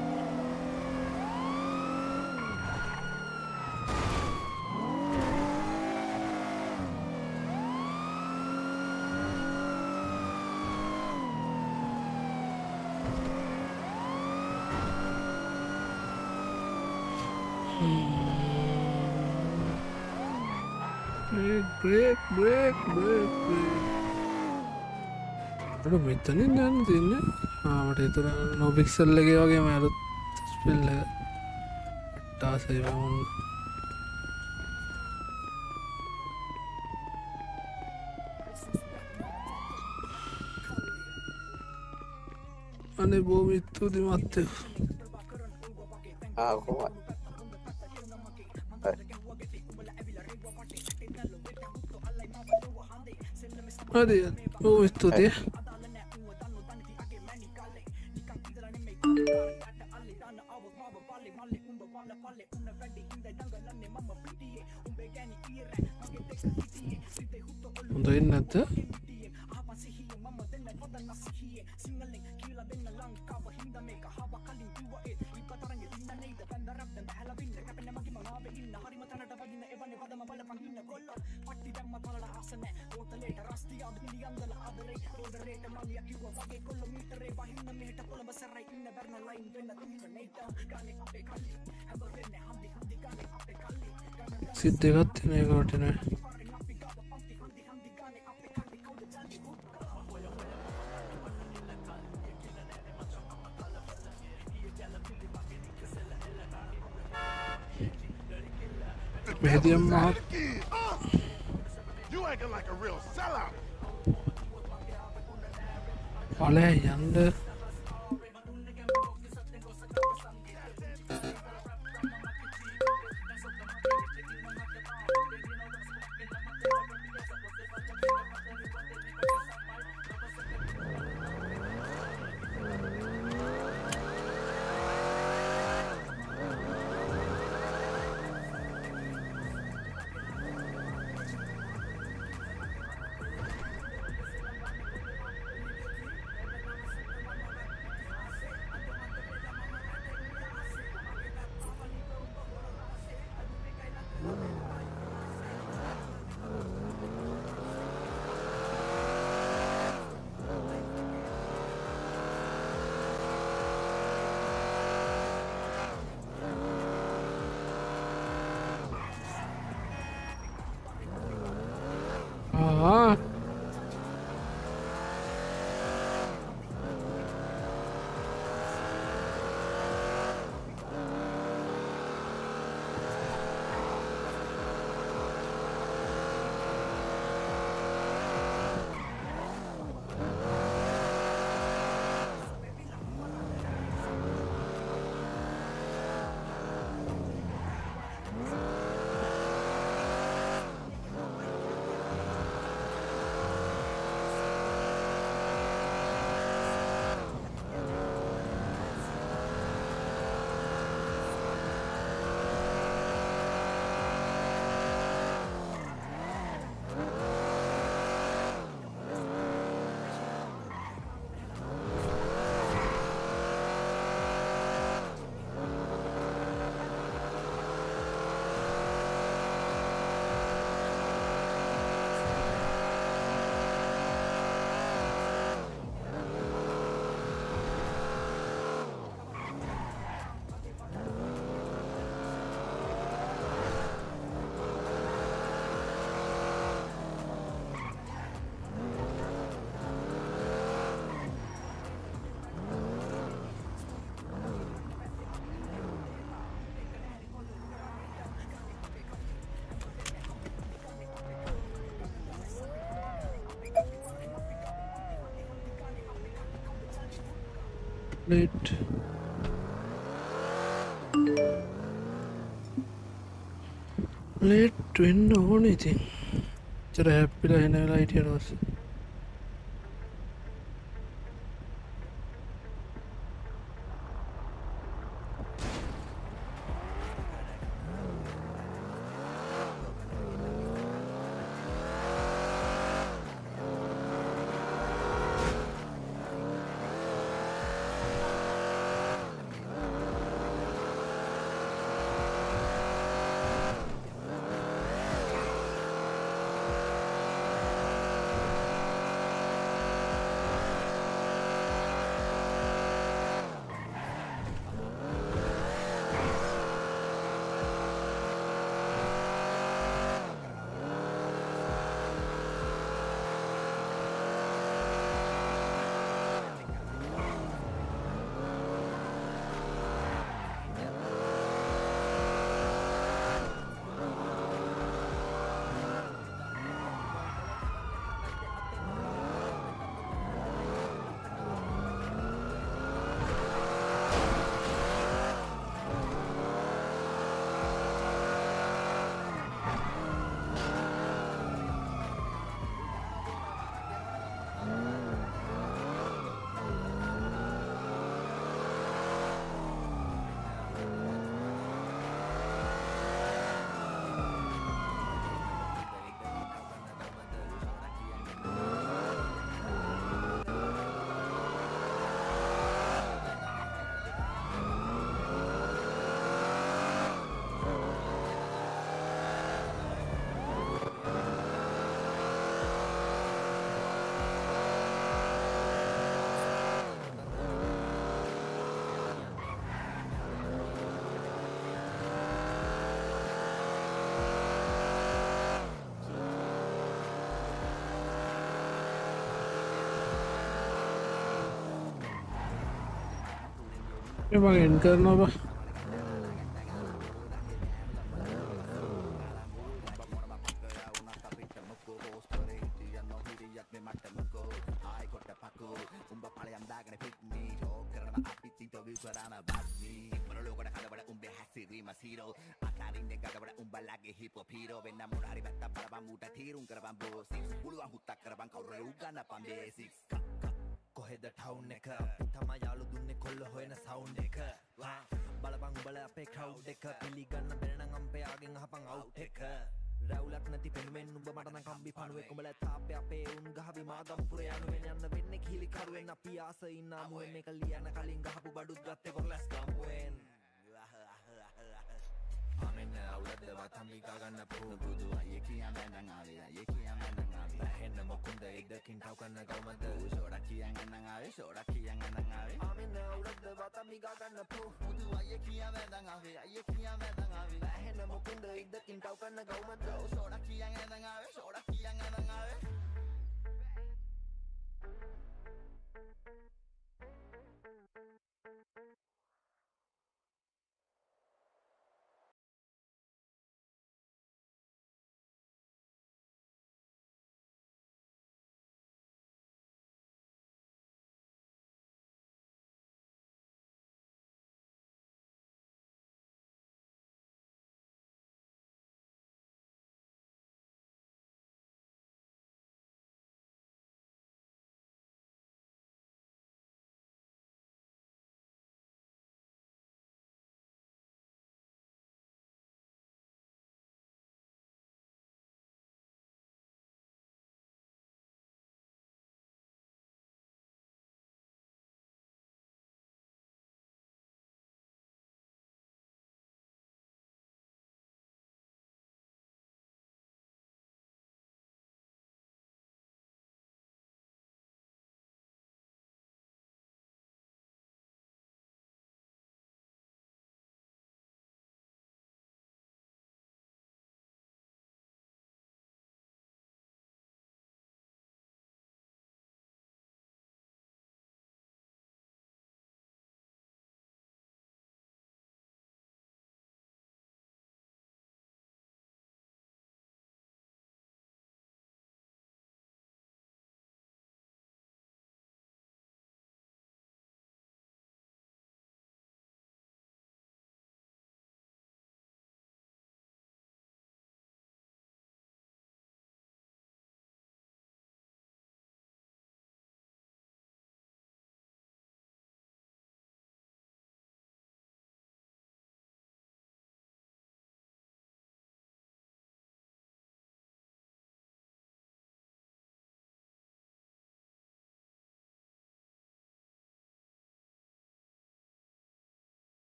Speaker 3: අට මෙතනින් යන්න තින්නේ ආමට එතුර නොපික්සල්ලගේ වගේ මැරුත් ස්පෙල්ල ටාසයිවුන් අනේ බෝමිත්තුති මත්තය
Speaker 24: ආකෝමත්
Speaker 3: හරි. බෝ ස්තුතිය සිද්ධ එකත් තින එකටනෑ මෙහදියම් මහත්
Speaker 25: You acting like a real sellout.
Speaker 3: පලෑ යන්ඩ complete. ලේට් වෙන්න ඕන ඉතින් චර හැප්පිලා
Speaker 18: හෙනවෙලා හිටියට පස්සේ Coba anchor no,
Speaker 3: Pak. na po Mudu ayekiya vedang ave ayekiya vedang ave Bahena mukunda idda kintaukana gaumado Soda kiyang edang ave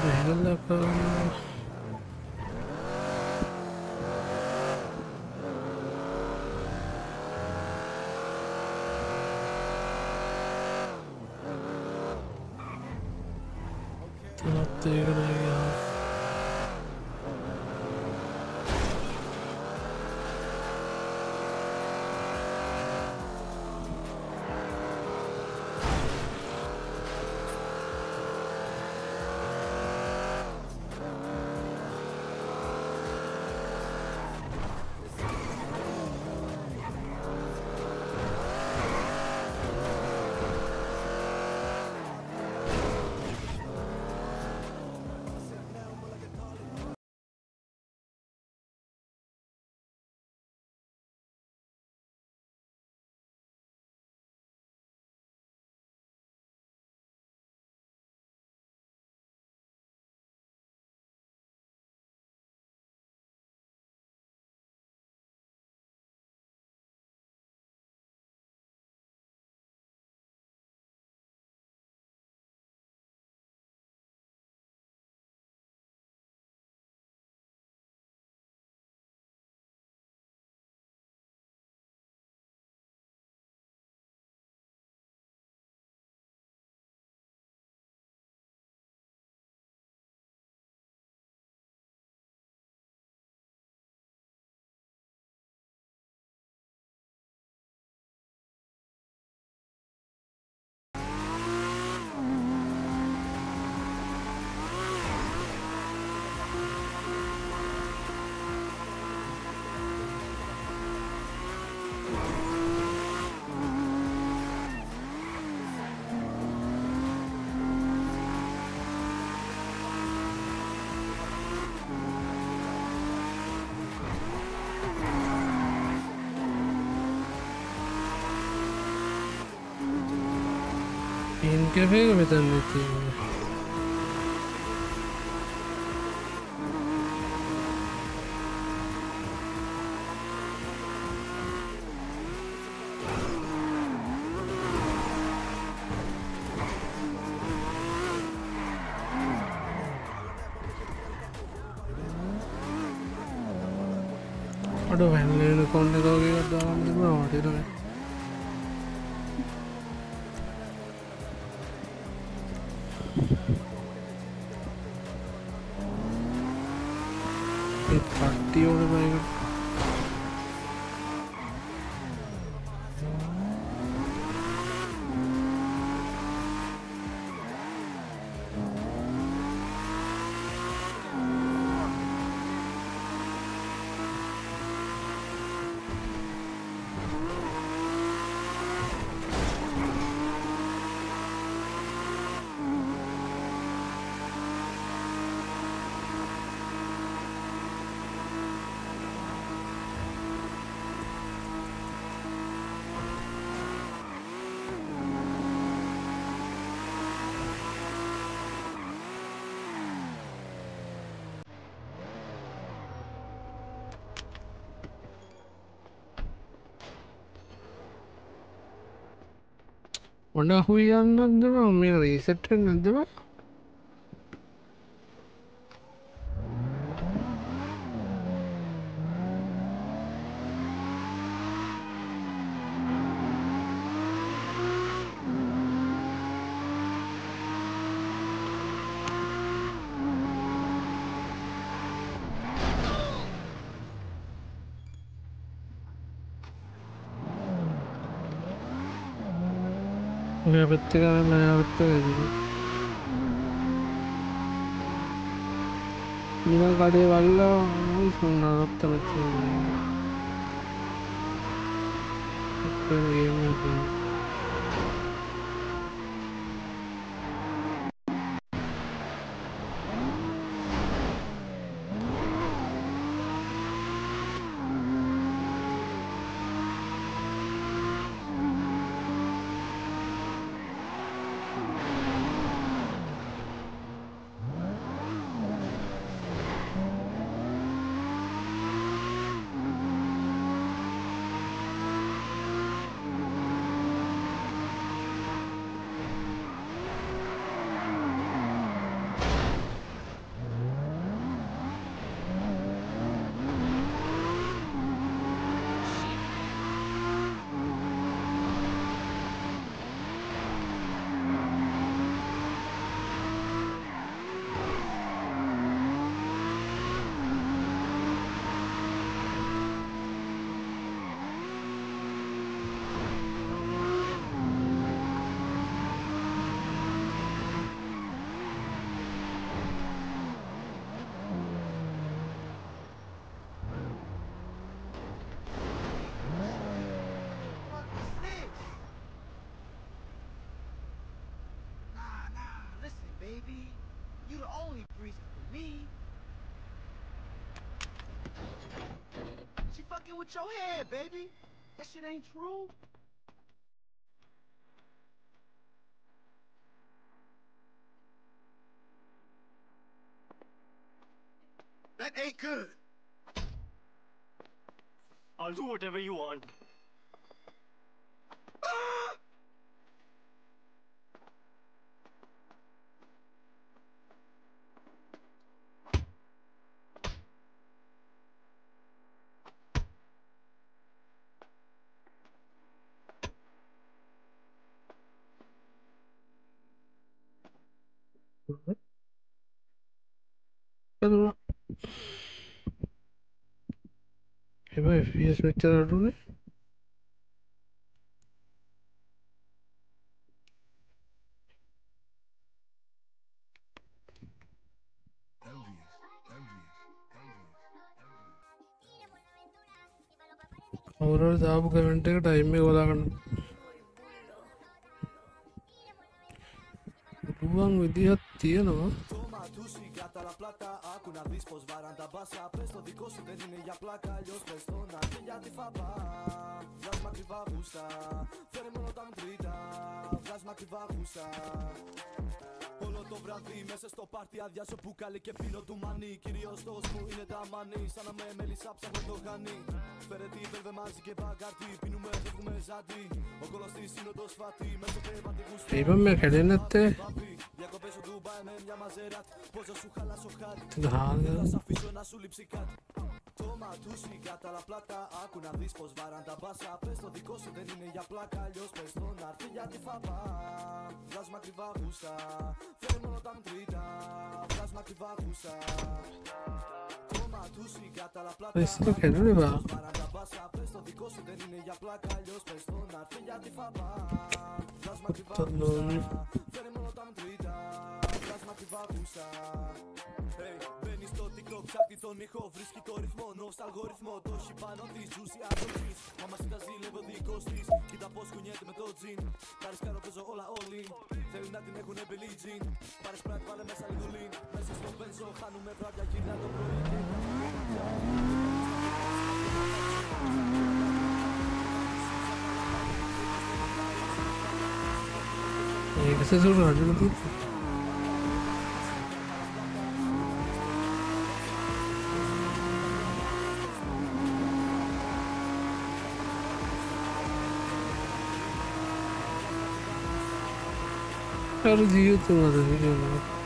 Speaker 3: the hell happened? Increíble metalmente. Wonder who young Nandura, merely set in Nandura. വിത്ത്
Speaker 26: വിത്ത് ഇതിനെക്കാട്ടി വെള്ളം നടത്ത വെച്ച് game കളിക്കുന്നു with your head, baby. That shit ain't true. That ain't good.
Speaker 25: I'll do whatever you want.
Speaker 3: इसमें क्या ज़रूर है और साहब घंटे के टाइम में बोला करना रुवांग विधि हत्ती
Speaker 18: है ना tu sfigata la plata Acum n-a dispos varanda basa Presto di costul de din ea placa Eu spre γιατί φαμπά Βγάζουμε γούστα Φέρε μόνο τα μτρίτα γούστα Όλο το βράδυ μέσα στο πάρτι αδειάζω πουκάλι και πίνω του μανί. Κυρίως στόχος είναι τα μανί. Σαν να με το γανί Φέρε τη βέλβε και μπαγκάρτι Πίνουμε, φεύγουμε ζάτι. Ο κόλος της είναι σφάτι. Μέσα το κρεβάτι
Speaker 3: γουστά. Είπαμε χαλένατε
Speaker 18: Διακοπές στο Ντουμπάι με μια σου χαλάσω χάρη Δεν θα σ' να σου λείψει κάτι. Το ματούσι κατά la πλάτα Άκου να δεις πως βάραν τα μπάσα. Πες το δικό σου δεν είναι για πλάκα. Αλλιώς πες το να έρθει γιατί θα πά. Βγάζ' μακριβά γούστα. Φέρε μόνο τα μτρίτα Βγάζ' μακριβά γούστα. Το ματούσι κατά la πλάτα
Speaker 3: Πες το καινούριο πά.
Speaker 18: Βάραν τα μπάσα. Πες το δικό σου δεν είναι για πλάκα. Αλλιώς πες το να έρθει γιατί θα πά. Βγάζ' μακριβά γούστα. Φέρε μόνο τα μτρίτα Βγάζ' μακριβά γούστα Hey, μπαίνει στο TikTok, ψάχνει τον ήχο, βρίσκει το ρυθμό, νοσταλγό ρυθμό, το έχει πάνω της, ζούσει άντροπης, μάμα συνταζεί, λέγω δικός της, κοίτα πως κουνιέται με το τζιν, τα ρισκάρω παίζω όλα όλοι, θέλουν να την έχουνε Billie Jean, πάρες σπράτ, βάλε μέσα λίγο lean, μέσα στο μπένζο, χάνουμε βράδια, γυρνά το πρωί
Speaker 27: ある自由というのは全然いいな。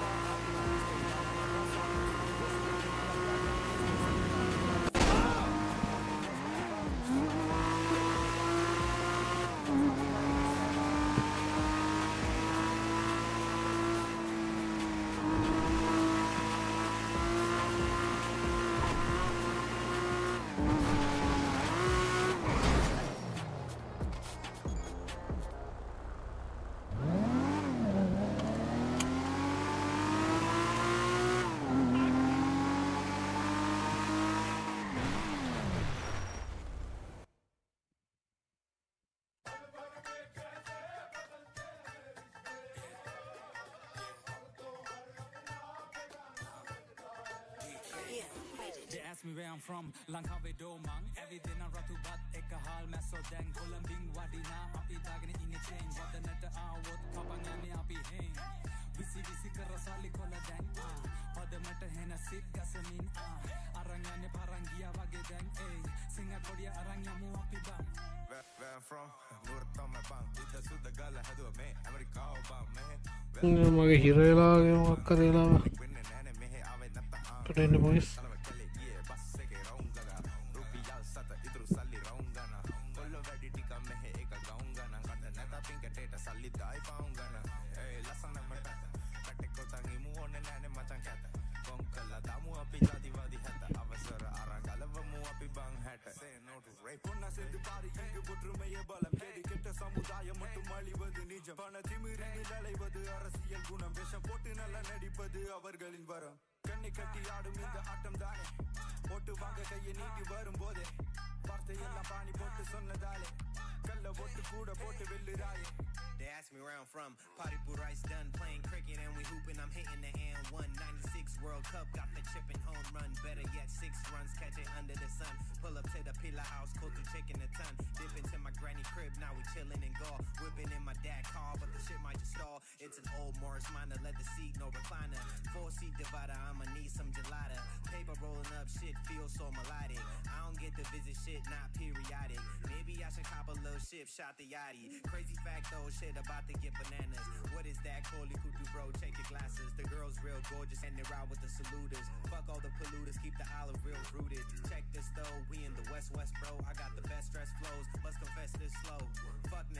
Speaker 3: මගේ හිරේලාගේ මොක් කරේලාව
Speaker 18: gorgeous and they ride with the saluters. Fuck all the polluters, keep the olive real rooted. Check this though, we in the West West bro. I got the best stress flows,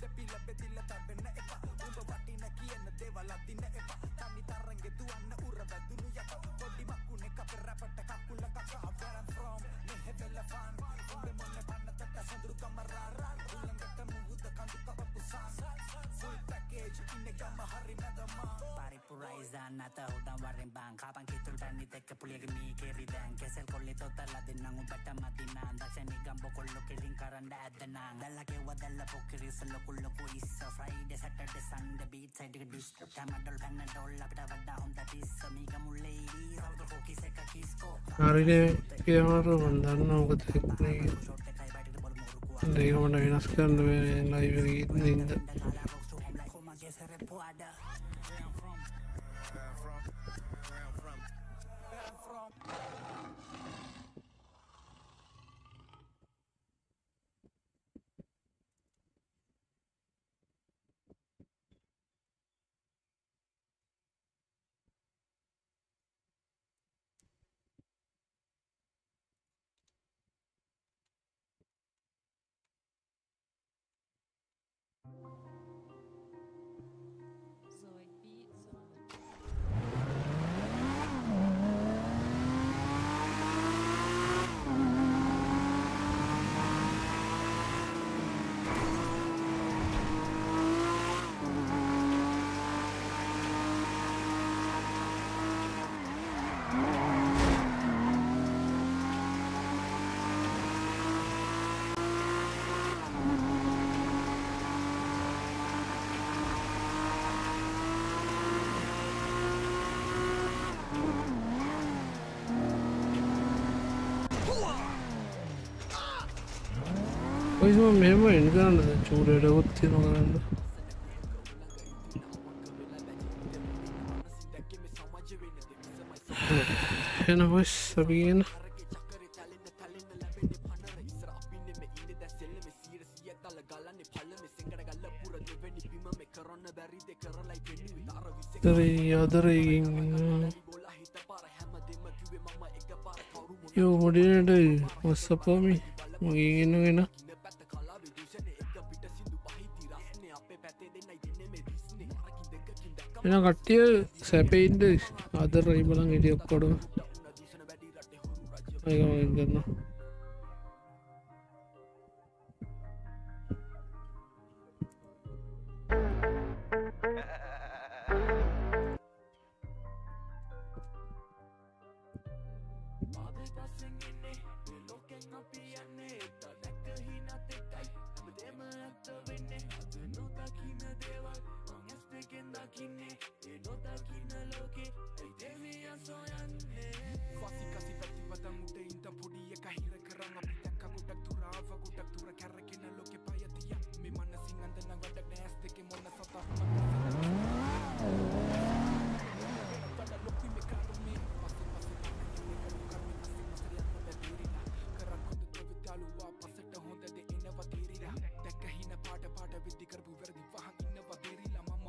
Speaker 28: Tepillä petillä tarpenna epa Umba vatina kienna deva latina epa Tanni tarrange tuanna urra vätyny jaka Kodi makkune kape räpättä kakkulla kaka Where I'm from, ne hevellä fan Umbe monne panna tätä sandru kamarara Ullangata muhuta kantu kapapusan Full package, inne gamma harri mädama
Speaker 19: Paripuraisa nata hudan warin bang Kapan kitul bani tekke puliagi mi kiri dan Kesel kolli totala dinang ubata matinaan Daksani gambo kollo kiring karanda adanang Dalla kewa dalla pokiri salo kullo ku issa Friday, Saturday, Sunday beat side dish Tamadol panadol lapda vada honda tissa Miga mu lady, saudo koki seka kisko
Speaker 3: හරිනේ කියනට මන්දන්න ඕක තෙක්නේ ඒකමට වෙනස් කරන්න ලයිවගීත් නින්ද ඔයිම මෙම එන් කරන්න චූරයට ගොත්තිය නොකරන්න එන හොස් සබිගෙන අදරකින් යෝ මොඩිනට ඔස්සපාමි මගේගෙනගෙන එන කට්ටිය සැපයින්ට අදර රයිබලන් හිටිය ඔක්කොඩ